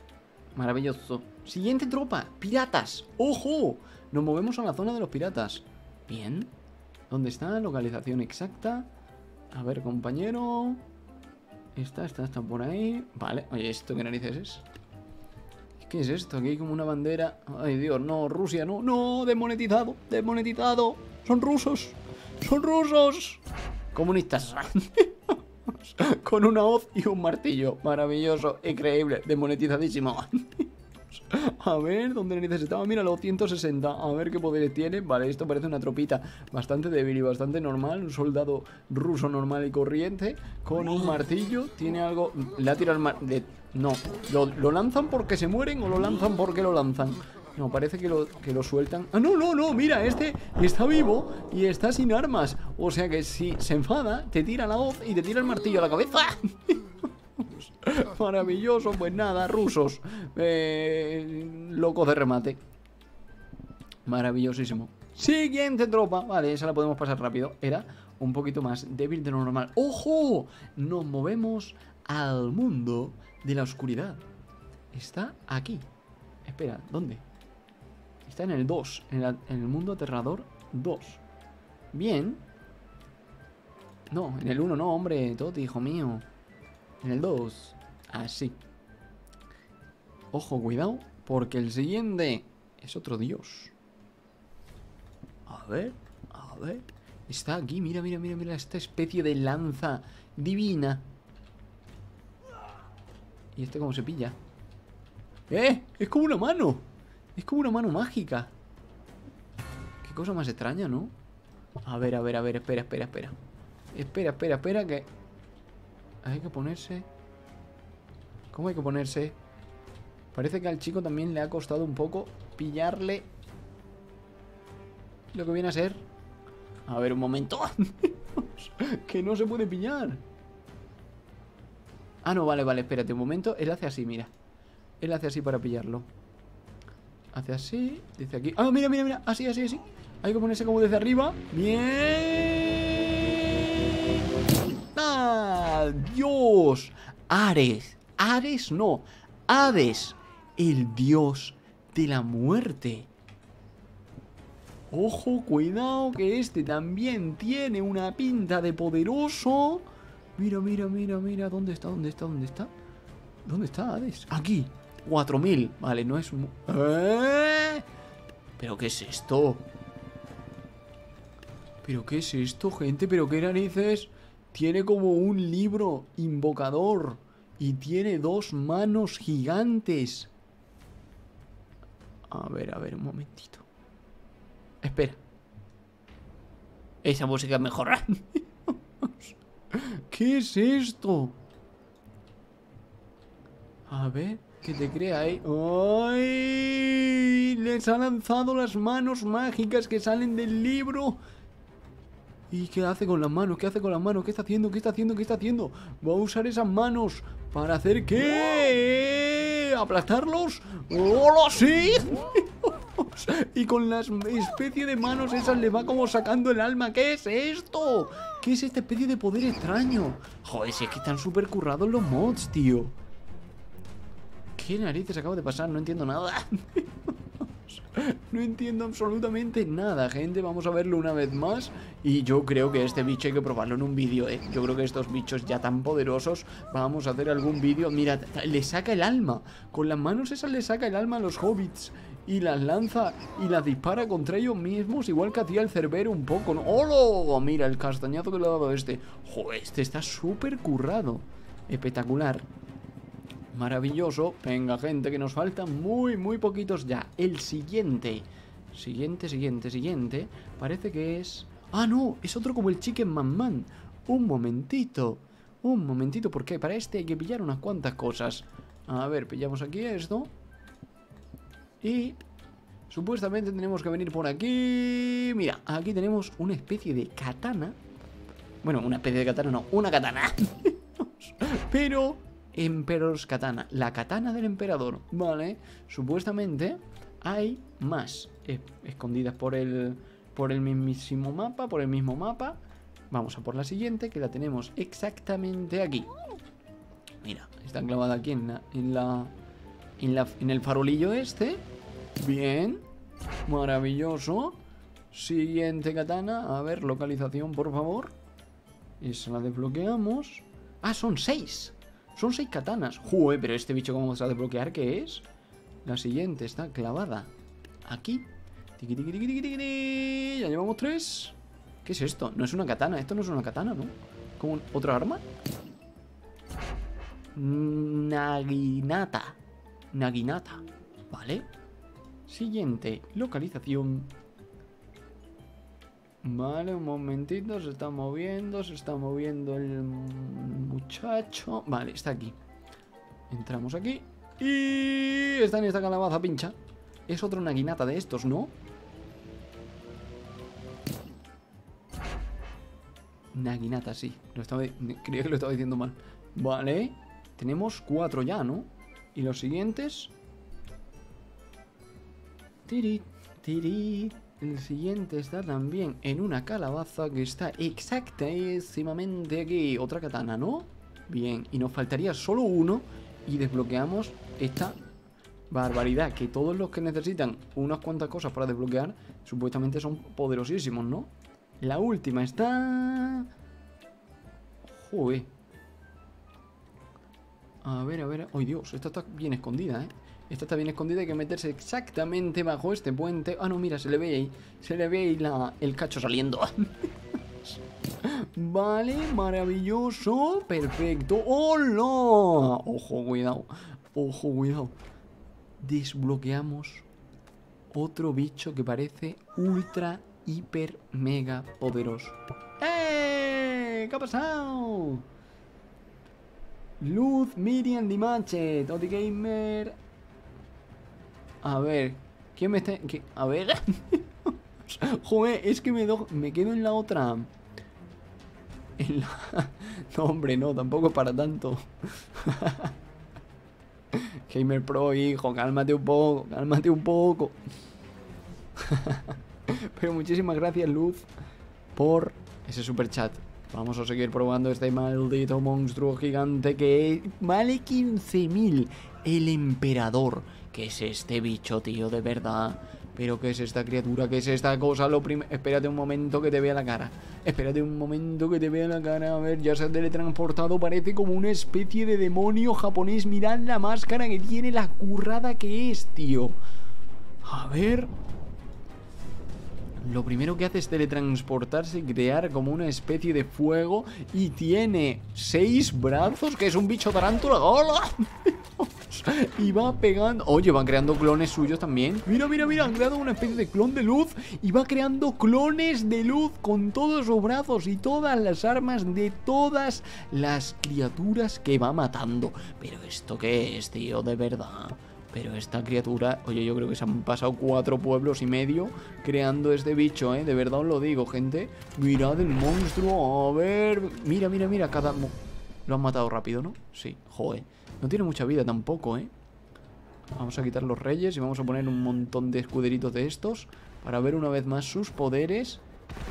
Speaker 1: Maravilloso. Siguiente tropa. Piratas. ¡Ojo! Nos movemos a la zona de los piratas. Bien. ¿Dónde está? Localización exacta. A ver, compañero. Esta, esta, está por ahí. Vale. Oye, ¿esto qué narices es? ¿Qué es esto? Aquí hay como una bandera. Ay, Dios, no, Rusia, no, no, desmonetizado, desmonetizado. Son rusos, son rusos. Comunistas. Con una hoz y un martillo. Maravilloso, increíble, desmonetizadísimo. A ver, ¿dónde necesitaba? Mira, los 160. A ver qué poderes tiene. Vale, esto parece una tropita bastante débil y bastante normal. Un soldado ruso normal y corriente. Con un martillo. Tiene algo... Le ha tirado el mar... No. ¿Lo, lanzan porque se mueren o lo lanzan porque lo lanzan? No, parece que lo, que lo sueltan. ¡Ah, no, no, no! Mira, este está vivo y está sin armas. O sea que si se enfada, te tira la hoz y te tira el martillo a la cabeza. Maravilloso, pues nada, rusos. Eh, locos de remate. Maravillosísimo. Siguiente tropa. Vale, esa la podemos pasar rápido. Era un poquito más débil de lo normal. ¡Ojo! Nos movemos al mundo de la oscuridad. Está aquí. Espera, ¿dónde? Está en el 2. En, el mundo aterrador 2. Bien. No, en el 1 no, hombre. Toti, hijo mío. En el 2. Así. Ojo, cuidado, porque el siguiente es otro dios. A ver, a ver. Está aquí, mira, mira, mira, mira, esta especie de lanza divina. ¿Y este cómo se pilla? ¡Eh! Es como una mano. Es como una mano mágica. Qué cosa más extraña, ¿no? A ver, a ver, a ver, espera, espera, espera. Espera, espera, espera, que... Hay que ponerse... ¿Cómo hay que ponerse? Parece que al chico también le ha costado un poco pillarle lo que viene a ser... A ver, un momento. que no se puede pillar. Ah, no, vale, vale, espérate un momento. Él hace así, mira. Él hace así para pillarlo. Hace así, dice aquí. Ah, mira, mira, mira. Así, así, así. Hay que ponerse como desde arriba. Bien. ¡Ah! ¡Dios! Ares. Ares no, Hades, el dios de la muerte. Ojo, cuidado, que este también tiene una pinta de poderoso. Mira, mira, mira, mira, ¿dónde está? ¿Dónde está? ¿Dónde está? ¿Dónde está Hades? Aquí, 4000. Vale, no es... ¿Eh? ¿Pero qué es esto? ¿Pero qué es esto, gente? ¿Pero qué narices? Tiene como un libro invocador. Y tiene dos manos gigantes. A ver, a ver, un momentito. Espera. Esa música es mejor. ¿Qué es esto? A ver, ¿qué te crea ahí? ¡Ay! Les ha lanzado las manos mágicas que salen del libro. ¿Y qué hace con las manos? ¿Qué hace con las manos? ¿Qué está haciendo? ¿Qué está haciendo? ¿Qué está haciendo? Va a usar esas manos para hacer qué? ¿Aplastarlos? ¡Hola, sí! y con las especie de manos esas le va como sacando el alma. ¿Qué es esto? ¿Qué es esta especie de poder extraño? Joder, si es que están súper currados los mods, tío. ¿Qué narices acaba de pasar? No entiendo nada. No entiendo absolutamente nada, gente. Vamos a verlo una vez más. Y yo creo que este bicho hay que probarlo en un vídeo, ¿eh? Yo creo que estos bichos ya tan poderosos, vamos a hacer algún vídeo. Mira, le saca el alma. Con las manos esas le saca el alma a los hobbits. Y las lanza y las dispara contra ellos mismos, igual que hacía el cerbero un poco. ¿no? ¡Holo! Mira, el castañazo que le ha dado este. Joder, este está súper currado. Espectacular. Maravilloso. Venga, gente, que nos faltan muy, muy poquitos ya. El siguiente. Siguiente, siguiente, siguiente. Parece que es... Ah, no, es otro como el Chicken Man Man. Un momentito. Un momentito, porque para este hay que pillar unas cuantas cosas. A ver, pillamos aquí esto. Y... Supuestamente tenemos que venir por aquí... Mira, aquí tenemos una especie de katana. Bueno, una especie de katana, no, una katana. Pero Emperor's Katana, la katana del emperador, ¿vale? Supuestamente hay más escondidas por el, por el mismísimo mapa, por el mismo mapa. Vamos a por la siguiente, que la tenemos exactamente aquí. Mira, está clavada aquí en la, en la, en, la, en el farolillo este. Bien, maravilloso. Siguiente katana, a ver, localización, por favor. Esa la desbloqueamos. Ah, son seis. Son seis katanas. Jue, pero este bicho cómo vamos a desbloquear, ¿qué es? La siguiente está clavada aquí. Tiki, tiki, tiki, Ya llevamos tres. ¿Qué es esto? No es una katana. Esto no es una katana, ¿no? ¿Como otra arma? Naginata. Naginata. Vale. Siguiente localización. Vale, un momentito, se está moviendo, se está moviendo el muchacho. Vale, está aquí. Entramos aquí. Y está en esta calabaza pincha. Es otra naguinata de estos, ¿no? Naginata, sí. Lo estaba, creía que lo estaba diciendo mal. Vale. Tenemos cuatro ya, ¿no? Y los siguientes... Tiri, tiri, el siguiente está también en una calabaza que está exactamente aquí. Otra katana, ¿no? Bien, y nos faltaría solo uno y desbloqueamos esta barbaridad. Que todos los que necesitan unas cuantas cosas para desbloquear, supuestamente son poderosísimos, ¿no? La última está... Joder. A ver, a ver... ¡Ay, Dios! Esta está bien escondida, ¿eh? Esta está bien escondida, hay que meterse exactamente bajo este puente. Ah, no, mira, se le ve ahí. Se le ve ahí la, el cacho saliendo. vale, maravilloso. Perfecto. ¡Hola! Ojo, cuidado. Ojo, cuidado. Desbloqueamos otro bicho que parece ultra, hiper, mega poderoso. ¡Eh! ¿Qué ha pasado? Luz, Miriam, Dimache, Toti Gamer, a ver, ¿quién me está...? A ver... Joder, es que me, me quedo en la otra... No, hombre, no, tampoco para tanto. Gamer Pro, hijo, cálmate un poco, cálmate un poco. Pero muchísimas gracias, Luz, por ese super chat. Vamos a seguir probando este maldito monstruo gigante que vale 15.000. El emperador. ¿Qué es este bicho, tío? De verdad. ¿Pero qué es esta criatura? ¿Qué es esta cosa? Lo Espérate un momento que te vea la cara. Espérate un momento que te vea la cara. A ver, ya se ha teletransportado. Parece como una especie de demonio japonés. Mirad la máscara que tiene, la currada que es, tío. A ver... Lo primero que hace es teletransportarse y crear como una especie de fuego. Y tiene seis brazos, que es un bicho tarántula. ¡Hola! Y va pegando... Oye, van creando clones suyos también Mira, mira, mira, han creado una especie de clon de luz Y va creando clones de luz Con todos sus brazos y todas las armas De todas las criaturas que va matando Pero esto qué es, tío, de verdad Pero esta criatura, oye, yo creo que se han pasado cuatro pueblos y medio creando este bicho, ¿eh? De verdad os lo digo, gente. Mirad el monstruo, a ver... Mira, mira, mira, cada... Lo han matado rápido, ¿no? Sí, joder. No tiene mucha vida tampoco, ¿eh? Vamos a quitar los reyes y vamos a poner un montón de escuderitos de estos para ver una vez más sus poderes.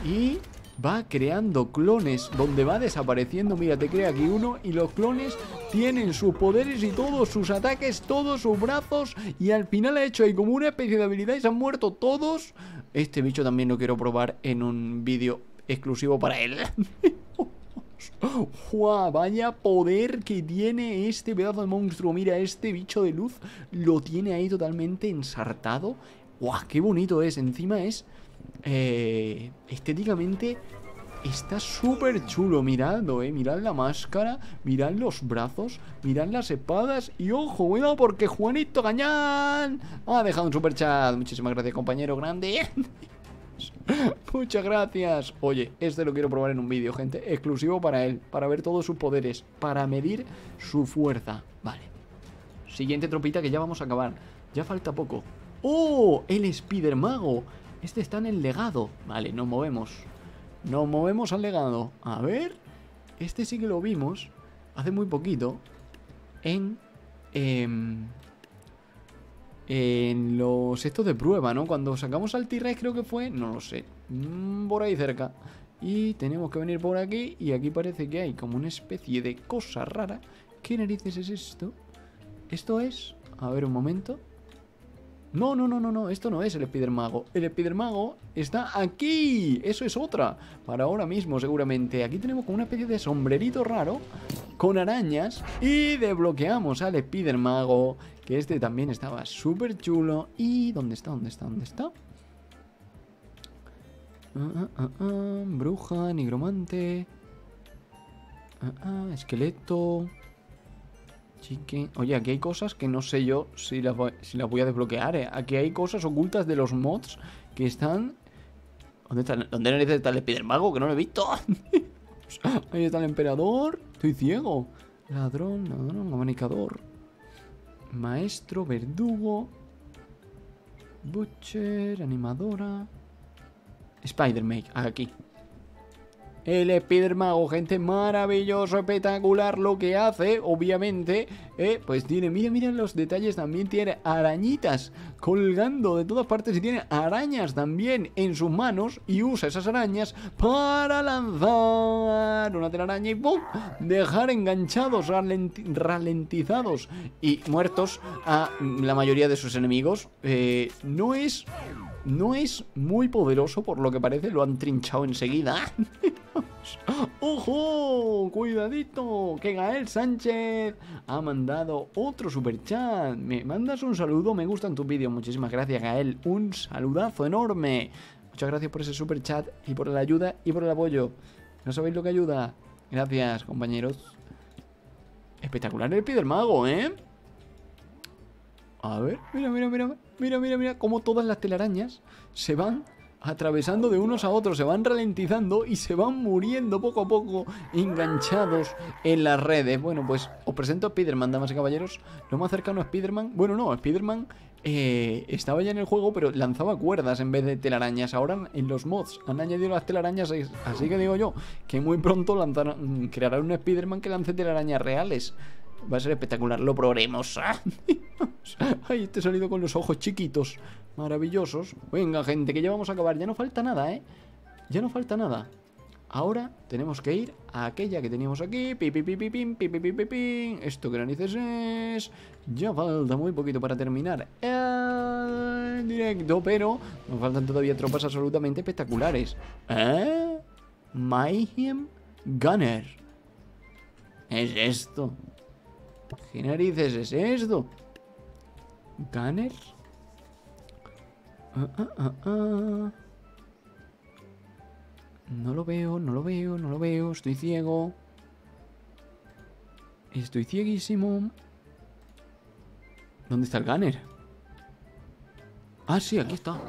Speaker 1: Y va creando clones donde va desapareciendo. Mira, te crea aquí uno y los clones tienen sus poderes y todos sus ataques, todos sus brazos y al final ha hecho ahí como una especie de habilidad y se han muerto todos. Este bicho también lo quiero probar en un vídeo exclusivo para él. ¡Wow! Vaya poder que tiene este pedazo de monstruo. Mira, este bicho de luz lo tiene ahí totalmente ensartado. ¡Guau! ¡Qué bonito es! Encima es eh, estéticamente está súper chulo. Miradlo, eh. Mirad la máscara, mirad los brazos, mirad las espadas. Y ojo, cuidado, porque Juanito Gañán ha dejado un super chat. Muchísimas gracias, compañero grande. Muchas gracias. Oye, este lo quiero probar en un vídeo, gente. Exclusivo para él, para ver todos sus poderes, para medir su fuerza. Vale. Siguiente tropita que ya vamos a acabar. Ya falta poco. ¡Oh! El Spider Mago. Este está en el legado. Vale, nos movemos. Nos movemos al legado. A ver. Este sí que lo vimos hace muy poquito en... Em, en los estos de prueba, ¿no? Cuando sacamos al T-Rex creo que fue, no lo sé, mm, por ahí cerca. Y tenemos que venir por aquí y aquí parece que hay como una especie de cosa rara. ¿Qué narices es esto? Esto es... A ver un momento. No, no, no, no, no, esto no es el Spider Mago. El Spider Mago está aquí. Eso es otra. Para ahora mismo, seguramente. Aquí tenemos como una especie de sombrerito raro con arañas. Y desbloqueamos al Spider Mago. Que este también estaba súper chulo. ¿Y dónde está? ¿Dónde está? ¿Dónde está? Ah, ah, ah, bruja, nigromante. esqueleto. Oye, aquí hay cosas que no sé yo si las voy, a desbloquear, ¿eh? Aquí hay cosas ocultas de los mods que están... ¿Dónde está, ¿Dónde está el Spider Mago? Que no lo he visto. Ahí está el emperador. Estoy ciego. Ladrón, ladrón, comunicador. Maestro, verdugo. Butcher, animadora. Spider-Man, aquí. El Spider Mago, gente, maravilloso, espectacular lo que hace, obviamente. Eh, pues tiene, mira, mira los detalles, también tiene arañitas colgando de todas partes y tiene arañas también en sus manos y usa esas arañas para lanzar una telaraña y ¡pum! dejar enganchados, ralentizados y muertos a la mayoría de sus enemigos. Eh, no es no es muy poderoso por lo que parece, lo han trinchado enseguida. ¡Ojo! ¡Cuidadito! Que Gael Sánchez ha mandado otro super chat. Me mandas un saludo, me gustan tus vídeos. Muchísimas gracias, Gael. Un saludazo enorme. Muchas gracias por ese super chat y por la ayuda y por el apoyo. ¿No sabéis lo que ayuda? Gracias, compañeros. Espectacular el pie mago, ¿eh? A ver, mira, mira, mira, mira, mira, mira, cómo todas las telarañas se van atravesando de unos a otros, se van ralentizando y se van muriendo poco a poco enganchados en las redes. Bueno, pues os presento a Spider-Man, damas y caballeros. Lo más cercano a Spider-Man, bueno, no, Spider-Man eh, estaba ya en el juego, pero lanzaba cuerdas en vez de telarañas. Ahora en los mods han añadido las telarañas, así que digo yo que muy pronto crearán un Spider-Man que lance telarañas reales. Va a ser espectacular, lo probaremos. Ay, este salido con los ojos chiquitos. Maravillosos. Venga, gente, que ya vamos a acabar. Ya no falta nada, ¿eh? Ya no falta nada. Ahora tenemos que ir a aquella que teníamos aquí. Pi, pi, pi, pi, pi, pi, pi, pi. Esto que narices es. Ya falta muy poquito para terminar el directo, pero nos faltan todavía tropas absolutamente espectaculares. ¿Eh? Mayhem Gunner. ¿Es esto? ¿Qué narices es esto? ¿Gunner? Ah, ah, ah, no lo veo, no lo veo, no lo veo. Estoy ciego. Estoy cieguísimo. ¿Dónde está el Gunner? Ah, sí, aquí está.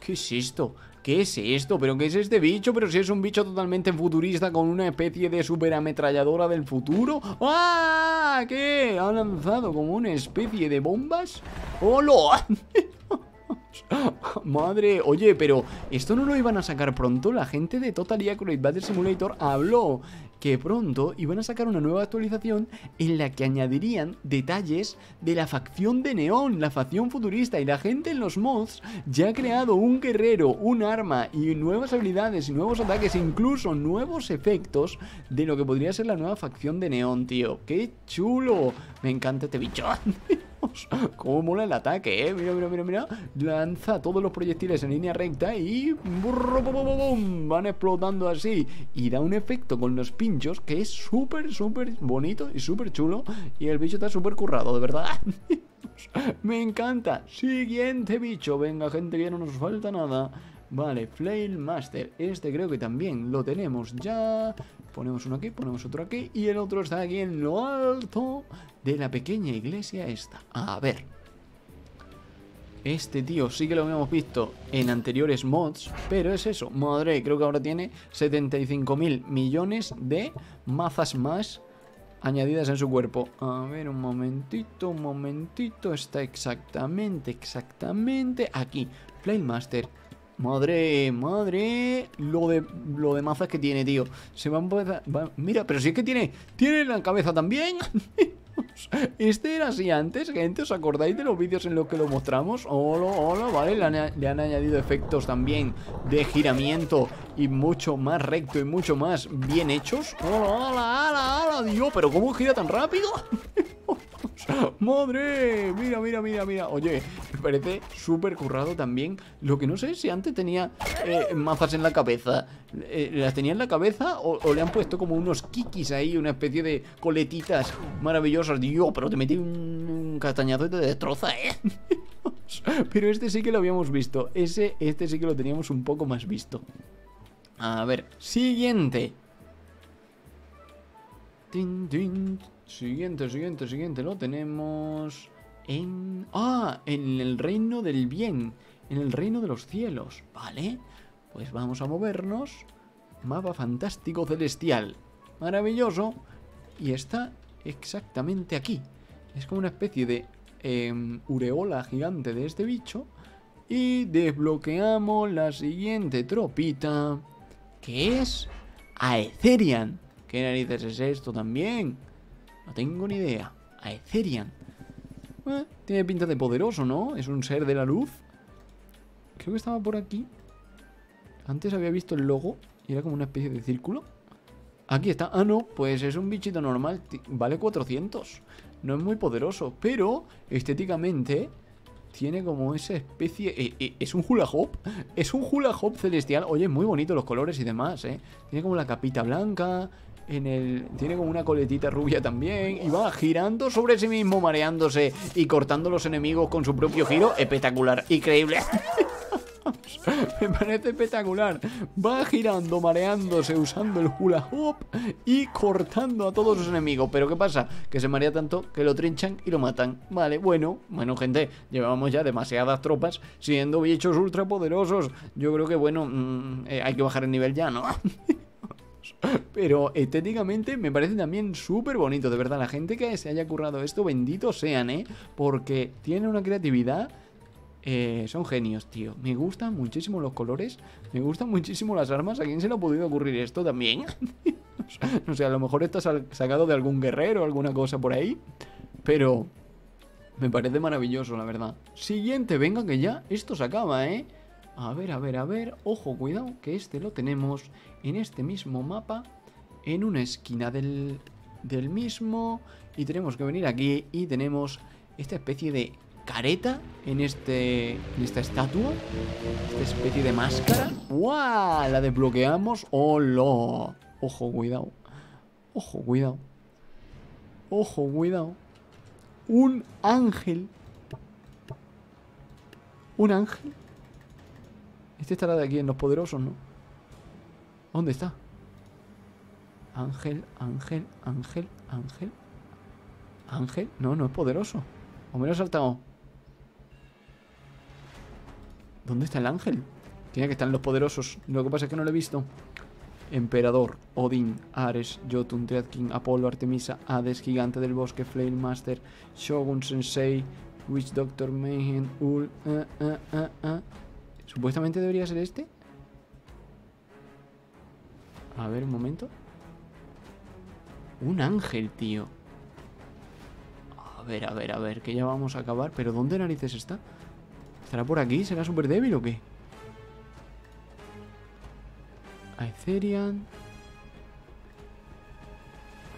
Speaker 1: ¿Qué es esto? ¿Qué es esto? ¿Pero qué es este bicho? Pero si es un bicho totalmente futurista con una especie de superametralladora del futuro. ¡Ah! ¡Hola! ¿Qué? ¿Ha lanzado como una especie de bombas? ¡Hola! Madre, oye, pero ¿esto no lo iban a sacar pronto? La gente de Total Accurate Battle Simulator habló que pronto iban a sacar una nueva actualización en la que añadirían detalles de la facción de Neón, la facción futurista, y la gente en los mods ya ha creado un guerrero, un arma y nuevas habilidades y nuevos ataques, incluso nuevos efectos de lo que podría ser la nueva facción de Neón, tío. ¡Qué chulo! Me encanta este bicho. Cómo mola el ataque, eh. Mira, mira, mira, mira. Lanza todos los proyectiles en línea recta y. Van explotando así. Y da un efecto con los pinchos que es súper, súper bonito y súper chulo. Y el bicho está súper currado, de verdad. Me encanta. Siguiente bicho. Venga, gente, que no nos falta nada. Vale, Flail Master. Este creo que también lo tenemos ya. Ponemos uno aquí, ponemos otro aquí. Y el otro está aquí en lo alto de la pequeña iglesia esta. A ver. Este tío sí que lo habíamos visto en anteriores mods, pero es eso, madre, creo que ahora tiene 75 mil millones de mazas más añadidas en su cuerpo. A ver, un momentito, un momentito, está exactamente, exactamente aquí. Master. Madre, madre, lo de, lo de mazas que tiene, tío. Se va a mira, pero si es que tiene, tiene la cabeza también. Este era así antes, gente. ¿Os acordáis de los vídeos en los que lo mostramos? Hola, hola, vale. Le han, añadido efectos también de giramiento y mucho más recto y mucho más bien hechos. Hola, hola, hola, hola, Dios, pero ¿cómo gira tan rápido? ¡Madre! Mira, mira, mira, mira. Oye, me parece súper currado también. Lo que no sé si antes tenía eh, mazas en la cabeza. Eh, ¿Las tenía en la cabeza o, le han puesto como unos kikis ahí? Una especie de coletitas maravillosas. Dios, pero te metí un, castañazo y te destroza, ¿eh? pero este sí que lo habíamos visto. Ese, este sí que lo teníamos un poco más visto. A ver, siguiente. Tin, tin, Siguiente, siguiente, siguiente. Lo tenemos en... Ah, en el reino del bien. En el reino de los cielos. Vale. Pues vamos a movernos. Mapa fantástico celestial. Maravilloso. Y está exactamente aquí. Es como una especie de em, ureola gigante de este bicho. Y desbloqueamos la siguiente tropita. Que es Aetherian. ¿Qué narices es esto también? No tengo ni idea. Aetherian. Eh, tiene pinta de poderoso, ¿no? Es un ser de la luz. Creo que estaba por aquí. Antes había visto el logo y era como una especie de círculo. Aquí está. Ah, no, pues es un bichito normal. Vale 400. No es muy poderoso, pero estéticamente tiene como esa especie... Eh, eh, es un hula hop. Es un hula hop celestial. Oye, muy bonito los colores y demás, ¿eh? Tiene como la capita blanca, en el... Tiene como una coletita rubia también Y va girando sobre sí mismo, mareándose Y cortando los enemigos con su propio giro. Espectacular, increíble. Me parece espectacular. Va girando, mareándose, usando el hula hoop Y cortando a todos sus enemigos. Pero ¿qué pasa? Que se marea tanto que lo trinchan y lo matan. Vale, bueno, bueno gente Llevamos ya demasiadas tropas Siendo bichos ultra poderosos Yo creo que bueno, mm, eh, hay que bajar el nivel ya, ¿no? Pero estéticamente me parece también súper bonito, de verdad. La gente que se haya currado esto, bendito sean, ¿eh? Porque tiene una creatividad. Eh, son genios, tío. Me gustan muchísimo los colores. Me gustan muchísimo las armas. ¿A quién se le ha podido ocurrir esto también? no sé, a lo mejor está sacado de algún guerrero o alguna cosa por ahí. Pero me parece maravilloso, la verdad. Siguiente, venga que ya esto se acaba, ¿eh? A ver, a ver, a ver. Ojo, cuidado, que este lo tenemos en este mismo mapa. En una esquina del, del mismo. Y tenemos que venir aquí y tenemos esta especie de careta en, este, en esta estatua. Esta especie de máscara. ¡Wow! La desbloqueamos. ¡Hola! Ojo, cuidado. Ojo, cuidado. Ojo, cuidado. Un ángel. Un ángel este estará de aquí en los poderosos, ¿no? ¿Dónde está? Ángel, ángel, ángel, ángel. Ángel, no, no es poderoso. O me lo saltado. ¿Dónde está el ángel? Tiene que estar en los poderosos. Lo que pasa es que no lo he visto. Emperador, Odín, Ares, Jotun, Dreadkin, Apolo, Artemisa, Hades, Gigante del Bosque, Flame Master, Shogun Sensei, Witch Doctor, Mayhem, Ul, eh, eh, eh. Supuestamente debería ser este. A ver, un momento. Un ángel, tío. A ver, a ver, a ver, que ya vamos a acabar. ¿Pero dónde narices está? ¿Estará por aquí? ¿Será súper débil o qué? Aetherian.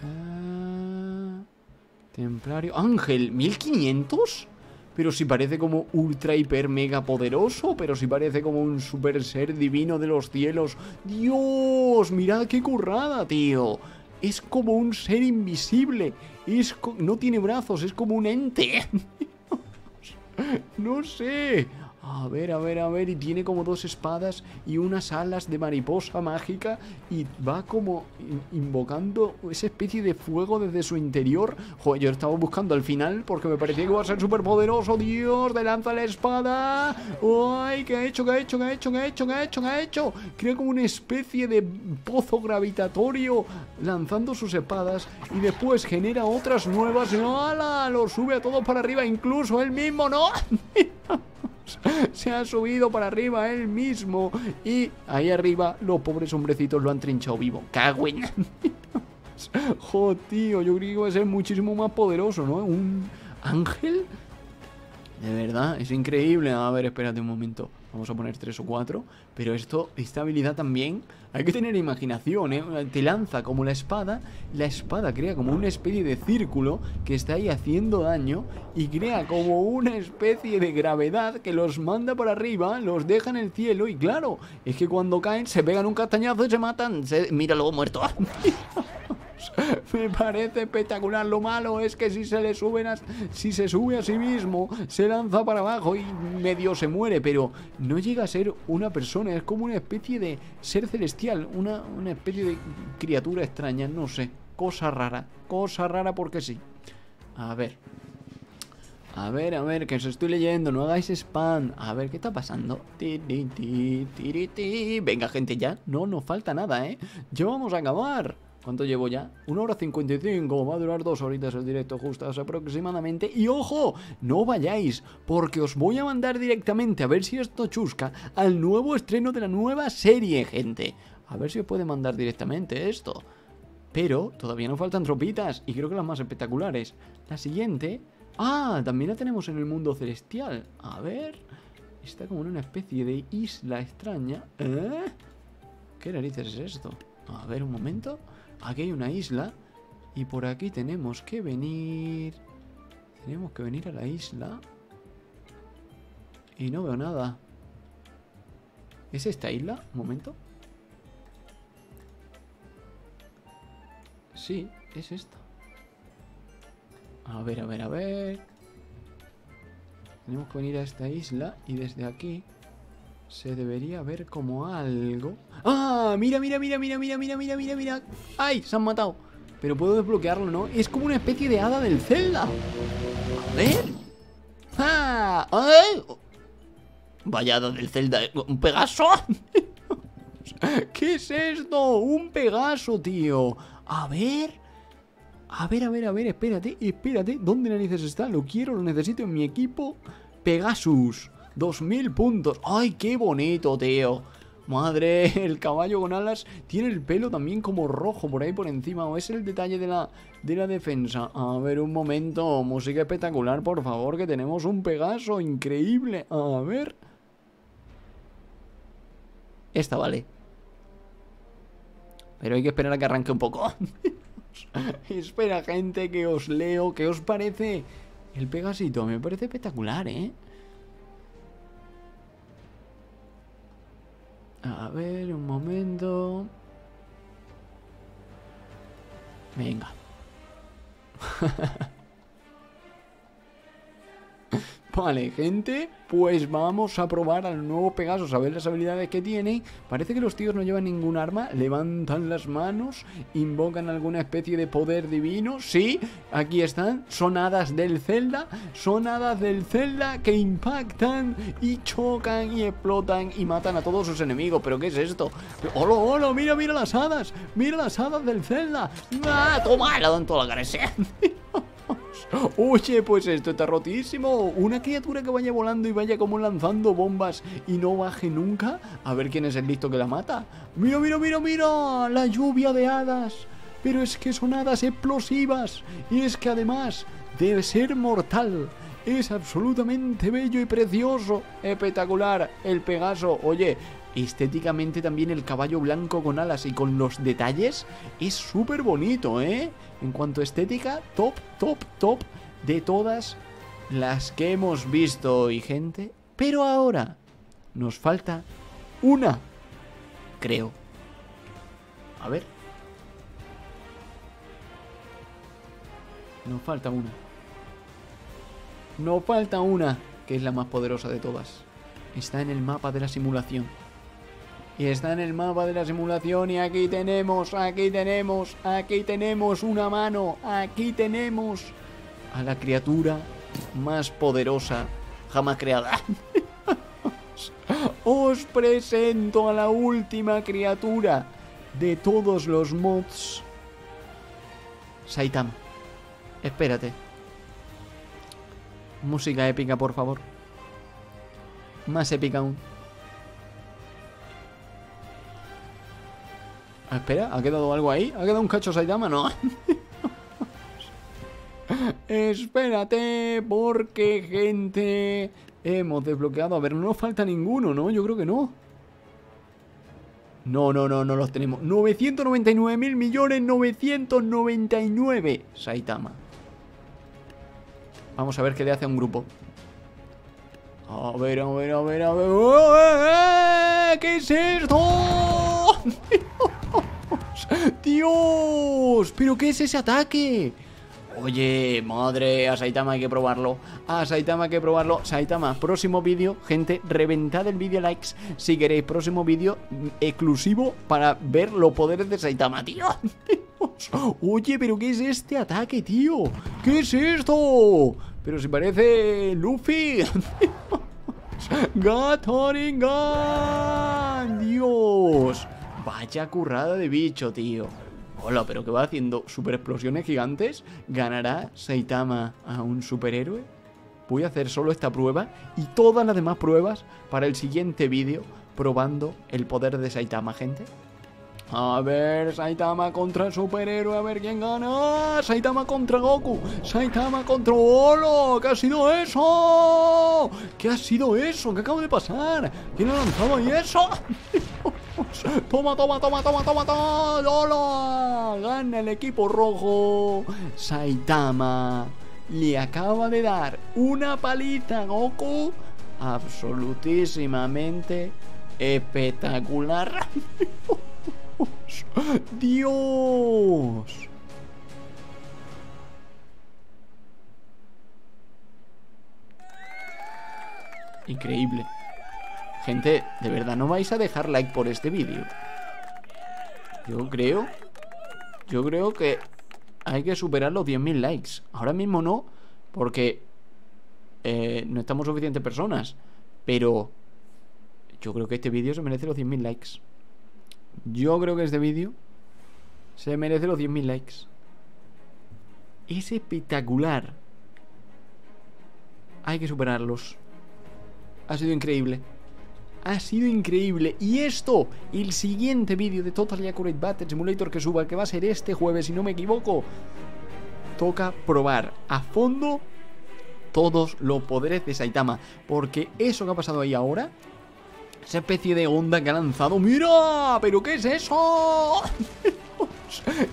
Speaker 1: Ah, templario. Ángel, 1500. Pero si parece como ultra, hiper, mega poderoso. Pero si parece como un super ser divino de los cielos. Dios, mirad qué currada, tío. Es como un ser invisible. Es no tiene brazos, es como un ente. no sé. A ver, a ver, a ver, y tiene como dos espadas y unas alas de mariposa mágica y va como invocando esa especie de fuego desde su interior. Joder, yo estaba buscando al final porque me parecía que iba a ser súper poderoso. Dios, de lanza la espada. ¡Ay! ¿Qué ha hecho? ¿Qué ha hecho? ¿Qué ha hecho? ¿Qué ha hecho? ¿Qué ha hecho? ¿Qué ha hecho? Crea como una especie de pozo gravitatorio lanzando sus espadas y después genera otras nuevas. ¡Hala! Lo sube a todos para arriba, incluso él mismo, ¿no? se ha subido para arriba él mismo. Y ahí arriba los pobres hombrecitos lo han trinchado vivo. ¡Cagüen! ¡Jo! Yo creo que va a ser muchísimo más poderoso, ¿no? ¿Un ángel? De verdad, es increíble. A ver, espérate un momento. Vamos a poner tres o cuatro. Pero esto, esta habilidad también, hay que tener imaginación, ¿eh? Te lanza como la espada, la espada crea como una especie de círculo que está ahí haciendo daño y crea como una especie de gravedad que los manda para arriba, los deja en el cielo y claro, es que cuando caen se pegan un castañazo y se matan. Se... Míralo muerto. Me parece espectacular. Lo malo es que si se le suben a, si se sube a sí mismo, se lanza para abajo y medio se muere, pero no llega a ser una persona, es como una especie de ser celestial, una, una especie de criatura extraña, no sé, cosa rara, cosa rara porque sí. A ver. A ver, a ver, que os estoy leyendo, no hagáis spam. A ver, ¿qué está pasando? Venga, gente, ya. No nos falta nada, ¿eh? Ya vamos a acabar. ¿Cuánto llevo ya? Una hora 55, va a durar dos horitas el directo justas aproximadamente. Y ojo, no vayáis, porque os voy a mandar directamente, a ver si esto chusca, al nuevo estreno de la nueva serie, gente. A ver si os puede mandar directamente esto. Pero todavía nos faltan tropitas, y creo que las más espectaculares. La siguiente... Ah, también la tenemos en el mundo celestial. A ver... Está como en una especie de isla extraña. ¿Eh? ¿Qué narices es esto? A ver, un momento. Aquí hay una isla. Y por aquí tenemos que venir... Tenemos que venir a la isla. Y no veo nada. ¿Es esta isla? Un momento. Sí, es esta. A ver, a ver, a ver. Tenemos que venir a esta isla y desde aquí se debería ver como algo. ¡Ah! Mira, mira, mira, mira, mira, mira, mira, mira, mira. ¡Ay! Se han matado. Pero puedo desbloquearlo, ¿no? Es como una especie de hada del Zelda. A ver. ¡Ah! ¡Ay! Vaya hada del Zelda. ¿Un Pegaso? ¿Qué es esto? Un Pegaso, tío. A ver. A ver, a ver, a ver, espérate, espérate. ¿Dónde narices está? Lo quiero, lo necesito en mi equipo. Pegasus. 2000 puntos. ¡Ay, qué bonito, tío! Madre, el caballo con alas tiene el pelo también como rojo por ahí por encima. ¿O es el detalle de la, de la defensa? A ver, un momento. Música espectacular, por favor, que tenemos un Pegaso increíble. A ver. Esta vale. Pero hay que esperar a que arranque un poco. Espera, gente, que os leo. ¿Qué os parece? El Pegasito me parece espectacular, ¿eh? A ver, un momento. Venga. Vale, gente, pues vamos a probar al nuevo Pegasus, a ver las habilidades que tiene. Parece que los tíos no llevan ningún arma, levantan las manos, invocan alguna especie de poder divino. Sí, aquí están, son hadas del Zelda, son hadas del Zelda que impactan y chocan y explotan y matan a todos sus enemigos. ¿Pero qué es esto? ¡Hola, hola! ¡Mira, mira las hadas! ¡Mira las hadas del Zelda! ¡Ah, toma! Le dan toda la cara Oye, pues esto está rotísimo. Una criatura que vaya volando y vaya como lanzando bombas y no baje nunca. A ver quién es el listo que la mata. Mira, mira, mira, mira. La lluvia de hadas. Pero es que son hadas explosivas. Y es que además debe ser mortal. Es absolutamente bello y precioso. Espectacular. El Pegaso. Oye, estéticamente también el caballo blanco con alas y con los detalles es súper bonito, ¿eh? En cuanto a estética, top, top, top de todas las que hemos visto hoy, gente. Pero ahora nos falta una, creo. A ver. Nos falta una. Nos falta una, que es la más poderosa de todas. Está en el mapa de la simulación. Y está en el mapa de la simulación y aquí tenemos, aquí tenemos, aquí tenemos una mano, aquí tenemos a la criatura más poderosa jamás creada. Os presento a la última criatura de todos los mods. Saitama. Espérate. Música épica, por favor. Más épica aún. Ah, espera, ¿ha quedado algo ahí? ¿Ha quedado un cacho Saitama? No. Espérate, porque gente... Hemos desbloqueado... A ver, no nos falta ninguno, ¿no? Yo creo que no. No, no, no, no los tenemos. 999 mil millones 999 Saitama. Vamos a ver qué le hace a un grupo. A ver, a ver, a ver, a ver. ¡Eh, eh! ¿Qué es esto? ¡Dios! ¿Pero qué es ese ataque? Oye, madre, a Saitama hay que probarlo. A Saitama hay que probarlo. Saitama, próximo vídeo, gente, reventad el vídeo likes si queréis. Próximo vídeo exclusivo para ver los poderes de Saitama, tío. Oye, pero ¿qué es este ataque, tío? ¿Qué es esto? Pero si parece Luffy. Gatoringan. Dios. Vaya currada de bicho, tío. Hola, pero ¿qué va haciendo? ¿Super explosiones gigantes? ¿Ganará Saitama a un superhéroe? Voy a hacer solo esta prueba y todas las demás pruebas para el siguiente vídeo probando el poder de Saitama, gente. A ver, Saitama contra superhéroe, a ver quién gana. Saitama contra Goku. Saitama contra Olo. ¿Qué ha sido eso? ¿Qué ha sido eso? ¿Qué acaba de pasar? ¿Quién ha lanzado ahí eso? Toma, toma, toma, toma, toma, toma. ¡Hola! Gana el equipo rojo. Saitama le acaba de dar una paliza a Goku absolutísimamente espectacular. Dios. Increíble. Gente, ¿de verdad no vais a dejar like por este vídeo? Yo creo... Yo creo que hay que superar los 10.000 likes. Ahora mismo no, porque eh, no estamos suficientes personas. Pero yo creo que este vídeo se merece los 100.000 likes. Yo creo que este vídeo se merece los 10.000 likes. Es espectacular. Hay que superarlos. Ha sido increíble. Ha sido increíble. Y esto, el siguiente vídeo de Total Accurate Battle Simulator que suba, que va a ser este jueves, si no me equivoco, toca probar a fondo todos los poderes de Saitama. Porque eso que ha pasado ahí ahora, esa especie de onda que ha lanzado... ¡Mira! ¿Pero qué es eso?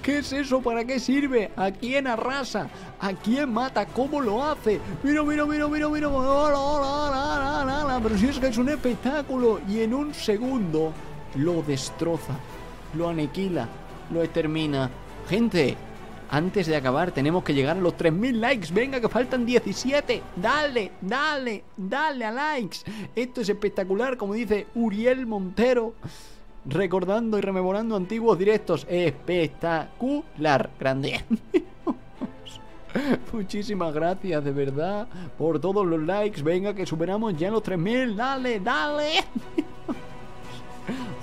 Speaker 1: ¿Qué es eso? ¿Para qué sirve? ¿A quién arrasa? ¿A quién mata? ¿Cómo lo hace? Mira, mira, mira, mira, mira. Pero si es que es un espectáculo. Y en un segundo lo destroza. Lo aniquila. Lo extermina. Gente, Antes de acabar tenemos que llegar a los 3.000 likes. Venga, que faltan 17. Dale, dale, dale a likes. Esto es espectacular, como dice Uriel Montero. Recordando y rememorando antiguos directos. Espectacular. Grande. Muchísimas gracias, de verdad, por todos los likes. Venga, que superamos ya los 3000. Dale, dale.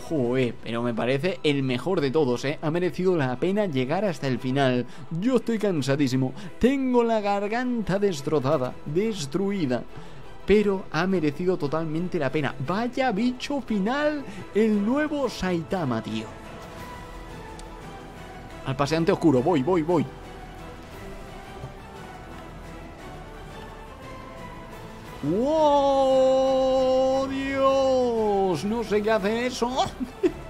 Speaker 1: Joder, pero me parece el mejor de todos, ¿eh? Ha merecido la pena llegar hasta el final. Yo estoy cansadísimo. Tengo la garganta destrozada, destruida. Pero ha merecido totalmente la pena. Vaya bicho final, el nuevo Saitama, tío. Al paseante oscuro, voy, voy, voy. ¡Wow! ¡Dios! No sé qué hace eso.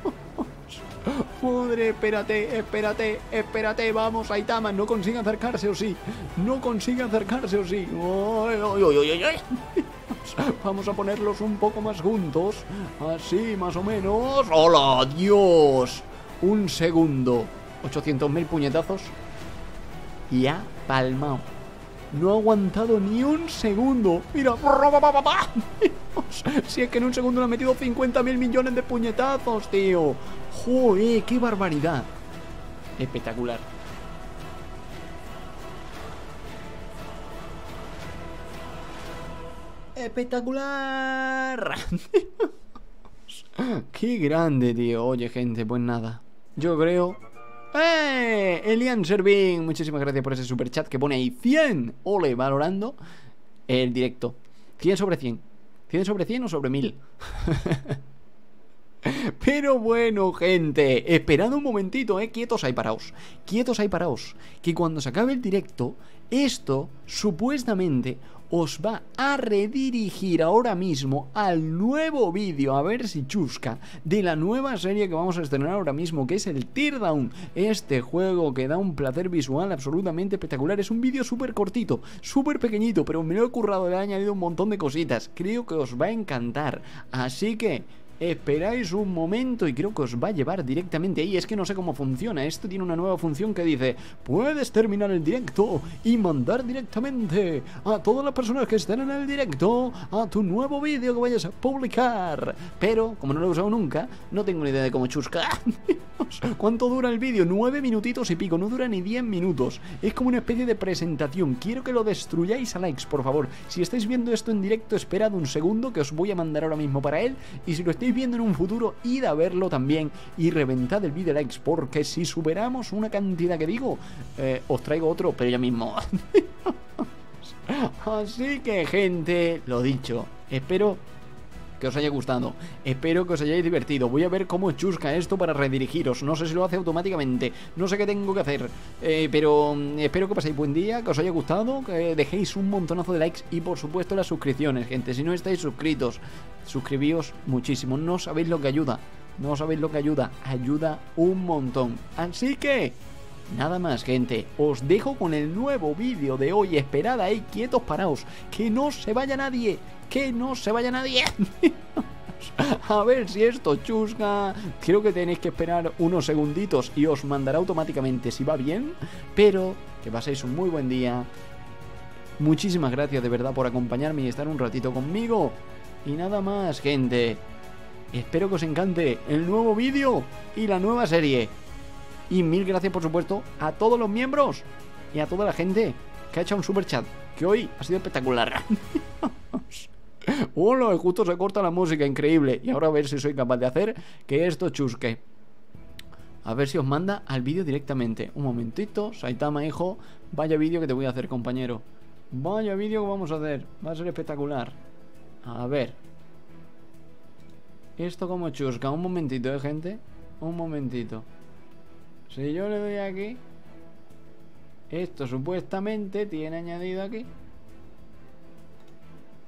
Speaker 1: Madre, espérate, espérate, espérate, vamos, Aitama, no consigue acercarse o sí, no consigue acercarse o sí. Vamos a ponerlos un poco más juntos, así más o menos. ¡Hola, Dios! Un segundo, 800.000 puñetazos y ha palmado. No ha aguantado ni un segundo. Mira. Si es que en un segundo le ha metido 50 mil millones de puñetazos, tío. Joder, qué barbaridad. Espectacular. Espectacular. qué grande, tío. Oye, gente, pues nada. Yo creo ¡Eh! Elian Servin, muchísimas gracias por ese super chat que pone ahí 100. Ole, valorando el directo. 100 sobre 100. 100 sobre 100 o sobre 1000. Pero bueno, gente, esperad un momentito, eh, quietos ahí paraos. Quietos ahí paraos. Que cuando se acabe el directo, esto supuestamente os va a redirigir ahora mismo al nuevo vídeo, a ver si chusca, de la nueva serie que vamos a estrenar ahora mismo, que es el Teardown. Este juego que da un placer visual absolutamente espectacular. Es un vídeo súper cortito, súper pequeñito, pero me lo he currado, le he añadido un montón de cositas. Creo que os va a encantar. Así que esperáis un momento y creo que os va a llevar directamente ahí. Es que no sé cómo funciona. Esto tiene una nueva función que dice, puedes terminar el directo y mandar directamente a todas las personas que estén en el directo a tu nuevo vídeo que vayas a publicar. Pero, como no lo he usado nunca, no tengo ni idea de cómo chuscar. ¿Cuánto dura el vídeo? Nueve minutitos y pico, no dura ni diez minutos. Es como una especie de presentación. Quiero que lo destruyáis a likes, por favor. Si estáis viendo esto en directo, esperad un segundo que os voy a mandar ahora mismo para él. Y si lo estáis viendo en un futuro, id a verlo también y reventad el vídeo likes, porque si superamos una cantidad que digo, eh, os traigo otro, pero ya mismo. Así que, gente, lo dicho, espero que os haya gustado. Espero que os hayáis divertido. Voy a ver cómo chusca esto para redirigiros. No sé si lo hace automáticamente. No sé qué tengo que hacer. Eh, pero mm, espero que paséis buen día, que os haya gustado, que dejéis un montonazo de likes y por supuesto las suscripciones, gente. Si no estáis suscritos, suscribíos muchísimo. No sabéis lo que ayuda. No sabéis lo que ayuda. Ayuda un montón. Así que... Nada más, gente. Os dejo con el nuevo vídeo de hoy. Esperad ahí, quietos paraos. Que no se vaya nadie que no se vaya nadie. A ver si esto chusca. Creo que tenéis que esperar unos segunditos y os mandará automáticamente si va bien. Pero que paséis un muy buen día. Muchísimas gracias de verdad por acompañarme y estar un ratito conmigo. Y nada más, gente. Espero que os encante el nuevo vídeo y la nueva serie. Y mil gracias, por supuesto, a todos los miembros y a toda la gente que ha hecho un super chat. Que hoy ha sido espectacular. Uno, justo se corta la música, increíble. Y ahora a ver si soy capaz de hacer que esto chusque. A ver si os manda al vídeo directamente. Un momentito, Saitama, hijo. Vaya vídeo que te voy a hacer, compañero. Vaya vídeo que vamos a hacer. Va a ser espectacular. A ver. Esto como chusca. Un momentito, ¿eh, gente? Un momentito. Si yo le doy aquí... Esto supuestamente tiene añadido aquí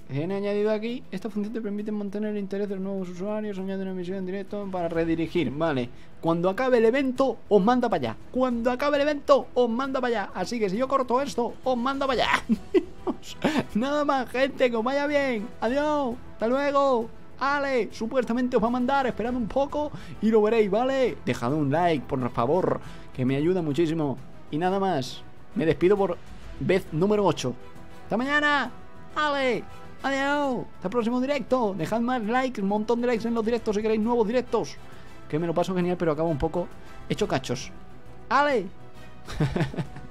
Speaker 1: He añadido aquí, esta función te permite mantener el interés de los nuevos usuarios, añade una emisión en directo para redirigir, vale. Cuando acabe el evento, os manda para allá. Cuando acabe el evento, os manda para allá. Así que si yo corto esto, os manda para allá. Nada más, gente, que os vaya bien. Adiós, hasta luego. Ale, supuestamente os va a mandar, esperad un poco y lo veréis, ¿vale? Dejad un like, por favor, que me ayuda muchísimo. Y nada más. Me despido por vez número 8. ¡Hasta mañana! ¡Ale! ¡Adiós! ¡Hasta el próximo directo! Dejad más likes, un montón de likes en los directos si queréis nuevos directos. Que me lo paso genial, pero acabo un poco hecho cachos. ¡Ale!